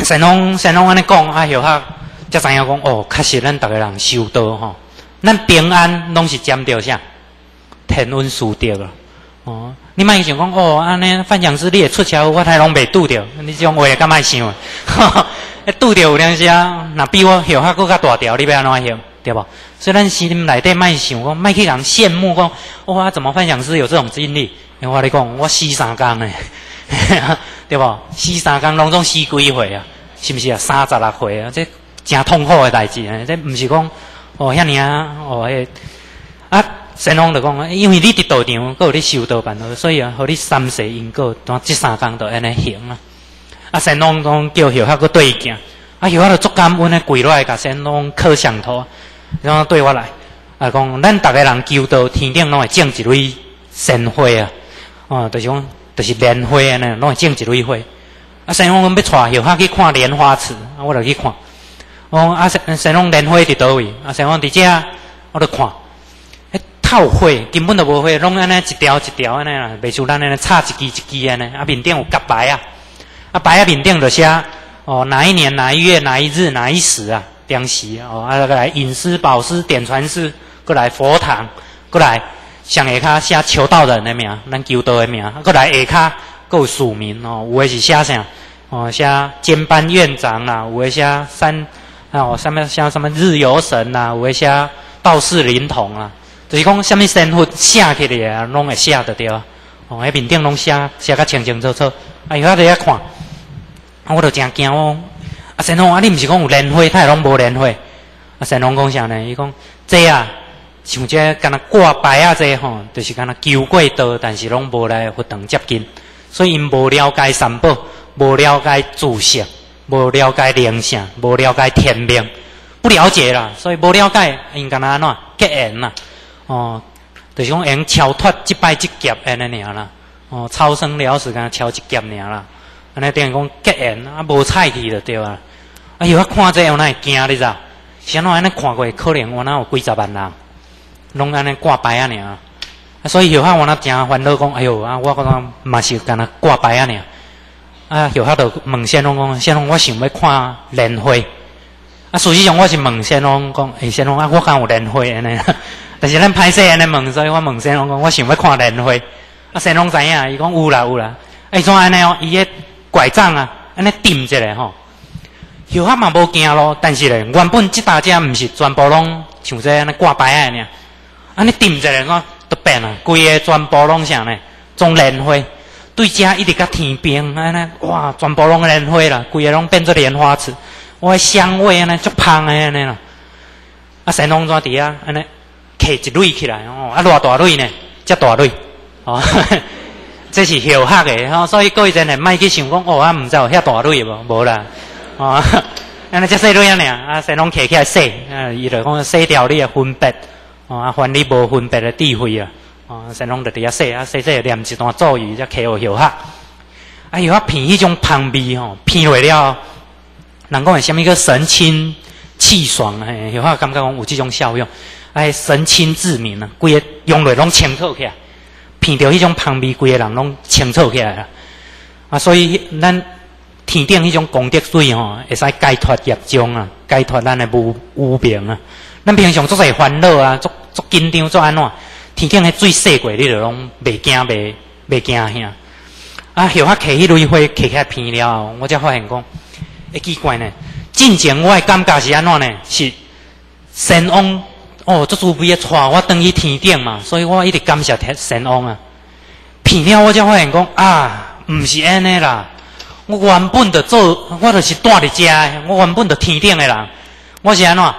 神龙神龙安尼讲啊，有哈，才知影讲哦，确实咱逐个人修道吼，咱平安拢是占着啥，天运输着了，哦，你莫想讲哦，安尼范讲师你会出车祸，我太拢袂拄着，你这种话干莫想啊？拄着有两下，那比我后下搁较大条，你要安怎想？对不？所以咱心内底莫想讲，莫去人羡慕讲，哇，怎么分享师有这种经历？因为我你讲，我死三工呢，对不？死三工拢总死几回啊？是不是啊？三十六回啊？这真痛苦的代志啊！这毋是讲哦，遐尔啊，哦，迄啊，神龙就讲，因为你伫道场，搁有你修道办所以啊，互你三世因果，当即三工都安尼行啊。啊！神龙讲叫后下个对镜，啊！后下就足感恩的跪落来，甲神龙磕响头，然后对我来，啊，讲咱逐个人求道，天顶拢会种一蕊鲜花啊！哦，就是讲，就是莲花安尼，拢会种一蕊花。啊！神龙要带后下去看莲花池，啊，我就去看。哦，啊，神神龙莲花伫倒位？啊，神龙伫遮，我就看。迄透花根本就无会，拢安尼一条一条安尼啦，袂像咱安尼插一支一支安尼，啊，面顶有夹白啊。啊，牌啊面顶就写哦，哪一年哪一月哪一日哪一时啊？当时哦，啊，来隐师宝师点传师，过来佛堂，过来上下骹写求道人的名，咱求道的名，过来下骹有署名哦，有诶是写啥？哦，写监班院长啦，有诶写三哦，上面写什么日游神啦，有诶写道士灵童啊，就是讲什么身份写起来啊，拢会写得着哦，迄面顶拢写写甲清清楚楚，啊，伊遐伫遐看。我都真惊哦！啊，神龙啊，你毋是讲有莲花，他拢无莲花。啊，神龙讲啥呢？伊讲这啊，像这敢若挂牌啊，这吼，就是敢若求过道，但是拢无来佛堂接近，所以因无了解三宝，无了解注释，无了解灵性，无了解天命，不了解啦，所以无了解，因敢若安怎结缘啦？哦，就是讲用超脱即摆即劫安尼尔啦。哦，超生了死，敢若超一劫尔啦。安尼等于讲结缘啊，无菜去就对啊。哎呦，我看这有哪会惊你知？先我安尼看过，可能我那有几十万人，拢安尼挂牌啊尔。啊，所以后下我那真烦恼讲，哎呦啊，我讲嘛是干那挂牌啊尔。啊，后下就问先龙讲，先龙我想要看莲花。啊，事实上我是问先龙讲，哎，先龙啊，我敢有莲花安尼。但是咱歹势安尼问，所以我问先龙讲，我想要看莲花。啊，先龙知影？伊讲有啦有啦。哎，怎安尼哦？伊个。拐杖啊，安尼顶一下吼，后下嘛无惊咯。但是咧，原本即大家毋是全部拢像这安尼挂牌啊呢，安尼顶一下吼都变啊，规个全部拢啥呢？种莲花，对遮一直甲天边安尼，哇，全部拢莲花啦，规个拢变做莲花池。我香味安尼足香的安尼咯。啊，神龙怎伫啊？安尼摕一蕊起来哦，啊，偌大蕊呢？遮大蕊哦，这是后黑的吼，所以各位真系莫去想讲哦，啊，毋知有遐大蕊无？无啦，哦，安尼遮细蕊啊，啊，神龙摕起来洗，啊，伊就讲洗掉你的分别，哦，啊，还你无分别的智慧啊，哦，神龙就伫遐洗啊，洗洗念一段咒语，则摕互后黑。啊，有啊，闻迄种香味吼，闻落了，人讲诶，虾米叫神清气爽？诶，有啊，感觉讲有即种效用，哎，神清志明啊，规个用落拢清楚起来，闻着迄种香味，规个人拢清楚起来啦。啊，所以咱天顶迄种功德水吼，会使解脱业障啊，解脱咱诶无无明啊。咱平常做侪烦恼啊，做做紧张做安怎？天顶的水洗过，你就拢袂惊袂袂惊吓。啊，后下摕迄蕊花摕起来片了，我才发现讲，会奇怪呢。进前我诶感觉是安怎呢？是神翁哦，做主悲诶带我登去天顶嘛，所以我一直感谢天神翁啊。片了我才发现讲啊，毋是安尼啦。我原本就做，我就是住伫遮，我原本就天顶的人。我是安怎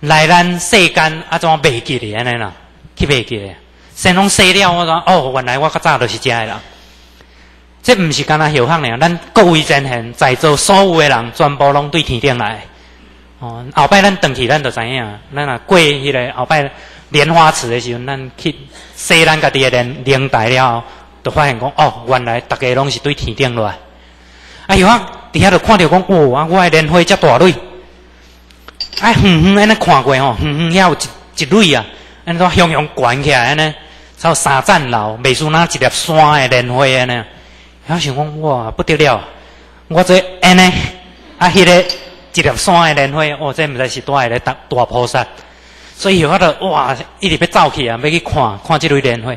来咱世间啊？怎袂记哩安尼啦？去袂记咧？神翁死了，我讲哦，原来我较早就是遮的人。这毋是干那后巷呢，咱各位真贤在座所有的人，全部拢对天顶来。哦，后摆咱回去，咱就知影，咱啊过迄个后摆莲花池的时阵，咱去洗咱家己的莲莲台了，后就发现讲，哦，原来大家拢是对天顶落来。啊，有啊，底下就看到讲，哦，啊，我的莲花遮大蕊，啊，远远安尼看过吼，远远遐有一一蕊啊，安尼都向向悬起来安尼，超三层楼，未输那一粒山的莲花安尼。我想讲哇不得了，我这安尼啊，迄个一粒山的莲花，哦，这毋知是多个大大菩萨，所以我就哇一直要走去啊，要去看看这类莲花。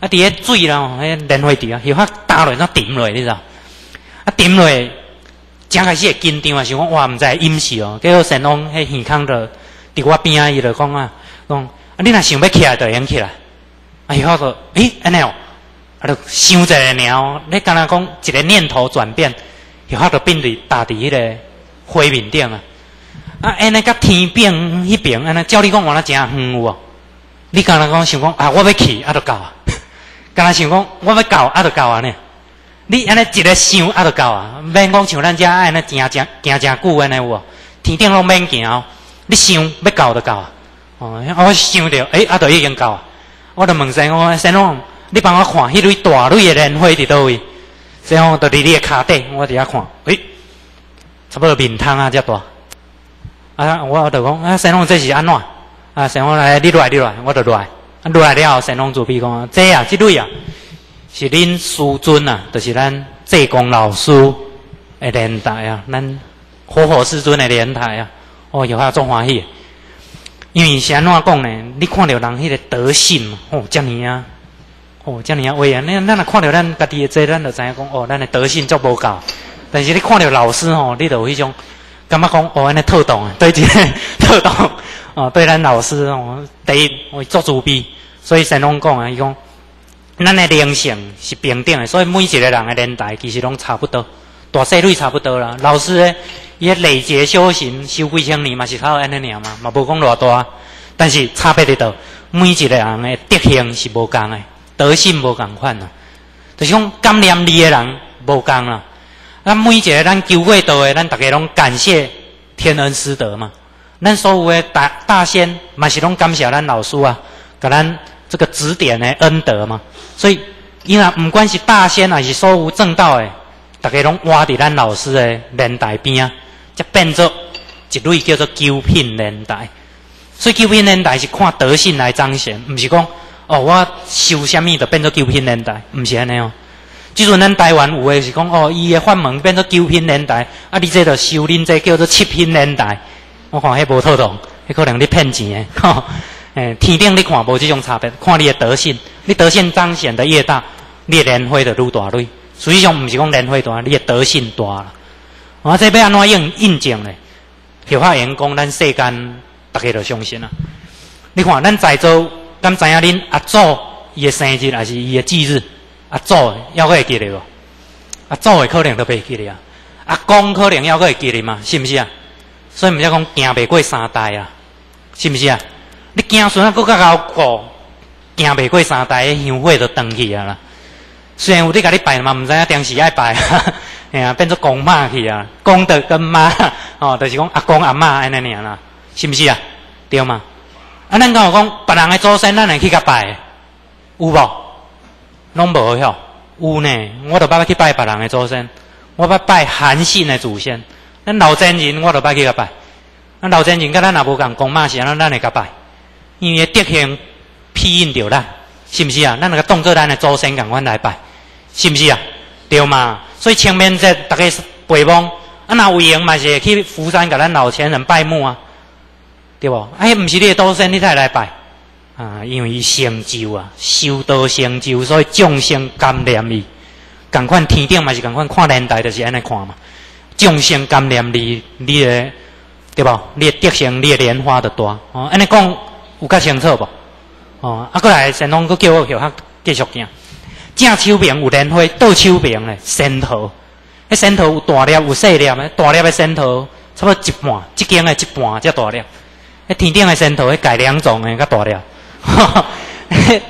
啊，伫个水啦，迄莲花池啊，有法打落那沉落，你知道？啊，沉落，刚开始会紧张啊，想讲哇，毋知阴死哦。结果神龙迄耳康的伫我边啊，伊就讲啊，讲啊，你若想要起来，就用起来。啊，有法个，诶，安尼哦。啊，着想一个鸟，你刚刚讲一个念头转变，有法就变伫搭伫迄个灰面顶啊！啊，安尼甲天边迄边，安尼照你讲往那真远有无？你刚刚讲想讲啊，我要去啊，就到啊！刚刚想讲我要到啊，就到啊呢！你安尼一个想啊，就到啊！免讲像咱遮安尼行行行正久安尼有无？天顶拢免行，你想要到就到啊！哦，我想着，诶，啊，就已经到啊！我就问生我生。你帮我看，迄蕊大蕊的莲花伫倒位？这样就伫你的骹底，我伫遐看，诶，差不多面汤啊，遮大。啊，我就讲，啊，神龙这是安怎？啊，神龙来，你来，你来，我就来。啊，来了后，神龙主笔讲，这啊，这类啊，是恁师尊啊，就是咱济公老师的莲台啊，咱活佛师尊的莲台啊。哦，有法做欢喜，因为是安怎讲呢？你看到人迄个德性，哦，遮尔啊。哦，遮尔啊威啊！咱咱若看到咱家己的这，咱就知影讲哦，咱的德性足无够。但是你看到老师吼，你就有迄种感觉讲哦，安尼特懂啊，对个特懂哦，对咱老师哦，第一我做主笔，所以神龙讲啊，伊讲咱的灵性是平等的，所以每一个人的年代其实拢差不多，大细率差不多啦。老师咧，伊累劫修行修几千年嘛，是靠安尼尔嘛，嘛无讲偌大，但是差别伫倒，每一个人的德行是无共的。德性无共款啊，就是讲感染你的人无共啊。咱每一个咱求过道的，咱大家拢感谢天恩师德嘛。咱所有的大大仙嘛是拢感谢咱老师啊，给咱这个指点的恩德嘛。所以，伊若毋管是大仙还是所有正道的，大家拢挖伫咱老师的莲台边啊，则变做一类叫做九品莲台。所以九品莲台是看德性来彰显，毋是讲。哦，我修什么就变做九品年代，毋是安尼哦。即阵咱台湾有诶是讲，哦，伊诶法门变做九品年代，啊，你这着修恁这叫做七品年代。我看迄无妥当，迄可能你骗钱诶。吼，诶，天顶你看无即种差别，看你诶德性，你德性彰显的越大，你诶莲花就愈大类。实际上毋是讲莲花大，你诶德性大啦。我这要安怎应印证咧？佛法员讲，咱世间大家都相信啊。你看，咱在座。敢知影恁阿祖伊的生日还是伊的忌日？啊祖要会记得无？啊祖的可能都袂记得啊。阿公可能要会记得嘛？是毋是啊？所以毋则讲行袂过三代啊，是毋是啊？你惊孙啊，搁较高过，行袂过三代，香火就断去啊啦。虽然有你甲你拜嘛，毋知影当时爱拜，哎呀，变做公妈去啊，公的跟妈，哦，就是讲阿公阿妈安尼尔啦，是毋是啊？对嘛？啊，咱讲讲别人的祖先，咱会去甲拜，有无？拢无晓，有呢。我都捌去拜别人的祖先，我捌拜韩信的祖先。咱老真人，我都捌去甲拜。咱老真人，甲咱也无共公妈是安怎，咱会甲拜，因为德行庇应着咱，是毋是啊？咱那个当做咱的祖先共阮来拜，是毋是啊？对嘛？所以清明节大家陪望，啊，若有闲嘛是会去福山甲咱老前人拜墓啊，对无？哎，毋是你的祖先，你才来拜。啊，因为伊成就啊，修道成就，所以众生感念伊。共款天顶嘛是共款，看年代就是安尼看嘛。众生感念你，你的对无？你的德行，你的莲花的大。哦，安尼讲有较清楚无？哦，啊，过来神龙佫叫我后下继续行。正手边有莲花，倒手边咧仙桃。迄仙桃有大粒有细粒诶，大粒的仙桃差不多一半，即间诶一半才大粒。迄天顶的仙桃，迄改两种诶较大粒。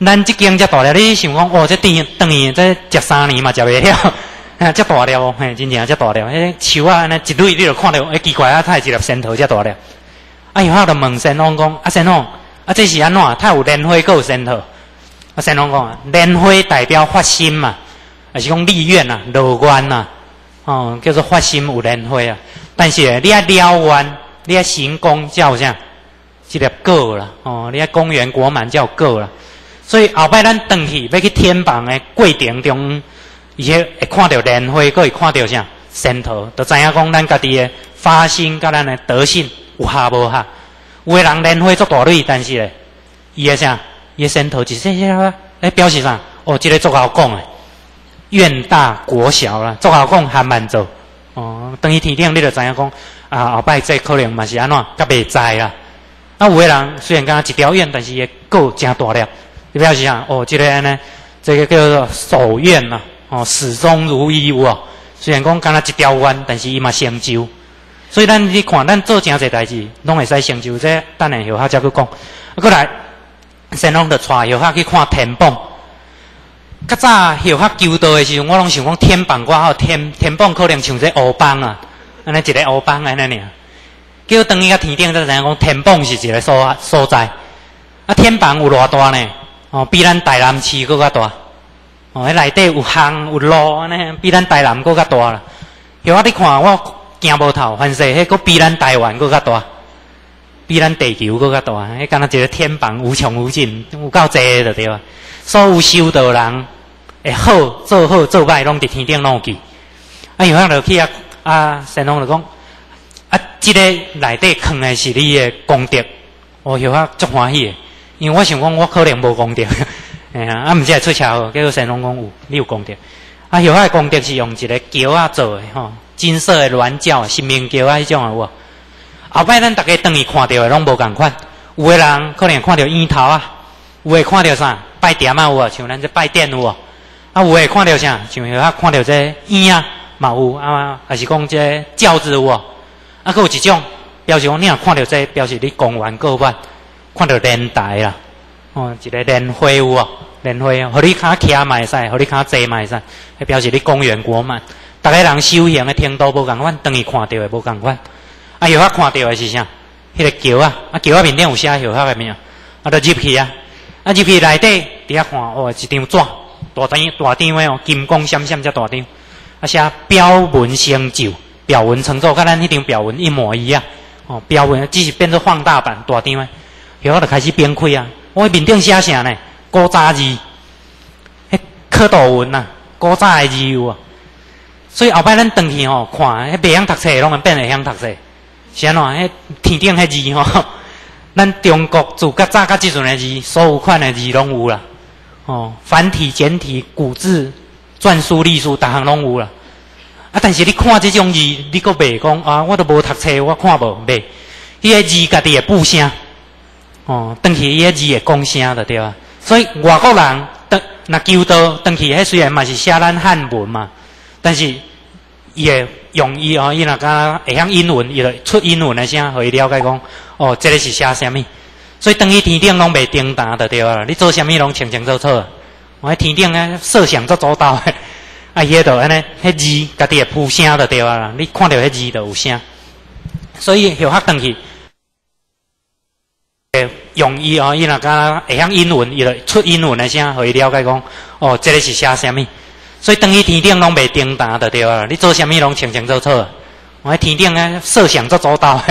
咱即间遮大了，你想讲哦，这等等于这食三年嘛，食袂了，遮大了哦，嘿，真正遮大了。迄树啊，安尼一蕊你就看到，哎，奇怪啊，太一粒仙桃遮大了。啊，有法就问仙翁讲，啊，仙翁，啊，这是安怎？太有莲花，佮有仙桃。啊，仙翁讲，莲花代表发心嘛，还是讲立愿呐、乐观呐，哦，叫做发心有莲花啊。但是你要了愿，你要行功叫啥？一粒果啦，哦，你喺公园果满叫果啦，所以后摆咱登去要去天房的过程中，而且会看到莲花，可会看到啥仙桃，就知影讲咱家己的发心甲咱的德性有合无合。有的人莲花做大蕊，但是咧，伊的啥，伊的仙桃一些些啊，诶，表示啥？哦，即个足好讲诶，愿大国小啦，足好讲还慢做。哦，等于天顶你就知影讲，啊，后摆这可能嘛是安怎，甲袂知啦。啊，有个人虽然讲一条愿，但是也够真大粒。你表示啥？哦，这个呢，这个叫做守愿呐，哦，始终如一有哦。虽然讲干那一条愿，但是伊嘛成就。所以咱你看，咱做真侪代志，拢会使成就。这等下后下再去讲。啊过来，先拢着带后下去看天榜。较早后下求道的时候，我拢想讲天榜挂号，天天榜可能像这乌帮啊，安尼一个乌帮安尼尔。叫等于个天顶，就知影讲？天榜是一个所所在，啊，天榜有偌大呢？哦，比咱台南市搁较大。哦，迄内底有巷有路安尼，比咱台南搁较大啦。有啊，你看我惊无头，反正迄个比咱台湾搁较大，比咱地球搁较大。迄敢若一个天榜无穷无尽，有够济的对吧？所有修道人会好做好做歹，拢伫天顶拢有记。啊，有啊，落去啊啊，神龙就讲。即个内底藏的是你的功德，我后下足欢喜的，因为我想讲我可能无功德，哎呀，啊，毋是会出车祸，叫做神龙讲有，你有功德。啊，后下的功德是用一个桥啊做的吼，金色的銮角，神明桥啊迄种的有。后摆咱逐个等于看到的拢无共款，有的人可能看到烟头啊，有的看到啥拜殿啊有啊，像咱这拜殿有啊，啊有的看到啥，像后下看到这烟啊嘛有啊，还是讲这轿子有啊。啊，佫有一种表示讲，你若看到这表示你公完过半，看到莲台啦，哦，一个莲花有哦，莲花，互你较徛嘛会使，互你较坐嘛会使，迄表示你公园果满。逐个人修行的程度无共款，等于看到的无共款。啊，后下看到的是啥？迄个桥啊，啊桥啊面顶有写后下个名，啊，就入去啊，啊入去内底伫遐看，哦，一张纸，大张大张的哦，金光闪闪遮大张，啊写标文成就。表文成作，跟咱迄张表文一模一样。哦，表文只是变做放大版大张诶，然后就开始变开啊。我面顶写啥呢？古早字，迄刻度文呐，古早诶字有啊。所以后摆咱登去吼看，迄袂晓读册拢会变会晓读册。是安怎？迄天顶迄字吼，咱中国自较早甲即阵诶字，所有款诶字拢有啦。哦，繁体、简体、古字、篆书、隶书，逐项拢有啦。但是你看这种字，你阁袂讲啊！我都无读册，我看无袂。伊个字家己会补声，哦，登去伊个字会讲声的对啊。所以外国人登那求道登去，迄虽然嘛是写咱汉文嘛，但是伊会用伊哦，伊若敢会晓英文，伊就出英文的声，互伊了解讲，哦，这个是写啥物。所以等于天顶拢袂叮当就对啊，你做啥物拢清清楚楚。我天顶啊，设想足周到，啊，伊迄度安尼，迄字家己会铺声就对啊啦。你看到迄字就有声。所以小学等去，诶，用伊哦，伊若敢会晓英文，伊就出英文的声，互伊了解讲，哦，这个是写啥物。所以等于天顶拢袂叮当就对啊，你做啥物拢清清楚楚。我天顶啊，设想做做到，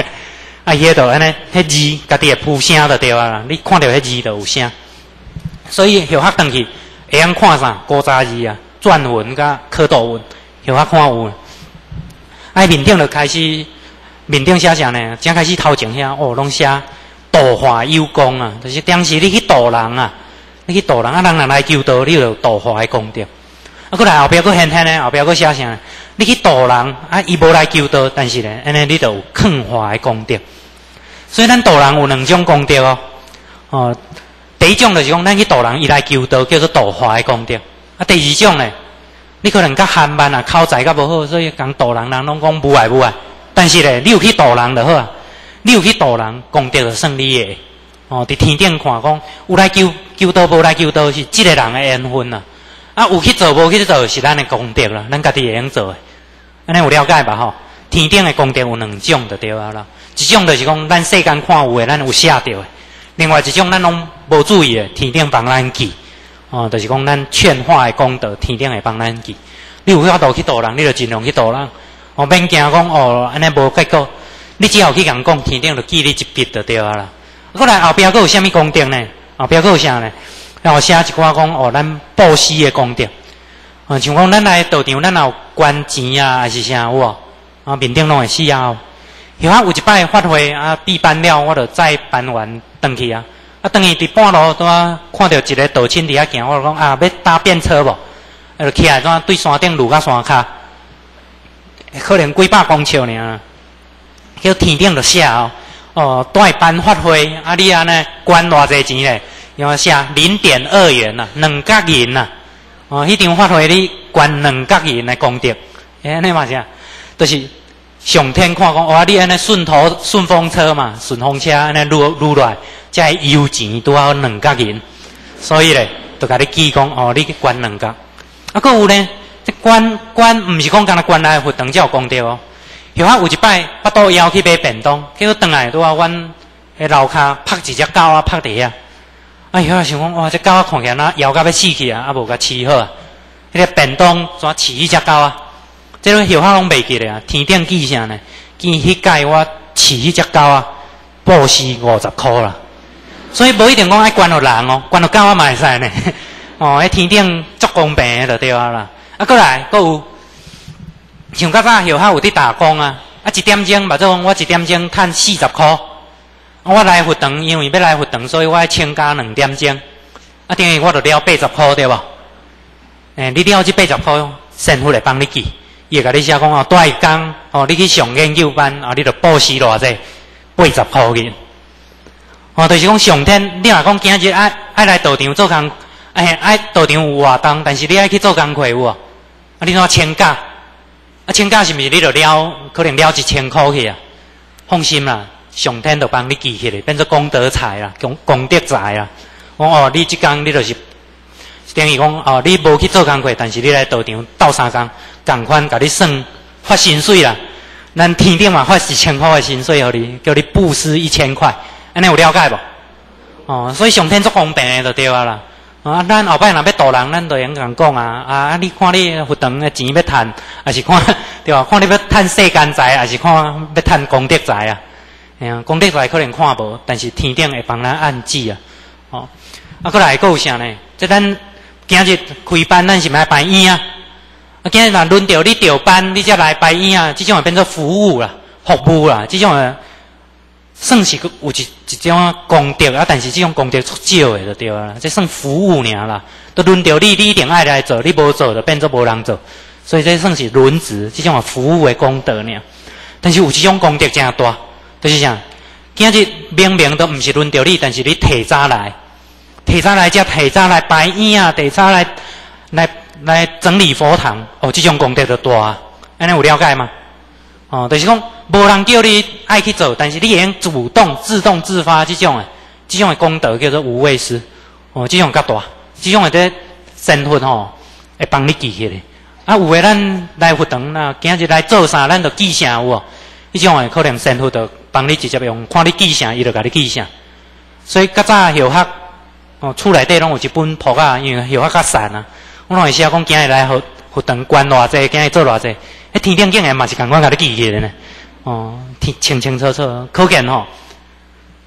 啊，伊迄度安尼，迄字家己会铺声就对啊啦。你看到迄字就有声。所以小学等去。会晓看啥？古早字啊，篆文甲刻度文，会晓看有。哎，面顶就开始，面顶写啥呢？正开始头前遐哦，拢写道化有功啊，就是当时你去度人啊，你去度人啊，人人来求道，你就道化的功德。啊，过来后壁佫现现呢，后壁佫写啥？你去度人啊，伊无来求道，但是呢，安尼你就有劝化的功德。所以咱度人有两种功德哦，哦。第一种就是讲，咱去度人，伊来求道，叫做度化的功德。啊，第二种呢，你可能较憨慢啊，口才较无好，所以讲度人，人拢讲无爱无爱。但是咧，你有去度人就好啊，你有去度人，功德就胜利的。哦，伫天顶看讲，有来求求道，无来求道，是即个人的缘分啊。啊，有去做，无去做，是咱的功德啦，咱家己会用做的。安尼有了解吧？吼，天顶的功德有两种就对啊啦。一种就是讲，咱世间看有诶，咱有写着诶。另外一种，咱拢无注意诶，天顶帮咱记，哦，就是讲咱劝化的功德，天顶会帮咱记。你有法度去度人，你就尽量去度人，哦，免惊讲哦，安尼无结果。你只要去讲讲，天顶就记你一笔就对啊啦。过来后边佫有啥物功德呢？后边佫有啥呢？然后写一寡讲哦，咱布施的功德，啊，像讲咱来道场，咱有捐钱啊，还是啥有无？啊，面顶拢会需要。有啊，有一摆发挥啊，闭班了，我就再搬完转去啊。啊，转去伫半路拄啊，看到一个道亲伫遐行，我就讲啊，要搭便车无？啊，就起来怎对山顶路甲山骹，可能几百公尺尔。叫天顶就写哦，哦，代班发挥啊，你安尼捐偌济钱咧？要写零点二元呐，两角银呐。哦，迄场发挥你捐两角银来功德，哎，安尼嘛是啊，就是。上天看讲，哇！你安尼顺头顺风车嘛，顺风车安尼撸撸来，才油钱都要两角银，所以咧，就甲你记讲哦，你去捐两角。啊，搁有咧，即捐捐毋是讲干那捐来活动才有功德哦。有啊，有一摆巴肚枵去买便当，结果倒来拄啊，阮迄楼骹拍一只狗啊，拍伫遐。哎呀，想讲哇，即狗啊看起来那枵甲要死去啊，啊无甲饲好啊。迄个便当怎饲一只狗啊？这种后话拢袂记咧啊！天顶记啥呢？记迄届我饲迄只狗啊，报施五十箍啦。所以无一定讲爱关落人哦，关落狗嘛会使呢。哦，迄天顶足公平就对啊啦。啊，过来，搁有像较早后下有伫打工啊，啊一点钟，或者讲我一点钟趁四十箍。我来活动，因为要来活动，所以我爱请假两点钟。啊，等于我就了八十箍对无？诶，你了这八十箍，神父来帮你记。伊会甲你写讲哦，一工哦，你去上研究班哦，你着报时偌济八十箍银。哦，就是讲上天，你若讲今日爱爱来道场做工，哎，爱道场有活动，但是你爱去做工课有无？啊，你怎请假？啊，请假是毋是你着了？可能了一千箍去啊？放心啦，上天就帮你记起来，变做功德财啦，功功德财啦。讲哦，你即工你就是等于讲哦，你无去做工课，但是你来道场斗三工。赶快甲你算发薪水啦！咱天顶嘛发一千块的薪水互你，叫你布施一千块，安尼有了解无？哦，所以上天做公平的就对啊啦！啊，咱后摆若要度人，咱就用人讲啊啊！你看你学堂的钱要趁，还是看 对吧？看你要趁世间财，还是看要趁功德财啊？哎呀，功德财可能看无，但是天顶会帮咱按记啊！哦，啊，过来还有啥呢？即咱今日开班，咱是咪办院啊？啊今日若轮到你调班，你才来排演啊！这种会变做服务啦、服务啦，这种算是有一一种功德啊。但是这种功德出少的就对啦，这算服务尔啦。都轮到你，你一定爱来做，你无做就变做无人做。所以这算是轮值，这种服务的功德尔。但是有这种功德真大，就是啥？今日明明都毋是轮到你，但是你提早来，提早来，才提早来排演啊，提早来来。来整理佛堂，哦，这种功德就大，安尼有了解吗？哦，就是讲无人叫你爱去做，但是你会主动、自动、自发这种诶，这种诶功德叫做无畏师。哦，这种较大，这种诶在身份吼会帮你记起来。啊，有诶咱来佛堂呐，今日来做啥，咱就记啥有无？这种诶可能身份就帮你直接用，看你记啥，伊就甲你记啥。所以较早后学哦，厝内底拢有一本簿啊，因为后学较散啊。我拢会写讲今日来佛佛堂关偌济，今日做偌济。天顶竟然嘛是共款甲你记起来呢。哦，天清清楚楚，可见吼。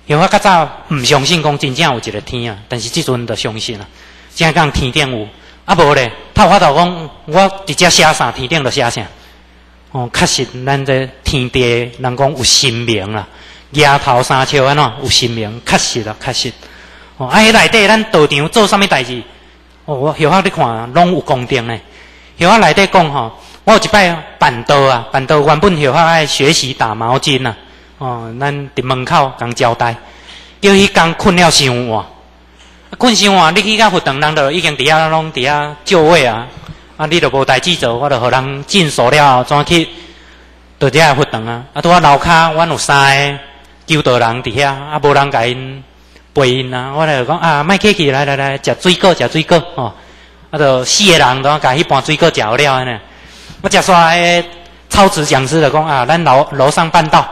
因为我较早毋相信讲真正有一个天啊，但是即阵就相信了。正讲天顶有，啊无咧，他有法度讲我直接写啥天顶就写啥。哦，确实咱这天地人讲有神明啦，野头三笑安怎有神明，确实啦，确实。哦，啊，迄内底咱道场做啥物代志？哦，我后下你看拢有公定咧。后下内底讲吼，我有一摆啊板道啊，板道原本后下爱学习打毛巾啊。哦，咱伫门口共交代，叫伊共困了伤晚，困伤晚，你去甲佛堂，人就已经伫遐拢伫遐就位啊，啊，你就无代志做，我就互人尽数了，怎去到遐佛堂啊？啊，拄啊楼骹，阮有三个求道人伫遐，啊，无人甲因陪因啊，我就讲啊，莫客气，来来来，食水果，食水果，哦，啊，就四个人都甲迄盘水果食好了安尼，我食煞迄超值讲师就讲啊，咱楼楼上办道。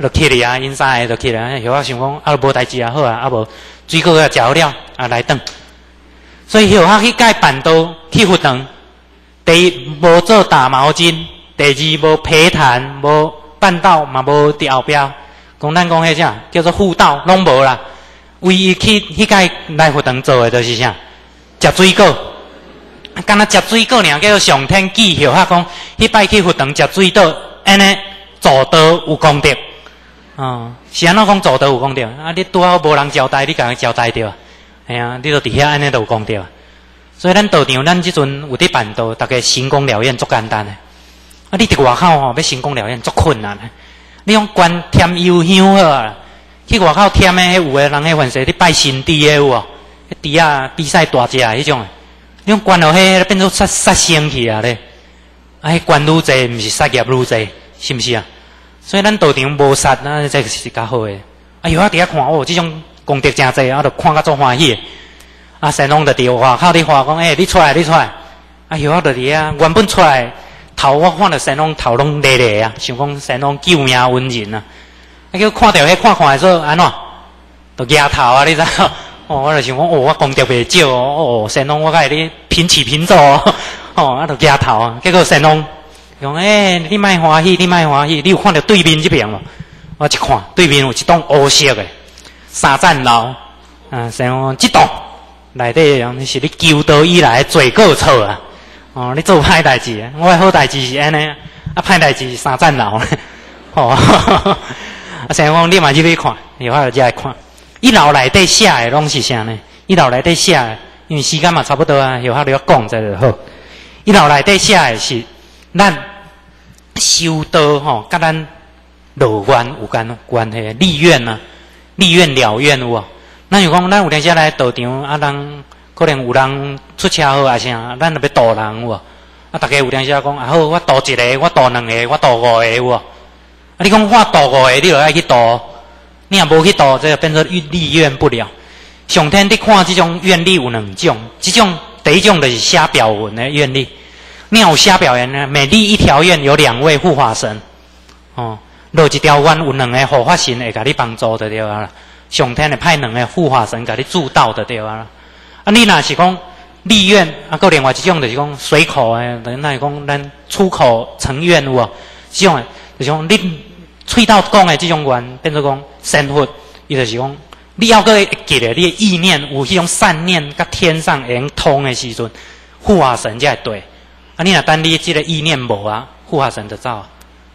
就去哩啊，因三个就去了。后我想讲，啊，无代志啊，好啊，啊无水果也食好了，啊来等。所以后我去盖板刀去佛堂，第一无做打毛巾，第二无皮毯，无办道嘛无伫后壁。讲咱讲迄啥叫做护道，拢无啦。唯一去去盖来佛堂做诶就是啥，食水果。干那食水果尔，叫做上天记后我讲，迄摆去佛堂食水果，安尼做道有功德。哦，是安怎讲做都有功德啊！你拄好无人交代，你甲人交代着，系啊，你都伫遐安尼都有功德。所以咱道场，咱即阵有伫办道，逐个成功了愿足简单诶。啊，你伫外口吼，要成功了愿足困难诶。你用关添油香好啊，去外口添诶，有诶人迄凡是伫拜神地诶有无？迄猪啊比赛大只迄种诶，你用关了嘿变做杀杀生去啊咧！啊，迄关愈济，毋是杀业愈济，是毋是啊？所以咱道场无杀，那这个是较好诶。哎呦，我伫遐看哦，这种功德真济，我著看甲足欢喜。啊，神龙就伫外口伫话讲，诶，你出来，你出来。哎呦，我就伫遐原本出来头，我看到神龙头拢咧咧啊，想讲神龙救命恩人啊。啊，叫看到迄看看诶说安怎，都摇头啊，你知？哦，我就想讲，哦，我功德袂少哦，哦，神龙我甲你平起平坐哦，哦，啊，都摇头啊，结果神龙。讲诶，你莫欢喜，你莫欢喜，你有看到对面这边无？我一看，对面有一栋乌色的三层楼，啊，像这栋内底是你求道以来最过错啊！哦，你做歹代志，我好代志是安尼，啊，歹代志是三层楼，哦，啊，像讲你嘛入去看，有法就来看，一楼内底写诶拢是啥呢？一楼内底写诶，因为时间嘛差不多啊，有法就要讲在就好。一楼内底写诶是咱。修道吼，甲咱乐观有关关系，立愿啊，立愿了愿有无？咱就讲，咱有阵时来道场啊，人可能有人出车祸啊啥，咱就要渡人有无？啊，大家有阵时讲啊，好，我渡一个，我渡两个，我渡五个有无？啊，你讲我渡五个，你就爱去渡，你若无去渡，这个变成立愿不了。上天你看这种愿力有两种，这种第一种就是写表文的愿力。妙虾表演呢？每立一条愿有两位护法神，哦，落一条愿有两个护法神会甲你帮助的对啊上天会派两个护法神甲你助道的对啊啊，你若是讲立愿啊，个另外一种就是讲随口的，等于讲咱出口成愿有无？这种，就是讲你喙到讲的，这种愿变做讲生活，伊就是讲你要个记得你意念有迄种善念，甲天上会通诶时阵，护法神才会对。啊，你若等你即个意念无啊，护法神就走啊。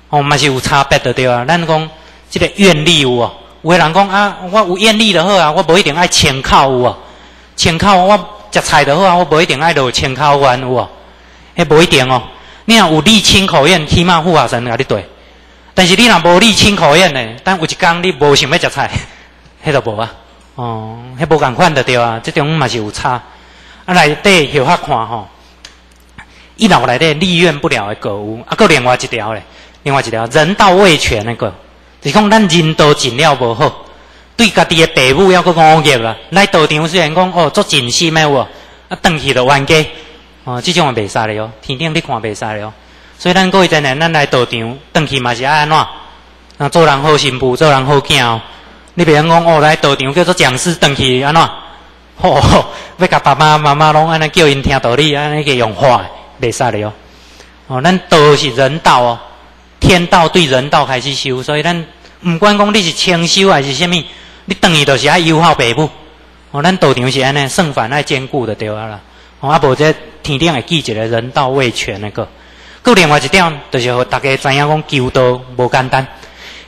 哦，嘛是有差别的对啊。咱讲即个愿力有哦，有个人讲啊，我有愿力就好啊，我无一定爱千口有哦。千口我食菜就好啊，我无一定爱落千口愿有哦。迄无一定哦。你若有立千口愿，起码护法神甲你对。但是你若无立千口愿呢，但有一工你无想要食菜，迄就无啊。哦，迄无共款的对啊，即种嘛是有差。啊，内底晓遐看吼。一楼内底立愿不了的歌舞，啊，搁另外一条咧，另外一条人道味全那个，就是讲咱人道尽了无好，对家己的父母要搁忤逆啦。来道场虽然讲哦做尽心的喎，啊，回去就冤家，哦，即种也袂使了哦。天顶你看袂使了哦。所以咱各位真诶，咱来道场回去嘛是爱安怎？啊，做人好媳妇，做人好囝哦。你别讲哦，来道场叫做讲师回去安怎？哦，要甲爸爸妈妈拢安尼叫因听道理，安尼个用话袂使了哦。哦，咱道是人道哦，天道对人道开始修，所以咱毋管讲你是清修还是虾米，你等于就是爱友好父母。哦，咱道场是安尼，圣反爱兼顾的对啊啦。哦，啊无这天顶会记一个人道未全那个。搁另外一点，就是互大家知影讲求道无简单。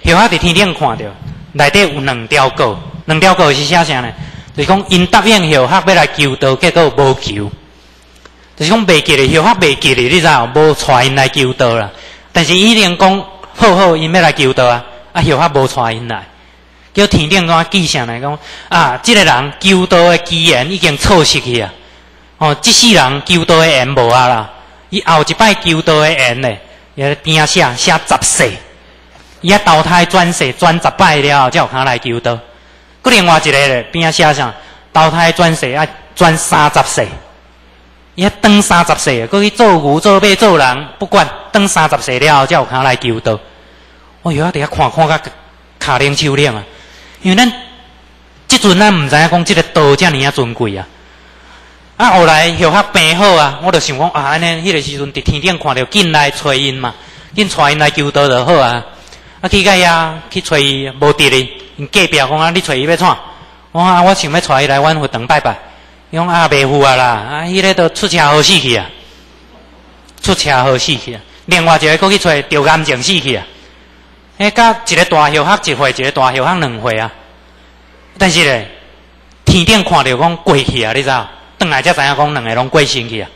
后下伫天顶看着，内底有两条狗，两条狗是写啥呢？就是讲因答应后下要来求道，结果无求。就是讲未记哩，后下未记哩，你知无？无带因来求道啦。但是一定讲好好，因要来求道啊，啊后下无带因来，叫天顶怎记下来讲啊？即个人求道的机缘已经错失去啊！哦，即世人求道的缘无啊啦。伊后一摆求道的缘咧，也边写写十世，伊啊投胎转世转十摆了后，才有通来求道。佮另外一个咧，边写啥？投胎转世啊转三十世。伊啊等三十岁，过去做牛、做马、做人，不管等三十岁了后，才有通来求道。我有啊，伫遐看看甲卡灵手灵啊，因为咱即阵咱毋知影讲即个道遮尔啊尊贵啊。啊，后来后较病好啊，我就想讲啊，安尼迄个时阵伫天顶看着紧来找因嘛，紧带因来求道就好啊。啊，去甲遐去找伊无伫哩，因隔壁讲啊，你找伊要创？我啊，我想要带伊来阮佛堂拜拜。用阿伯父啊啦，啊，迄个都出车祸死去啊，出车祸死去啊。另外一个过去找得癌症死去啊。迄甲一个大小学一岁，一个大小学两岁啊。但是咧，天顶看着讲过去啊，你知？转来才知影讲两个拢过身去啊。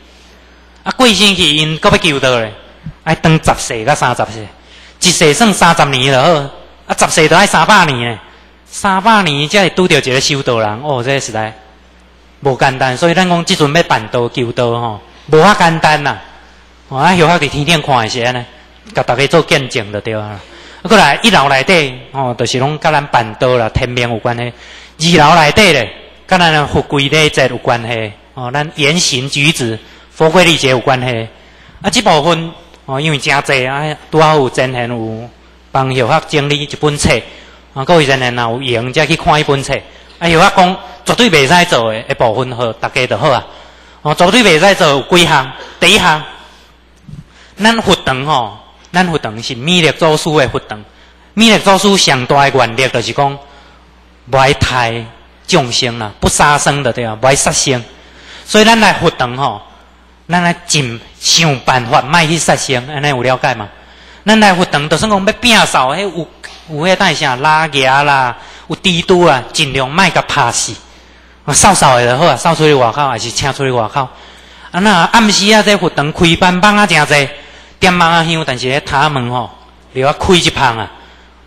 啊，过身去因搁要求到咧，爱等十岁甲三十岁，一岁算三十年就好，啊，十岁都爱三百年咧，三百年才会拄着一个修道人，哦，这个时代。无简单，所以咱讲即阵要办道求道吼，无遐简单呐。我啊，后下伫天顶看是安尼，甲大家做见证就对啊。过来一楼内底吼，就是拢甲咱办道啦、天命有关系；二楼内底咧，跟咱佛规礼节有关系。哦，咱言行举止、佛规礼节有关系。啊，即部分哦，因为真济啊，拄好有真贤有帮后下整理一本册。啊，各位真贤若有闲才去看一本册。啊，后下讲。绝对袂使做诶，一部分好，大家就好啊。哦，绝对袂使做有几项，第一项，咱佛堂吼，咱佛堂是弥勒祖师诶佛堂。弥勒祖师上大诶原力就是讲，不爱太众生啦，不杀生的对啊，不爱杀生。所以咱来佛堂吼，咱来尽想办法，卖去杀生，安尼有了解吗？咱来佛堂，就算讲要摒扫，迄有有迄带啥拉牙啦，有蜘蛛啊，尽量卖甲拍死。啊，扫扫的就好啊，扫出去外口，还是请出去外口。啊，那暗时啊，这佛堂开班班啊，真济，点蚊啊香，但是咧塔门吼，你要开一旁啊，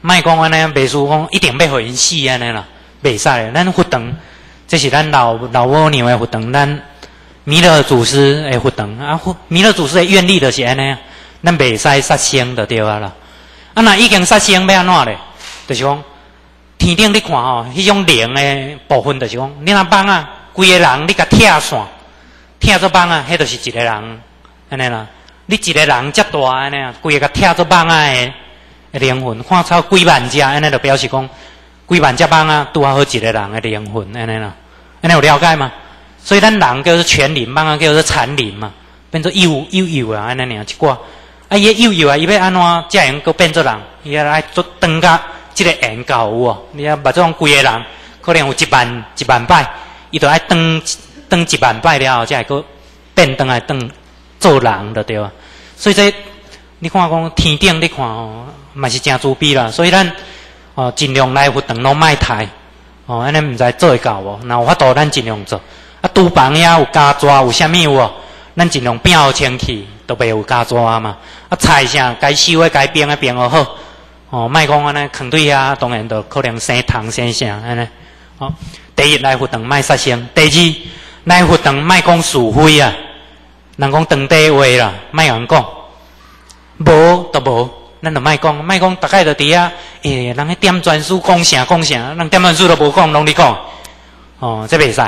卖讲安尼，袂输讲一定要互因死安尼啦，袂使咧。咱佛堂，这是咱老老母娘的佛堂，咱弥勒祖师的佛堂啊，弥勒祖师的愿力就是安尼，咱袂使杀生的对啊啦。啊，那已经杀生要安怎咧？就是讲。天顶你看吼，迄种灵的部分就是讲，你若帮啊，规个人你甲拆线，拆做帮啊，迄就是一个人安尼啦。你一个人遮大安尼啊，规个甲拆做帮啊的灵魂，看超几万只安尼，就表示讲几万只帮啊，拄好一个人的灵魂安尼啦。安尼有了解吗？所以咱人叫做全灵，帮啊叫做残灵嘛，变做有有有啊安尼尔一寡。啊，伊幼幼啊，伊要安怎才会个变做人？伊要来做当家。即个缘够有哦，你啊，把这种规个人可能有一万一万摆，伊都爱当当一万摆了后，才会个变当来当做人的对啊。所以这你看讲天顶，你看哦，嘛是真自卑啦。所以咱哦尽量来佛堂拢卖太哦，安尼毋知做会到无？那有法度咱尽量做。啊，厨房呀有加抓有虾米有无？咱尽量变好清气，都袂有加抓嘛。啊，菜啥该收诶该变的变好。哦，卖讲安尼，坑对啊，当然都可能生虫生啥安尼。哦，第一来佛堂卖杀生，第二来佛堂卖讲是非啊。人讲当地话啦，卖人讲，无都无，咱就卖讲，卖讲，大概就伫遐，诶，人迄点专书讲啥讲啥，人点专书都无讲，拢你讲，哦，这袂使，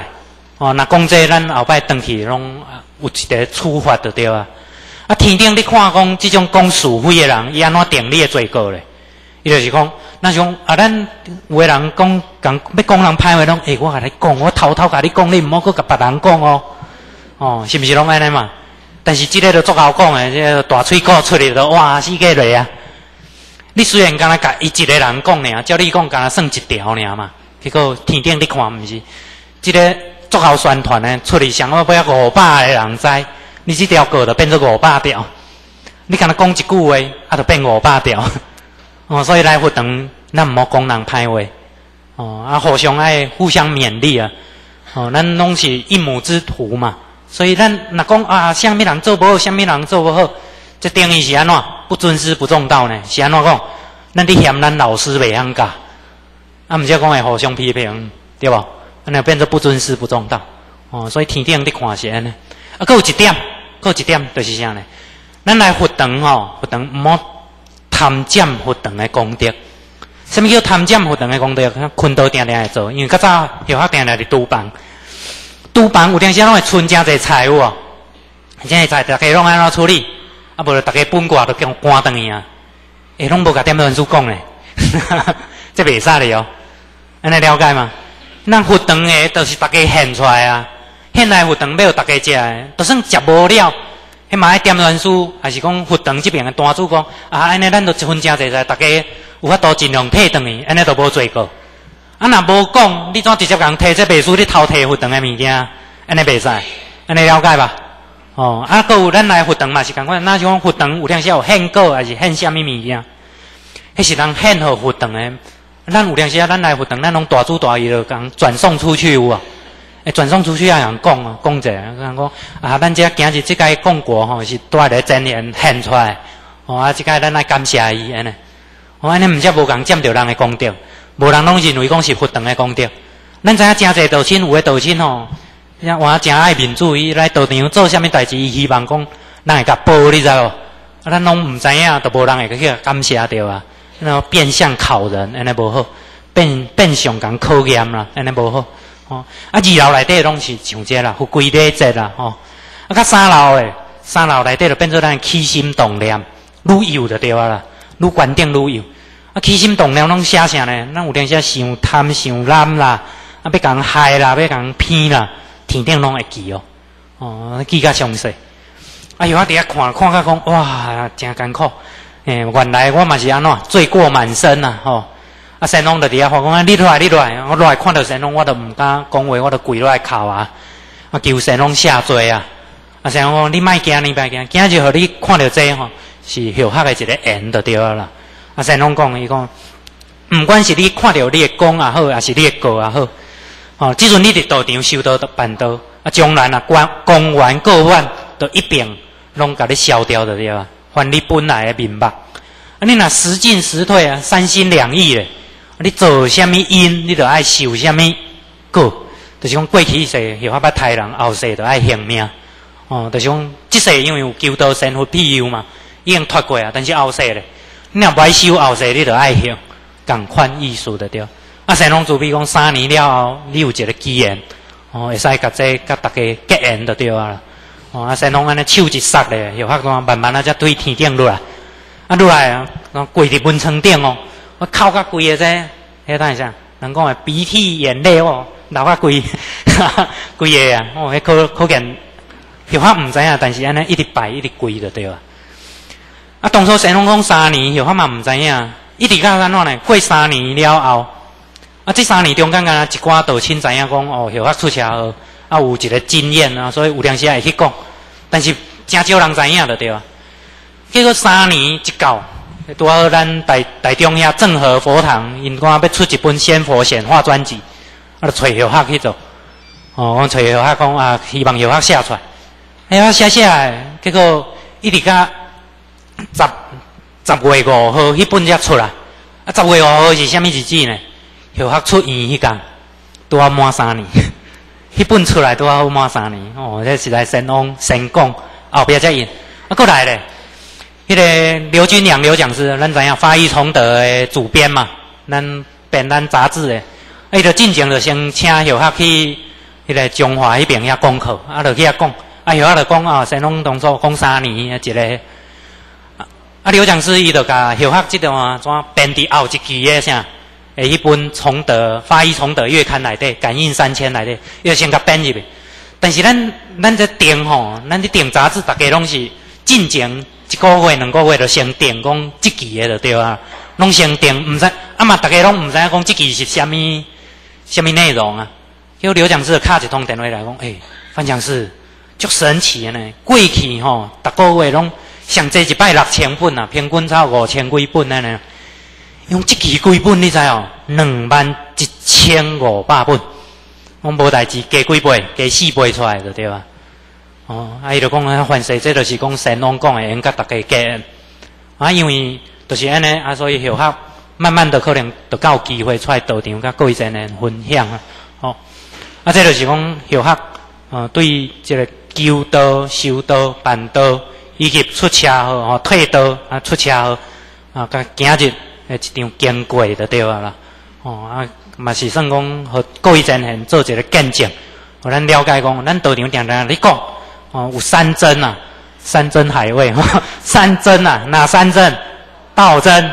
哦，那讲这咱后摆登去拢有一个处罚就对啊。啊，天顶你看讲，即种讲是非的人，伊安怎定你的罪过咧？伊就是讲，那像啊，咱有的人讲讲要讲人歹话，拢，诶，我甲你讲，我偷偷甲你讲，你毋好去甲别人讲哦，哦，是毋是拢安尼嘛？但是即个都足好讲诶，即个大喙壳出来都哇死个来啊！你虽然敢若甲伊一个人讲尔，照你讲敢若算一条尔嘛，结果天顶你看毋是，即个足好宣传诶，出去上要要五百个人知，你即条歌就变做五百条，你敢若讲一句话，啊，就变五百条。哦，所以来活动，咱毋好讲人歹话，哦，啊，互相爱互相勉励啊，哦，咱拢是一母之徒嘛。所以咱若讲啊，虾米人做不好，虾米人做不好，这定义是安怎？不尊师不重道呢？是安怎讲？咱伫嫌咱老师袂晓教，啊，毋是讲会互相批评，对无？安尼变做不尊师不重道。哦，所以天顶伫看是安尼。啊，佫有一点，佫有一点，就是啥呢？咱来学堂吼，学堂毋好贪占学堂的功德。什么叫贪占学堂的功德？困到定定会做，因为较早有遐定定伫厨房。厨房有阵时拢会存真侪菜有哦，真侪菜大家拢安怎处理？啊，无就大家本挂都叫关断去啊！诶，拢无甲点文书讲咧，这袂使哩哦。安尼了解吗？咱学堂诶，都是大家献出来啊。献来活动要大家食诶，就算食无了，迄嘛爱点文书，还是讲学堂这边诶单主讲啊，安尼咱都一分真侪菜，大家有法度尽量退转去，安尼都无做过。啊，若无讲，你怎直接共摕这本书，你偷摕学堂的物件，安尼袂使，安尼了解吧？哦，啊，搁有咱来活动嘛是共款，那像活动有当时有献果，还是献什么物件？迄是人献好活动的，咱有当时，咱来活动，咱拢大主大意就讲转送出去有无？诶，转送出去也人讲啊，讲者，人讲啊，咱这今日即个讲过吼，是带来真言献出来，哦，啊，即个咱来感谢伊安尼，哦，安尼毋则无共占着人的功德。无人拢认为讲是活动的功德，咱知影真侪道亲，有诶道亲吼，像我真爱民主，伊来道场做虾米代志，伊希望讲人会甲报，你知无？啊，咱拢毋知影，都无人会去感谢着啊。那变相考人，安尼无好；变变相讲考验啦，安尼无好。哦，啊，二楼内底拢是像这啦，富贵礼节啦，吼。啊，甲三楼诶，三楼内底就变做咱起心动念，愈有就对啊啦，愈关定愈有。啊，起心动念拢写啥呢？咱有阵时想贪想懒啦，啊，要讲害啦，要讲骗啦，天顶拢会记哦。哦，记较详细。哎呦，我伫遐看，看甲讲，哇，真艰苦。诶，原来我嘛是安怎罪过满身呐，吼。啊，神龙伫遐话讲，你来，你来，我来看到神龙，我都毋敢讲话，我都跪落来哭啊。啊，求神龙下罪啊。啊，神龙讲，你莫惊，你莫惊，惊就互你看到这吼，是后黑的一个缘就对啊啦。啊，先拢讲，伊讲，毋管是你看到你的功也好，还是你的过也好，哦，即阵你伫道场修道办道，啊，将来啊，官公完过万，都一并拢甲你消掉的对吧？还你本来的面目。啊，你若时进时退啊，三心两意咧，你做虾米因，你就爱受虾米果。就是讲过去世有法捌杀人，后世就爱行命。哦，就是讲即世因为有求道神佛庇佑嘛，已经脱过啊，但是后世咧。你若歹修后世，你就爱行，共款意思的对。啊，神龙主比讲三年了后，你有一个机缘，哦，会使甲这甲大家结缘就对啊。哦，啊，神龙安尼手一塞咧，又发讲慢慢啊，才对天顶落来，啊落来啊，跪伫文床顶哦，我靠甲跪个这，遐等一下，人讲诶鼻涕眼泪哦，流甲跪，跪个啊，哦，迄可可见，又发毋知影，但是安尼一直拜一直跪就对啊。啊，当初神龙讲三年，有法嘛毋知影，一直到安怎呢？过三年了后，啊，这三年中间啊，一寡道亲知影讲哦，有法出车祸，啊，有一个经验啊，所以有当时会去讲，但是真少人知影的对啊。结果三年一到，拄好咱台台中遐正和佛堂，因讲要出一本仙佛显化专辑，啊，就找有法去做。哦，我找有法讲啊，希望有法写出来，哎呀，写写来，结果一直到。十十月五号，迄本才出来。啊，十月五号是虾米日子呢？后学出院迄天，都要满三年。迄本出来都要满三年。哦，这是来先往先讲，后壁才印。啊，过来咧，迄个刘军良刘讲师，咱知影发一崇德的主编嘛，咱编咱杂志的，伊就进前就先请小学去迄个中华迄边遐讲课，啊，就去遐讲，啊，小学就讲啊，先拢当作讲三年啊一个，啊，刘讲师伊就甲小学即段怎编伫后一期的啥，诶，一本崇德发一崇德月刊内底，感应三千内底，要先甲编入去。但是咱咱这订吼，咱这订杂志，大家拢是进前。一个月、两个月就先订讲即期的就对啊，拢先订，毋知啊嘛，大家拢毋知影讲即期是虾米虾米内容啊。叫刘讲师敲一通电话来讲，诶，范讲师，足神奇的呢。过去吼，逐个月拢上这一摆六千本啊，平均差五千几本安尼。用即期几本你知哦？两万一千五百本，我无代志，加几倍，加四倍出来就对啊。哦，啊，伊就讲啊，凡事这就是讲神龙讲的，应该大家加。啊，因为就是安尼啊，所以后学慢慢的可能就有机会出来道场，甲各位在人分享啊。哦，啊，这就是讲后学，呃，对这个求道、修道、办道，以及出车祸、哦退道啊出车祸啊，甲今日诶一场经过就对啊啦。哦，啊，嘛是算讲和各位在人做一个见证，互咱了解讲，咱道场常常你讲。哦，有三珍呐，山珍海味哈，三珍呐，哪三珍？道真、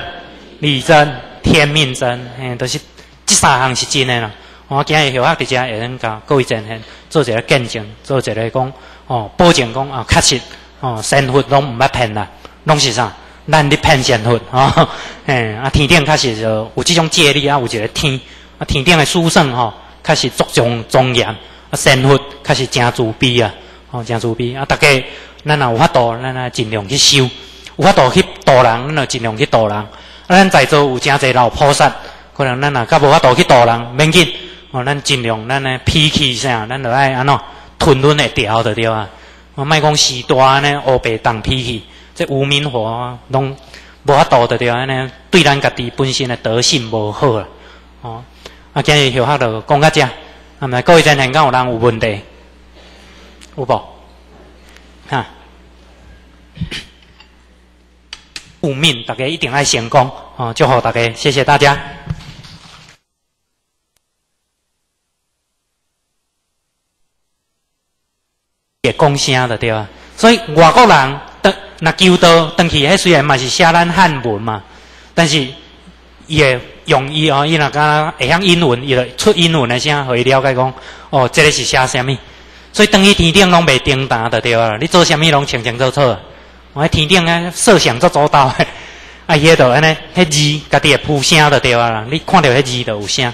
理真、天命真，嘿，都是这三项是真的啦。我今日后学伫遮，会能甲各位前贤做一个见证，做一个讲哦，保证讲啊，确实哦，生活拢毋捌骗啦，拢是啥？咱咧骗神佛吼，嘿，啊，天顶确实就有这种戒律啊，有一个天啊，天顶的书圣吼，确实足重庄严，啊，神佛确实真慈悲啊。哦，真慈悲啊！大家，咱若有法度，咱啊尽量去修；有法度去度人，咱就尽量去度人。啊，咱在座有真侪老菩萨，可能咱啊较无法度去度人，免紧。哦，咱尽量，咱诶脾气啥，咱就爱安怎吞吞会调的对啊。莫讲时大呢，黑白当脾气，这无名火拢无法度的对安。尼对咱家己本身的德性无好啊。哦，啊，今日小学就讲到遮，啊，咪各位真人敢有人有问题？有无，哈，五命，大家一定爱成功啊！祝福大家，谢谢大家。也讲声的对啊？所以外国人那求道登去，迄虽然嘛是写咱汉文嘛，但是也用伊哦，伊若敢会晓英文，伊就出英文的声，互伊了解讲哦，这个是写什么。所以等于天顶拢未叮当的对啊！你做啥物拢清清楚楚。我喺天顶啊，设想做周到，啊，迄度安尼，迄字家己会铺声的对啊！你看到迄字就有声。